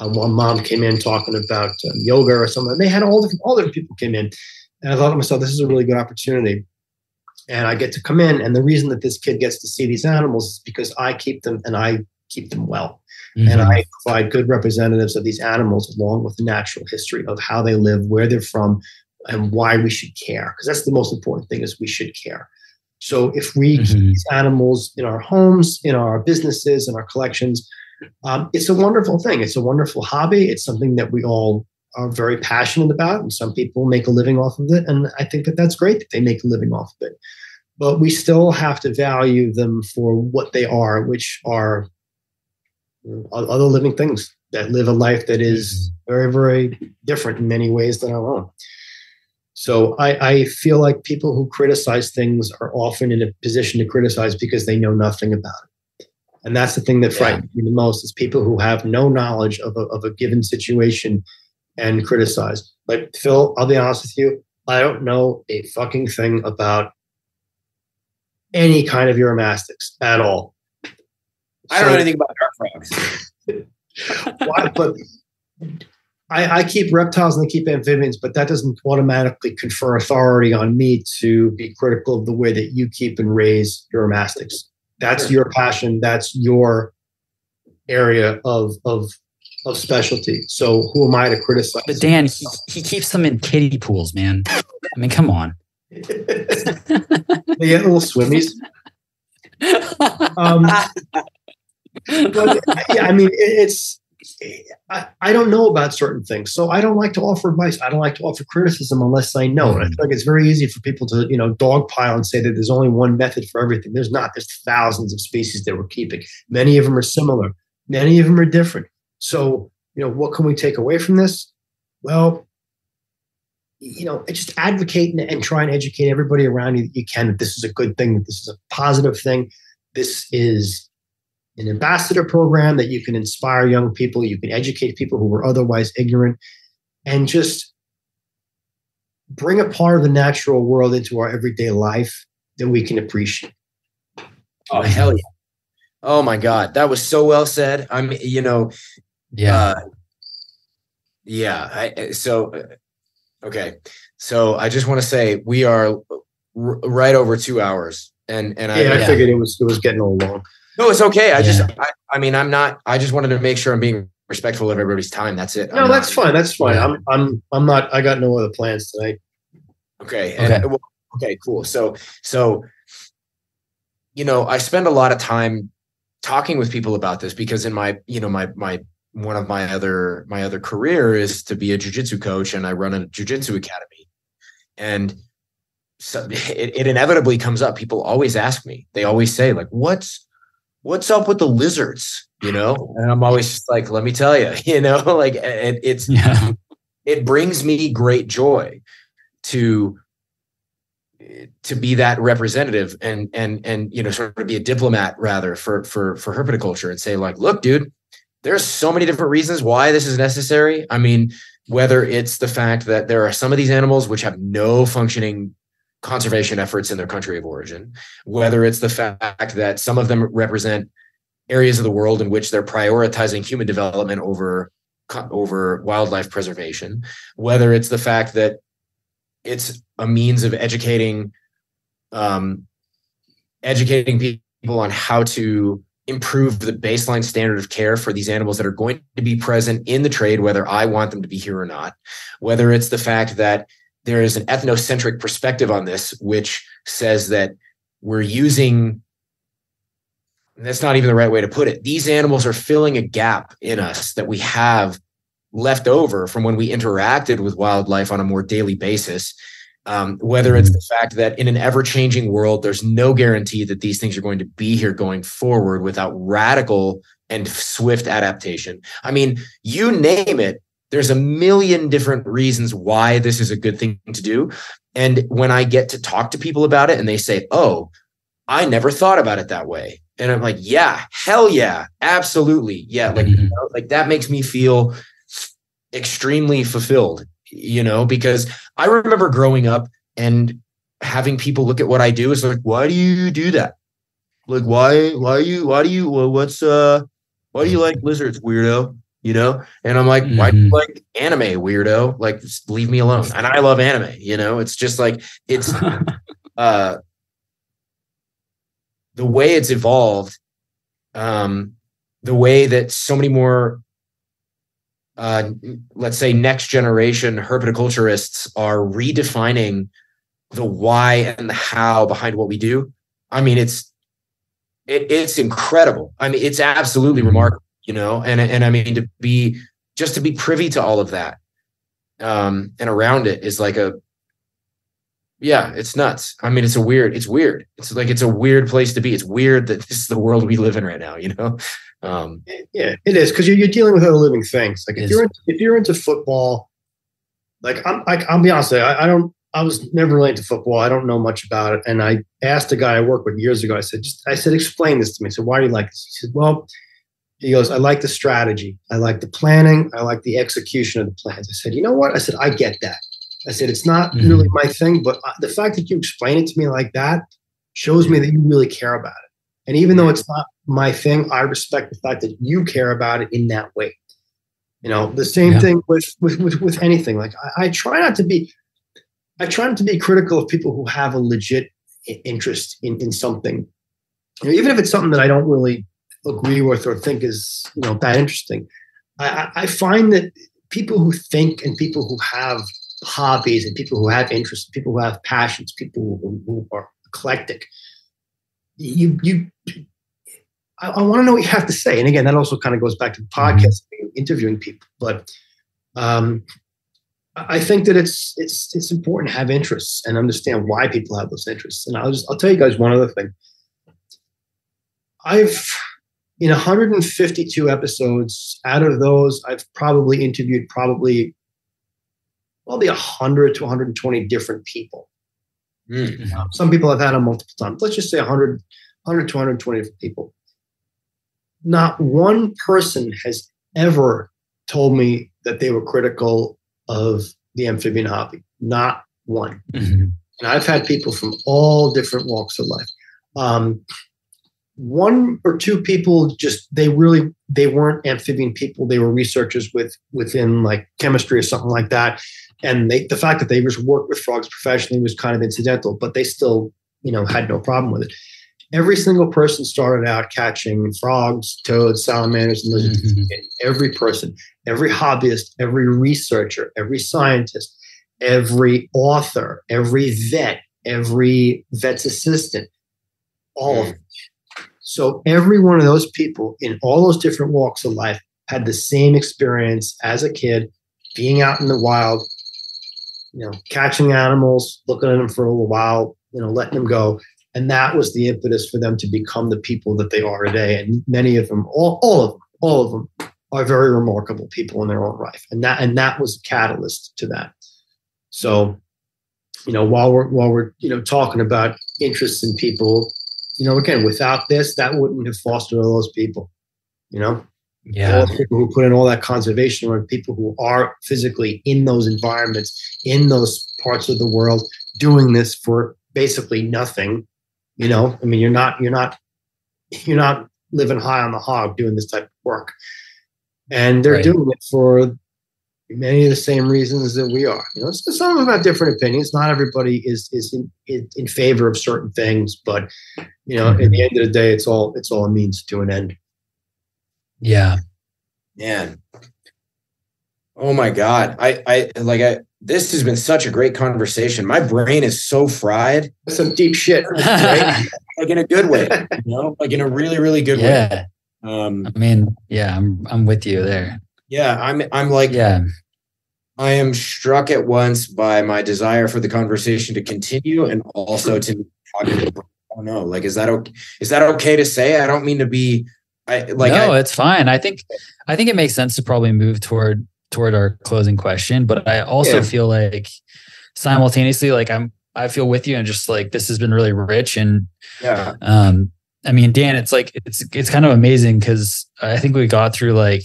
uh, one mom came in talking about um, yoga or something. They had all different all different people came in, and I thought to myself, this is a really good opportunity. And I get to come in, and the reason that this kid gets to see these animals is because I keep them and I keep them well, mm-hmm. and I provide good representatives of these animals along with the natural history of how they live, where they're from, and why we should care because that's the most important thing is we should care. So if we mm-hmm. keep these animals in our homes in our businesses in our collections um, it's a wonderful thing. It's a wonderful hobby. It's something that we all are very passionate about and some people make a living off of it and i think that that's great that they make a living off of it. But we still have to value them for what they are which are other living things that live a life that is mm-hmm. very very different in many ways than our own so I, I, feel like people who criticize things are often in a position to criticize because they know nothing about it. And that's the thing that frightens yeah. me the most is people who have no knowledge of a, of a given situation and criticize. But Phil, I'll be honest with you, I don't know a fucking thing about any kind of uromastyx at all. I don't know anything about dart frogs. <laughs> why, but I, I, keep reptiles and I keep amphibians, but that doesn't automatically confer authority on me to be critical of the way that you keep and raise uromastyx. That's sure. your passion. That's your area of of of specialty. So who am I to criticize? But Dan, he, he keeps them in kiddie pools, man. I mean, come on. they get little swimmies. <laughs> Um, but yeah, I mean, it, it's I, I don't know about certain things. So I don't like to offer advice. I don't like to offer criticism unless I know. And I feel like it's very easy for people to, you know, dogpile and say that there's only one method for everything. There's not. There's thousands of species that we're keeping. Many of them are similar. Many of them are different. So, you know, what can we take away from this? Well, you know, just advocate and, and try and educate everybody around you that you can that this is a good thing, that this is a positive thing. This is an ambassador program that you can inspire young people, you can educate people who were otherwise ignorant, and just bring a part of the natural world into our everyday life that we can appreciate. Oh hell yeah! Oh my god, that was so well said. I'm, you know, yeah, uh, yeah. I, so, uh, okay, so I just want to say we are r- right over two hours, and and yeah, I, I figured it was it was getting a little long. No, it's okay. I yeah. just, I, I, mean, I'm not. I just wanted to make sure I'm being respectful of everybody's time. That's it. No, that's fine. That's fine. I'm, I'm, I'm not. I got no other plans tonight. Okay. And, okay. Well, okay. Cool. So, so, you know, I spend a lot of time talking with people about this because in my, you know, my, my, one of my other, my other career is to be a jujitsu coach, and I run a jujitsu academy, and so <laughs> it, it inevitably comes up. People always ask me. They always say, like, "What's what's up with the lizards? You know, and I'm always just like, let me tell you, <laughs> you know, <laughs> like it, it's yeah. it brings me great joy to to be that representative and and and you know sort of be a diplomat rather for for for herpetoculture and say like look dude there's so many different reasons why this is necessary i mean whether it's the fact that there are some of these animals which have no functioning conservation efforts in their country of origin, whether it's the fact that some of them represent areas of the world in which they're prioritizing human development over over wildlife preservation, whether it's the fact that it's a means of educating um, educating people on how to improve the baseline standard of care for these animals that are going to be present in the trade, whether I want them to be here or not, whether it's the fact that there is an ethnocentric perspective on this, which says that we're using that's not even the right way to put it. These animals are filling a gap in us that we have left over from when we interacted with wildlife on a more daily basis. Um, whether it's the fact that in an ever changing world, there's no guarantee that these things are going to be here going forward without radical and swift adaptation. I mean, you name it, there's a million different reasons why this is a good thing to do. And when I get to talk to people about it and they say, oh, I never thought about it that way. And I'm like, yeah, hell yeah, absolutely. Yeah. Like, mm-hmm. you know, like that makes me feel extremely fulfilled, you know, because I remember growing up and having people look at what I do is like, why do you do that? Like, why, why are you, why do you, well, what's, uh, why do you like lizards, weirdo? You know? And I'm like, mm-hmm. why do you mm-hmm. like anime, weirdo? Like, leave me alone. And I love anime, you know? It's just like, it's, <laughs> uh, the way it's evolved, um, the way that so many more uh, let's say next generation herpetoculturists are redefining the why and the how behind what we do. I mean, it's it, it's incredible. I mean, it's absolutely mm-hmm. remarkable, you know. And and I mean to be just to be privy to all of that um, and around it is like a yeah, it's nuts. I mean, it's a weird. It's weird. It's like it's a weird place to be. It's weird that this is the world we live in right now. You know. <laughs> Um, yeah, it is because you're, you're dealing with other living things. Like if you're into, if you're into football, like I'm, I, I'll be honest, I, I don't. I was never really into football. I don't know much about it. And I asked a guy I worked with years ago. I said, just, I said, explain this to me. So why do you like this? He said, well, he goes, I like the strategy. I like the planning. I like the execution of the plans. I said, you know what? I said, I get that. I said, it's not mm-hmm. really my thing, but uh, the fact that you explain it to me like that shows me that you really care about it. And even though it's not my thing, I respect the fact that you care about it in that way. You know, the same yeah. thing with, with, with with anything. Like I, I, try not to be, I try not to be critical of people who have a legit interest in in something, you know, even if it's something that I don't really agree with or think is you know that interesting. I, I find that people who think and people who have hobbies and people who have interests, people who have passions, people who, who are eclectic, you you I, I want to know what you have to say. And again, that also kind of goes back to the mm-hmm. podcast, interviewing people. But um, I think that it's it's it's important to have interests and understand why people have those interests. And I'll just I'll tell you guys one other thing. I've in 152 episodes, out of those, I've probably interviewed probably probably 100 to 120 different people. Mm-hmm. Uh, some people have had them multiple times. Let's just say 100, 100 to 120 people. Not one person has ever told me that they were critical of the amphibian hobby. Not one. Mm-hmm. And I've had people from all different walks of life. Um, one or two people just they really they weren't amphibian people they were researchers with within like chemistry or something like that and they, the fact that they just worked with frogs professionally was kind of incidental, but they still, you know, had no problem with it. Every single person started out catching frogs, toads, salamanders, and lizards. Mm-hmm. Every person, every hobbyist, every researcher, every scientist, every author, every vet, every vet's assistant, all of them. So every one of those people in all those different walks of life had the same experience as a kid being out in the wild, you know, catching animals, looking at them for a little while, you know, letting them go. And that was the impetus for them to become the people that they are today. And many of them, all, all of them, all of them are very remarkable people in their own right. And that and that was a catalyst to that. So, you know, while we're while we're, you know, talking about interest in people, you know, again, without this, that wouldn't have fostered all those people, you know? Yeah. All people who put in all that conservation work, people who are physically in those environments, in those parts of the world, doing this for basically nothing. You know, I mean, you're not, you're not, you're not living high on the hog doing this type of work. And they're right. doing it for many of the same reasons that we are. You know, so some of them have different opinions. Not everybody is is in, in, in favor of certain things, but you know, mm-hmm. at the end of the day, it's all it's all a means to an end. Yeah. Man. Oh my God. I I like I this has been such a great conversation. My brain is so fried. Some deep shit, right? <laughs> like in a good way, you know, like in a really, really good yeah. way. Um, I mean, yeah, I'm I'm with you there. Yeah, I'm I'm like yeah. I am struck at once by my desire for the conversation to continue and also to I don't know. Like, is that okay? Is that okay to say? I don't mean to be. I like. No, I, it's fine. I think. I think it makes sense to probably move toward toward our closing question, but I also yeah. feel like simultaneously, like I'm, I feel with you and just like this has been really rich and yeah. Um, I mean, Dan, it's like it's it's kind of amazing because I think we got through like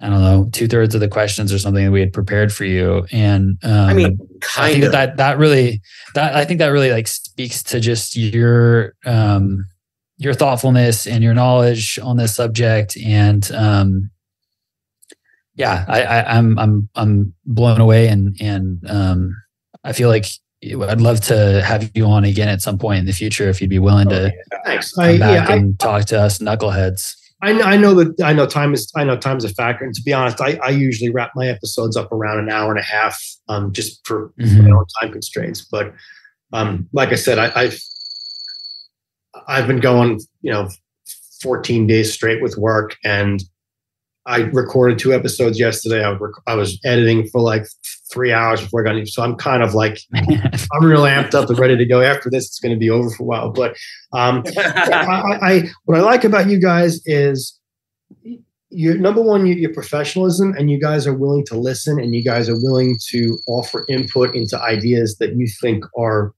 I don't know two thirds of the questions or something that we had prepared for you, and um, I mean, kind I think of that that really that I think that really like speaks to just your um your thoughtfulness and your knowledge on this subject, and um, yeah, I, I I'm I'm I'm blown away and and um I feel like I'd love to have you on again at some point in the future if you'd be willing to oh, Thanks. come I, back yeah, and I, talk to us knuckleheads. I know, I know that I know time is I know time is a factor, and to be honest, I, I usually wrap my episodes up around an hour and a half, um, just for, mm-hmm. my own time constraints. But um, like I said, I, I've I've been going, you know, 14 days straight with work, and I recorded two episodes yesterday. I rec- I was editing for like three hours before I got in. So I'm kind of like, <laughs> I'm real amped up and ready to go. After this, it's going to be over for a while. But um, <laughs> I, I, what I like about you guys is your number one, you, your professionalism, and you guys are willing to listen, and you guys are willing to offer input into ideas that you think are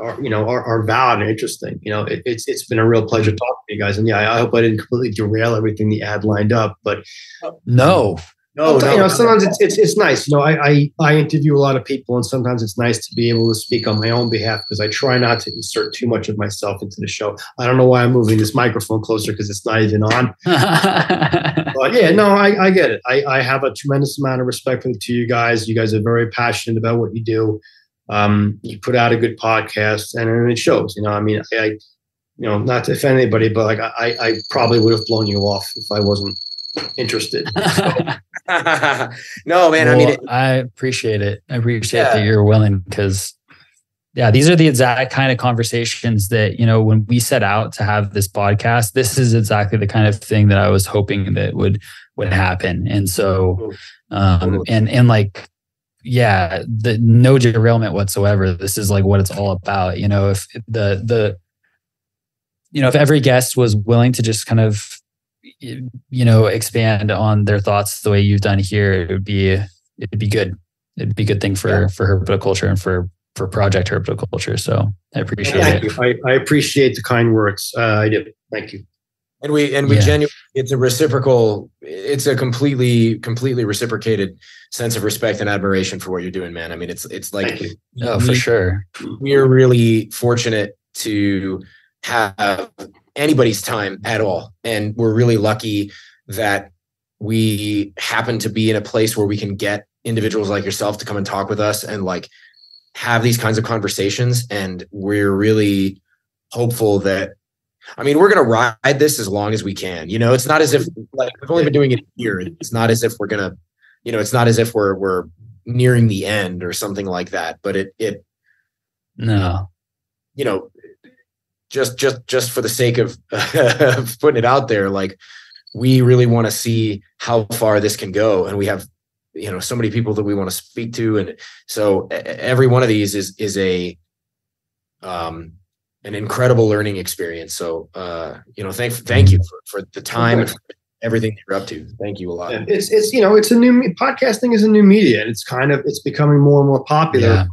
are you know are, are valid and interesting. You know, it, it's it's been a real pleasure talking to you guys, and yeah, I hope I didn't completely derail everything the ad lined up, but no. No, no, you know, sometimes it's, it's it's nice. You know, I, I I interview a lot of people, and sometimes it's nice to be able to speak on my own behalf because I try not to insert too much of myself into the show. I don't know why I'm moving this microphone closer because it's not even on. <laughs> but yeah, no, I, I get it. I, I have a tremendous amount of respect for the two you guys. You guys are very passionate about what you do um, you put out a good podcast and it shows, you know, I mean, I, I, you know, not to offend anybody, but like I, I probably would have blown you off if I wasn't interested. <laughs> <laughs> no, man. Well, I mean, it, I appreciate it. I appreciate yeah. that you're willing because yeah, these are the exact kind of conversations that, you know, when we set out to have this podcast, this is exactly the kind of thing that I was hoping that would would happen. And so um and and like yeah, the no derailment whatsoever. This is like what it's all about. You know, if the the you know, if every guest was willing to just kind of you know expand on their thoughts the way you've done here, it would be it'd be good. It'd be a good thing for yeah. for herpetoculture and for for project herpetoculture. So I appreciate Thank it. You. I, I appreciate the kind words. Uh, I do. Thank you and we and we yeah. genuinely it's a reciprocal it's a completely completely reciprocated sense of respect and admiration for what you're doing man i mean it's it's like oh we, for sure we're really fortunate to have anybody's time at all and we're really lucky that we happen to be in a place where we can get individuals like yourself to come and talk with us and like have these kinds of conversations and we're really hopeful that I mean, we're going to ride this as long as we can. You know, it's not as if like we've only been doing it here. It's not as if we're going to, you know, it's not as if we're we're nearing the end or something like that. But it it no, you know, just just just for the sake of, of putting it out there, like we really want to see how far this can go, and we have you know so many people that we want to speak to, and so every one of these is is a um an incredible learning experience. So, uh, you know, thank thank you for, for the time and everything you're up to. Thank you a lot. It's it's you know, it's a new podcasting is a new media, and it's kind of it's becoming more and more popular. Yeah.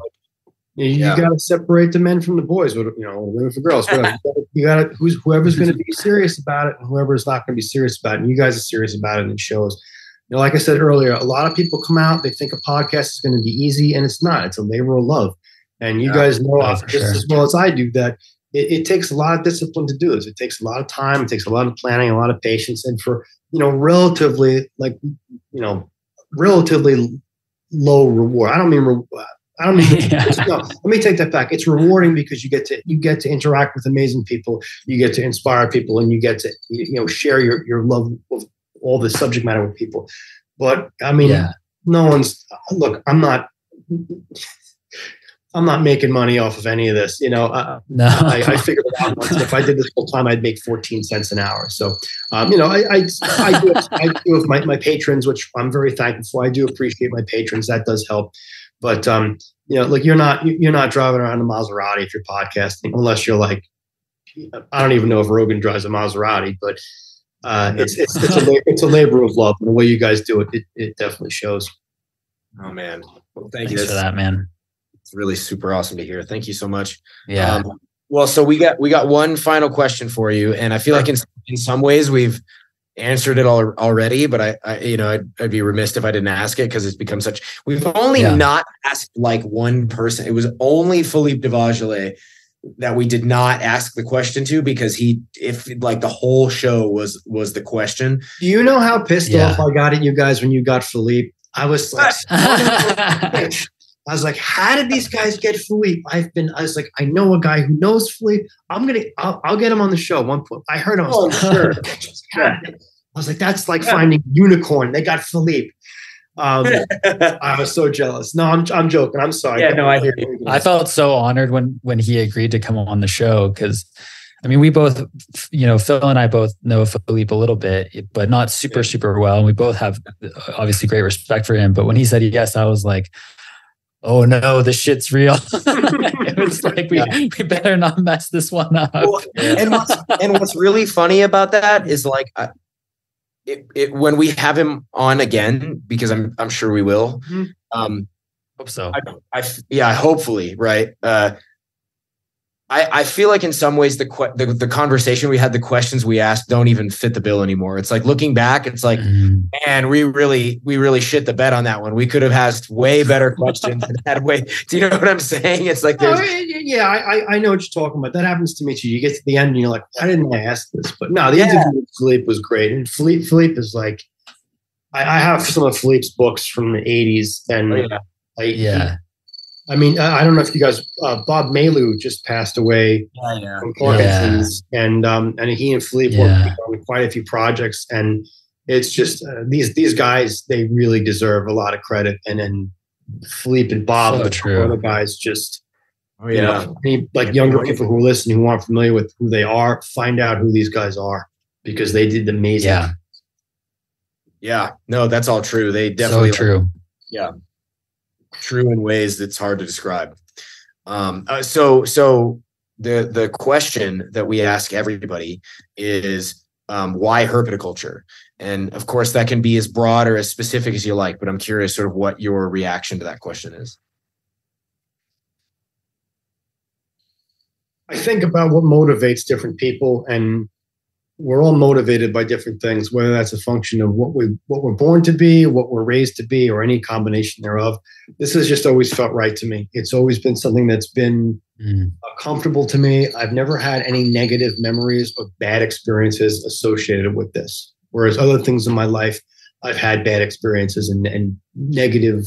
You, you got to separate the men from the boys, you know, women from girls. <laughs> you got to who's whoever's going to be <laughs> serious about it, and whoever's not going to be serious about it. And you guys are serious about it, and it shows. You know, like I said earlier, a lot of people come out, they think a podcast is going to be easy, and it's not. It's a labor of love. And you yeah, guys know oh, just sure. as well as I do that it, it, takes a lot of discipline to do this. It takes a lot of time. It takes a lot of planning, a lot of patience, and for you know, relatively like you know, relatively low reward. I don't mean re- I don't mean <laughs> yeah. no. Let me take that back. It's rewarding because you get to you get to interact with amazing people, you get to inspire people, and you get to you know share your your love of all the subject matter with people. But I mean, yeah. no one's look. I'm not. I'm not making money off of any of this. You know, uh, no. I, I, figured it out once. If I did this full time, I'd make 14 cents an hour. So, um, you know, I, I, I, do, I do with my, my patrons, which I'm very thankful for. I do appreciate my patrons. That does help. But um, you know, like you're not you're not driving around a Maserati if you're podcasting, unless you're like, I don't even know if Rogan drives a Maserati, but uh, it's it's it's a it's a labor of love, and the way you guys do it, it, it definitely shows. Oh man, well, thank Thanks you for that, man. It's really super awesome to hear. Thank you so much. Yeah. Um, well, so we got we got one final question for you, and I feel like in in some ways we've answered it all already, but I, I you know, I'd, I'd, be remiss if I didn't ask it because it's become such. We've only yeah. not asked like one person. It was only Philippe de Vosjoli that we did not ask the question to because he, if like the whole show was was the question. Do you know how pissed yeah. off I got at you guys when you got Philippe? I was like, <laughs> I was like, how did these guys get Philippe? I've been, I was like, I know a guy who knows Philippe. I'm gonna, I'll, I'll get him on the show. One point, I heard him. I was oh, like, sure. <laughs> I was like, that's like yeah. finding unicorn. They got Philippe. Um, <laughs> I was so jealous. No, I'm, I'm joking. I'm sorry. Yeah, no, I hear you. I felt so honored when when he agreed to come on the show because. I mean, we both, you know, Phil and I both know Philippe a little bit, but not super, super well. And we both have obviously great respect for him. But when he said yes, I was like, oh no, this shit's real. <laughs> <laughs> it was like we, yeah. we better not mess this one up. Well, and what's and what's really funny about that is like uh, it, it, when we have him on again because I'm I'm sure we will. Mm-hmm. Um, hope so. I, I, yeah, hopefully, right? Uh, I, I feel like in some ways the, the, the conversation we had, the questions we asked, don't even fit the bill anymore. It's like looking back, it's like, mm. man, we really we really shit the bed on that one. We could have asked way better questions and had way. <laughs> Do you know what I'm saying? It's like there's. yeah, I I know what you're talking about. That happens to me too. You get to the end and you're like, why didn't I ask this? But no, the yeah. interview with Philippe was great, and Philippe Philippe is like, I, I have some of Philippe's books from the '80s, and oh, yeah. I, yeah. I mean, I don't know if you guys, uh, Bob Mailloux just passed away yeah, yeah. from Parkinson's, yeah. and um, and he and Philippe yeah. worked on quite a few projects, and it's just uh, these these guys they really deserve a lot of credit, and then Philippe and Bob, so the other guys, just oh, yeah. you know, any, like younger people who listen who aren't familiar with who they are, find out who these guys are because they did the amazing. Yeah, yeah, no, that's all true. They definitely so true. yeah true in ways that's hard to describe. Um, uh, so, so the the question that we ask everybody is um, why herpetoculture, and of course that can be as broad or as specific as you like. But I'm curious, sort of, what your reaction to that question is. I think about what motivates different people, and we're all motivated by different things, whether that's a function of what we what we're born to be, what we're raised to be, or any combination thereof. This has just always felt right to me. It's always been something that's been mm. comfortable to me. I've never had any negative memories or bad experiences associated with this. Whereas other things in my life, I've had bad experiences and, and negative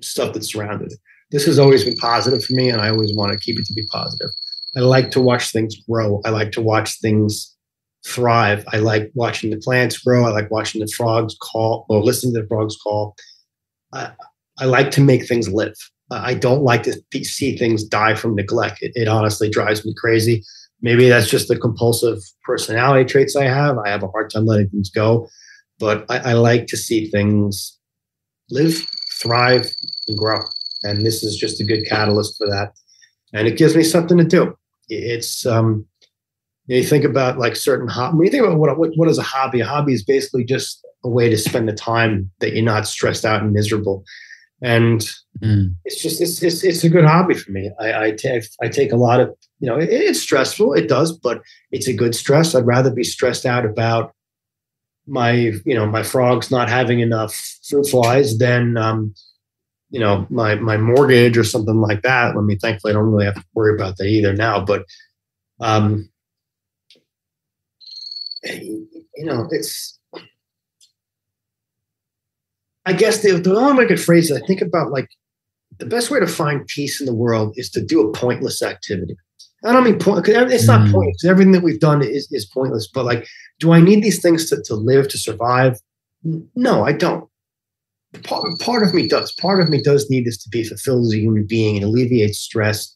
stuff that surrounded it. This has always been positive for me, and I always want to keep it to be positive. I like to watch things grow. I like to watch things thrive. I like watching the plants grow. I like watching the frogs call or listening to the frogs call. I, I like to make things live. I don't like to see things die from neglect. It, it, honestly drives me crazy. Maybe that's just the compulsive personality traits I have. I have a hard time letting things go, but I, I like to see things live, thrive, and grow. And this is just a good catalyst for that. And it gives me something to do. It's um, you, know, you think about like certain hobby. When you think about what, what what is a hobby, a hobby is basically just a way to spend the time that you're not stressed out and miserable. And mm. it's just it's, it's it's a good hobby for me. I, I take I take a lot of you know it, it's stressful. It does, but it's a good stress. I'd rather be stressed out about my you know my frogs not having enough fruit flies than um, you know my my mortgage or something like that. I mean, thankfully, I don't really have to worry about that either now. But um, you know, it's. I guess the, the only way I could phrase it, I think about like the best way to find peace in the world is to do a pointless activity. I don't mean point. It's not mm. pointless. Everything that we've done is, is pointless. But like, do I need these things to, to live to survive? No, I don't. Part, part of me does. Part of me does need this to be fulfilled as a human being and alleviate stress.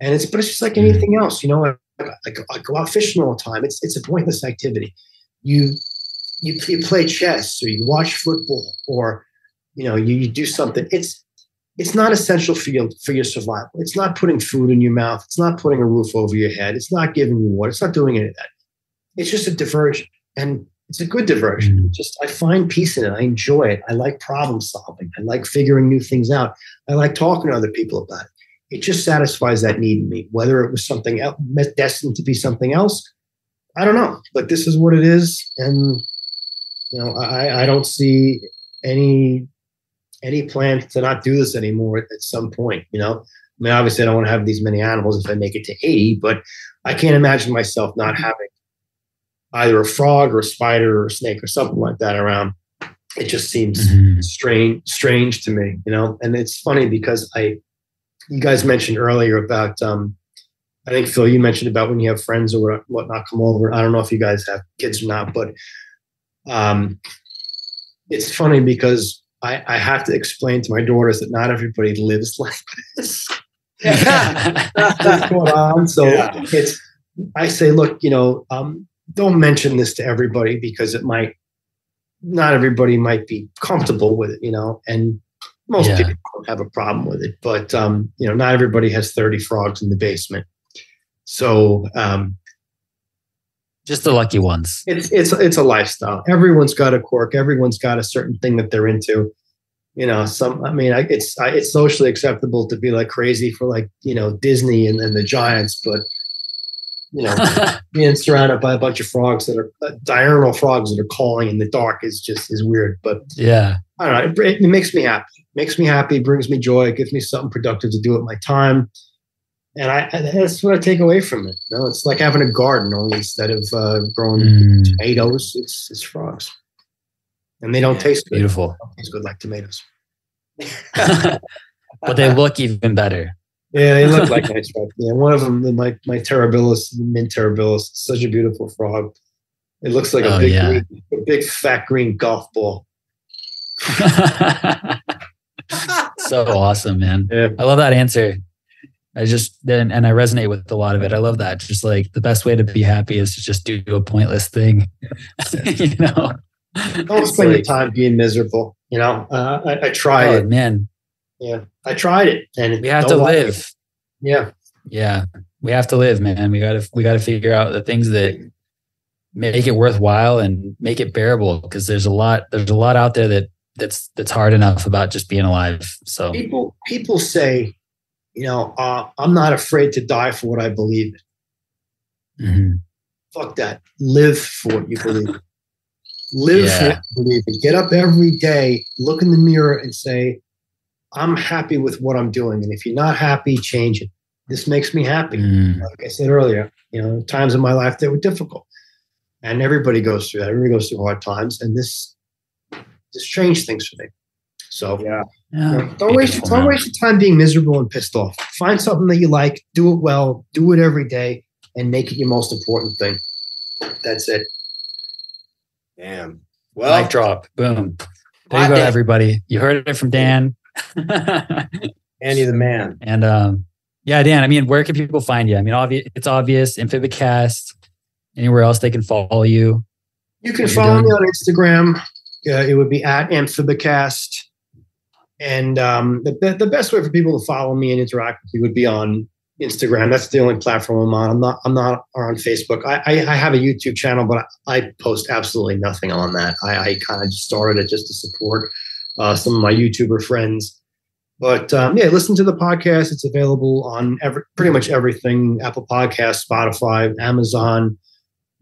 And it's but it's just like mm. anything else, you know. I, I, I go out fishing all the time. It's it's a pointless activity. You you, you play chess or you watch football or you know you, you do something. It's it's not essential for your for your survival. It's not putting food in your mouth. It's not putting a roof over your head. It's not giving you water. It's not doing any of that. It's just a diversion, and it's a good diversion. Mm. Just I find peace in it. I enjoy it. I like problem solving. I like figuring new things out. I like talking to other people about it. It just satisfies that need in me. Whether it was something else, destined to be something else, I don't know. But this is what it is, and you know, I, I don't see any any plan to not do this anymore at some point, you know? I mean, obviously, I don't want to have these many animals if I make it to 80, but I can't imagine myself not having either a frog or a spider or a snake or something like that around. It just seems mm-hmm. strange, strange to me, you know. And it's funny because I, you guys mentioned earlier about, um, I think Phil, you mentioned about when you have friends or whatnot come over. I don't know if you guys have kids or not, but um, it's funny because I, I have to explain to my daughters that not everybody lives <laughs> like this. Going on? So yeah. it's I say, look, you know, um, don't mention this to everybody because it might not everybody might be comfortable with it, you know, and most yeah. people don't have a problem with it, but um, you know, not everybody has 30 frogs in the basement. So um, just the lucky ones. It's it's it's a lifestyle. Everyone's got a quirk. Everyone's got a certain thing that they're into. You know, some. I mean, I, it's I, it's socially acceptable to be like crazy for like you know Disney and, and the Giants, but you know, being surrounded by a bunch of frogs that are uh, diurnal frogs that are calling in the dark is just is weird. But yeah, I don't know. It, it makes me happy. makes me happy. Brings me joy. It gives me something productive to do with my time and I that's what I take away from it. You know, it's like having a garden, only instead of uh, growing mm. tomatoes, it's it's frogs, and they don't taste good. Beautiful. taste good like tomatoes. <laughs> but they look even better. Yeah, they look like <laughs> nice frogs. Yeah, one of them, my my terribilis, mint terribilis, such a beautiful frog. It looks like oh, a big, yeah. green, a big fat green golf ball. <laughs> so awesome, man. Yeah. I love that answer. I just and, and I resonate with a lot of it. I love that. Just like the best way to be happy is to just do a pointless thing. <laughs> you know, don't spend like, your time being miserable. You know, uh, I, I tried oh, it, man. Yeah, I tried it, and we have to live. It. Yeah, yeah, we have to live, man. We gotta we gotta figure out the things that make it worthwhile and make it bearable because there's a lot there's a lot out there that that's that's hard enough about just being alive. So people people say you know, uh, I'm not afraid to die for what I believe in. Mm-hmm. Fuck that. Live for what you believe in. Live yeah. for what you believe in. Get up every day, look in the mirror, and say, I'm happy with what I'm doing. And if you're not happy, change it. This makes me happy. Mm. Like I said earlier, you know, times in my life that were difficult. And everybody goes through that. Everybody goes through hard times. And this this changed things for me. So yeah, yeah. don't waste don't waste your time being miserable and pissed off. Find something that you like, do it well, do it every day, and make it your most important thing. That's it. Damn. Well, mic drop. Boom. There you go, everybody. You heard it from Dan. Andy the man. And um, yeah, Dan. I mean, where can people find you? I mean, obvious. It's obvious. Amphibicast. Anywhere else they can follow you? You can follow me on Instagram. Uh, it would be at Amphibicast. And um, the, the best way for people to follow me and interact with me would be on Instagram. That's the only platform I'm on. I'm not. I'm not on Facebook. I, I, I have a YouTube channel, but I, I post absolutely nothing on that. I, I kind of just started it just to support uh, some of my YouTuber friends. But um, yeah, listen to the podcast. It's available on every, pretty much everything: Apple Podcast, Spotify, Amazon,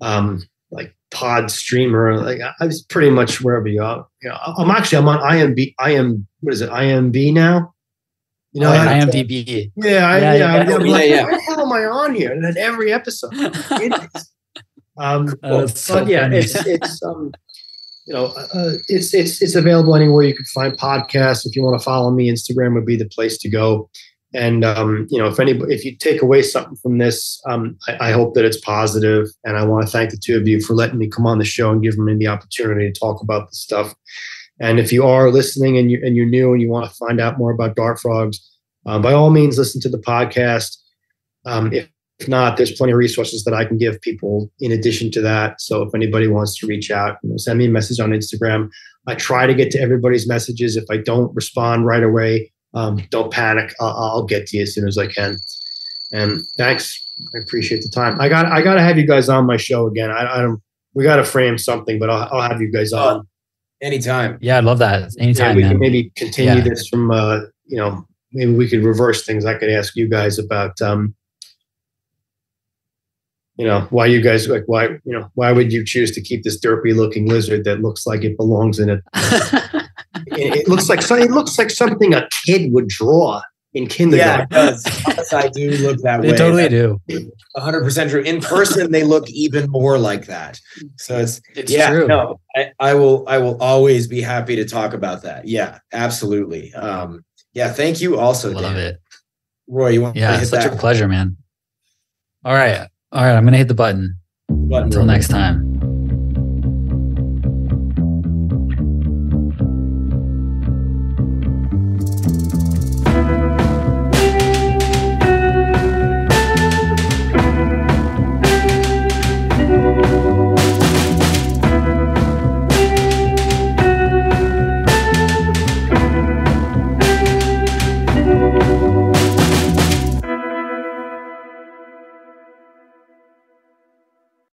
um, like pod streamer. Like I was pretty much wherever you are. You know, I'm actually I'm on IMB. I am what is it? IMB now. You know, oh, IMDb. Yeah, I, yeah, yeah, yeah, like, yeah, Why the hell am I on here? And then every episode. <laughs> um, well, so yeah, funny. it's it's um, you know, uh, it's it's it's available anywhere you can find podcasts. If you want to follow me, Instagram would be the place to go. And um, you know, if any if you take away something from this, um, I, I, hope that it's positive. And I want to thank the two of you for letting me come on the show and giving me the opportunity to talk about the stuff. And if you are listening and you and you're new and you want to find out more about dart frogs, um, by all means, listen to the podcast. Um, if if not, there's plenty of resources that I can give people in addition to that. So if anybody wants to reach out, you know, send me a message on Instagram. I try to get to everybody's messages. If I don't respond right away, um, don't panic. I'll, I'll, get to you as soon as I can. And thanks. I appreciate the time. I got I got to have you guys on my show again. I, I don't. We got to frame something, but I'll, I'll have you guys on anytime. Yeah, I love that. Anytime. Yeah, we man. can maybe continue yeah. this from. Uh, you know, maybe we could reverse things. I could ask you guys about. Um, you know why you guys like why you know why would you choose to keep this derpy looking lizard that looks like it belongs in a <laughs> it looks like it looks like something a kid would draw in kindergarten. Yeah, it does. I do look that they way. They totally do. 100% true. In person, they look even more like that. So it's, it's yeah, true. no, I, I, will, I will always be happy to talk about that. Yeah, absolutely. Um, yeah. Thank you also. Love Dan. it. Roy, you want yeah, to hit such that? a pleasure, man. All right. All right. I'm going to hit the button. button Until next time.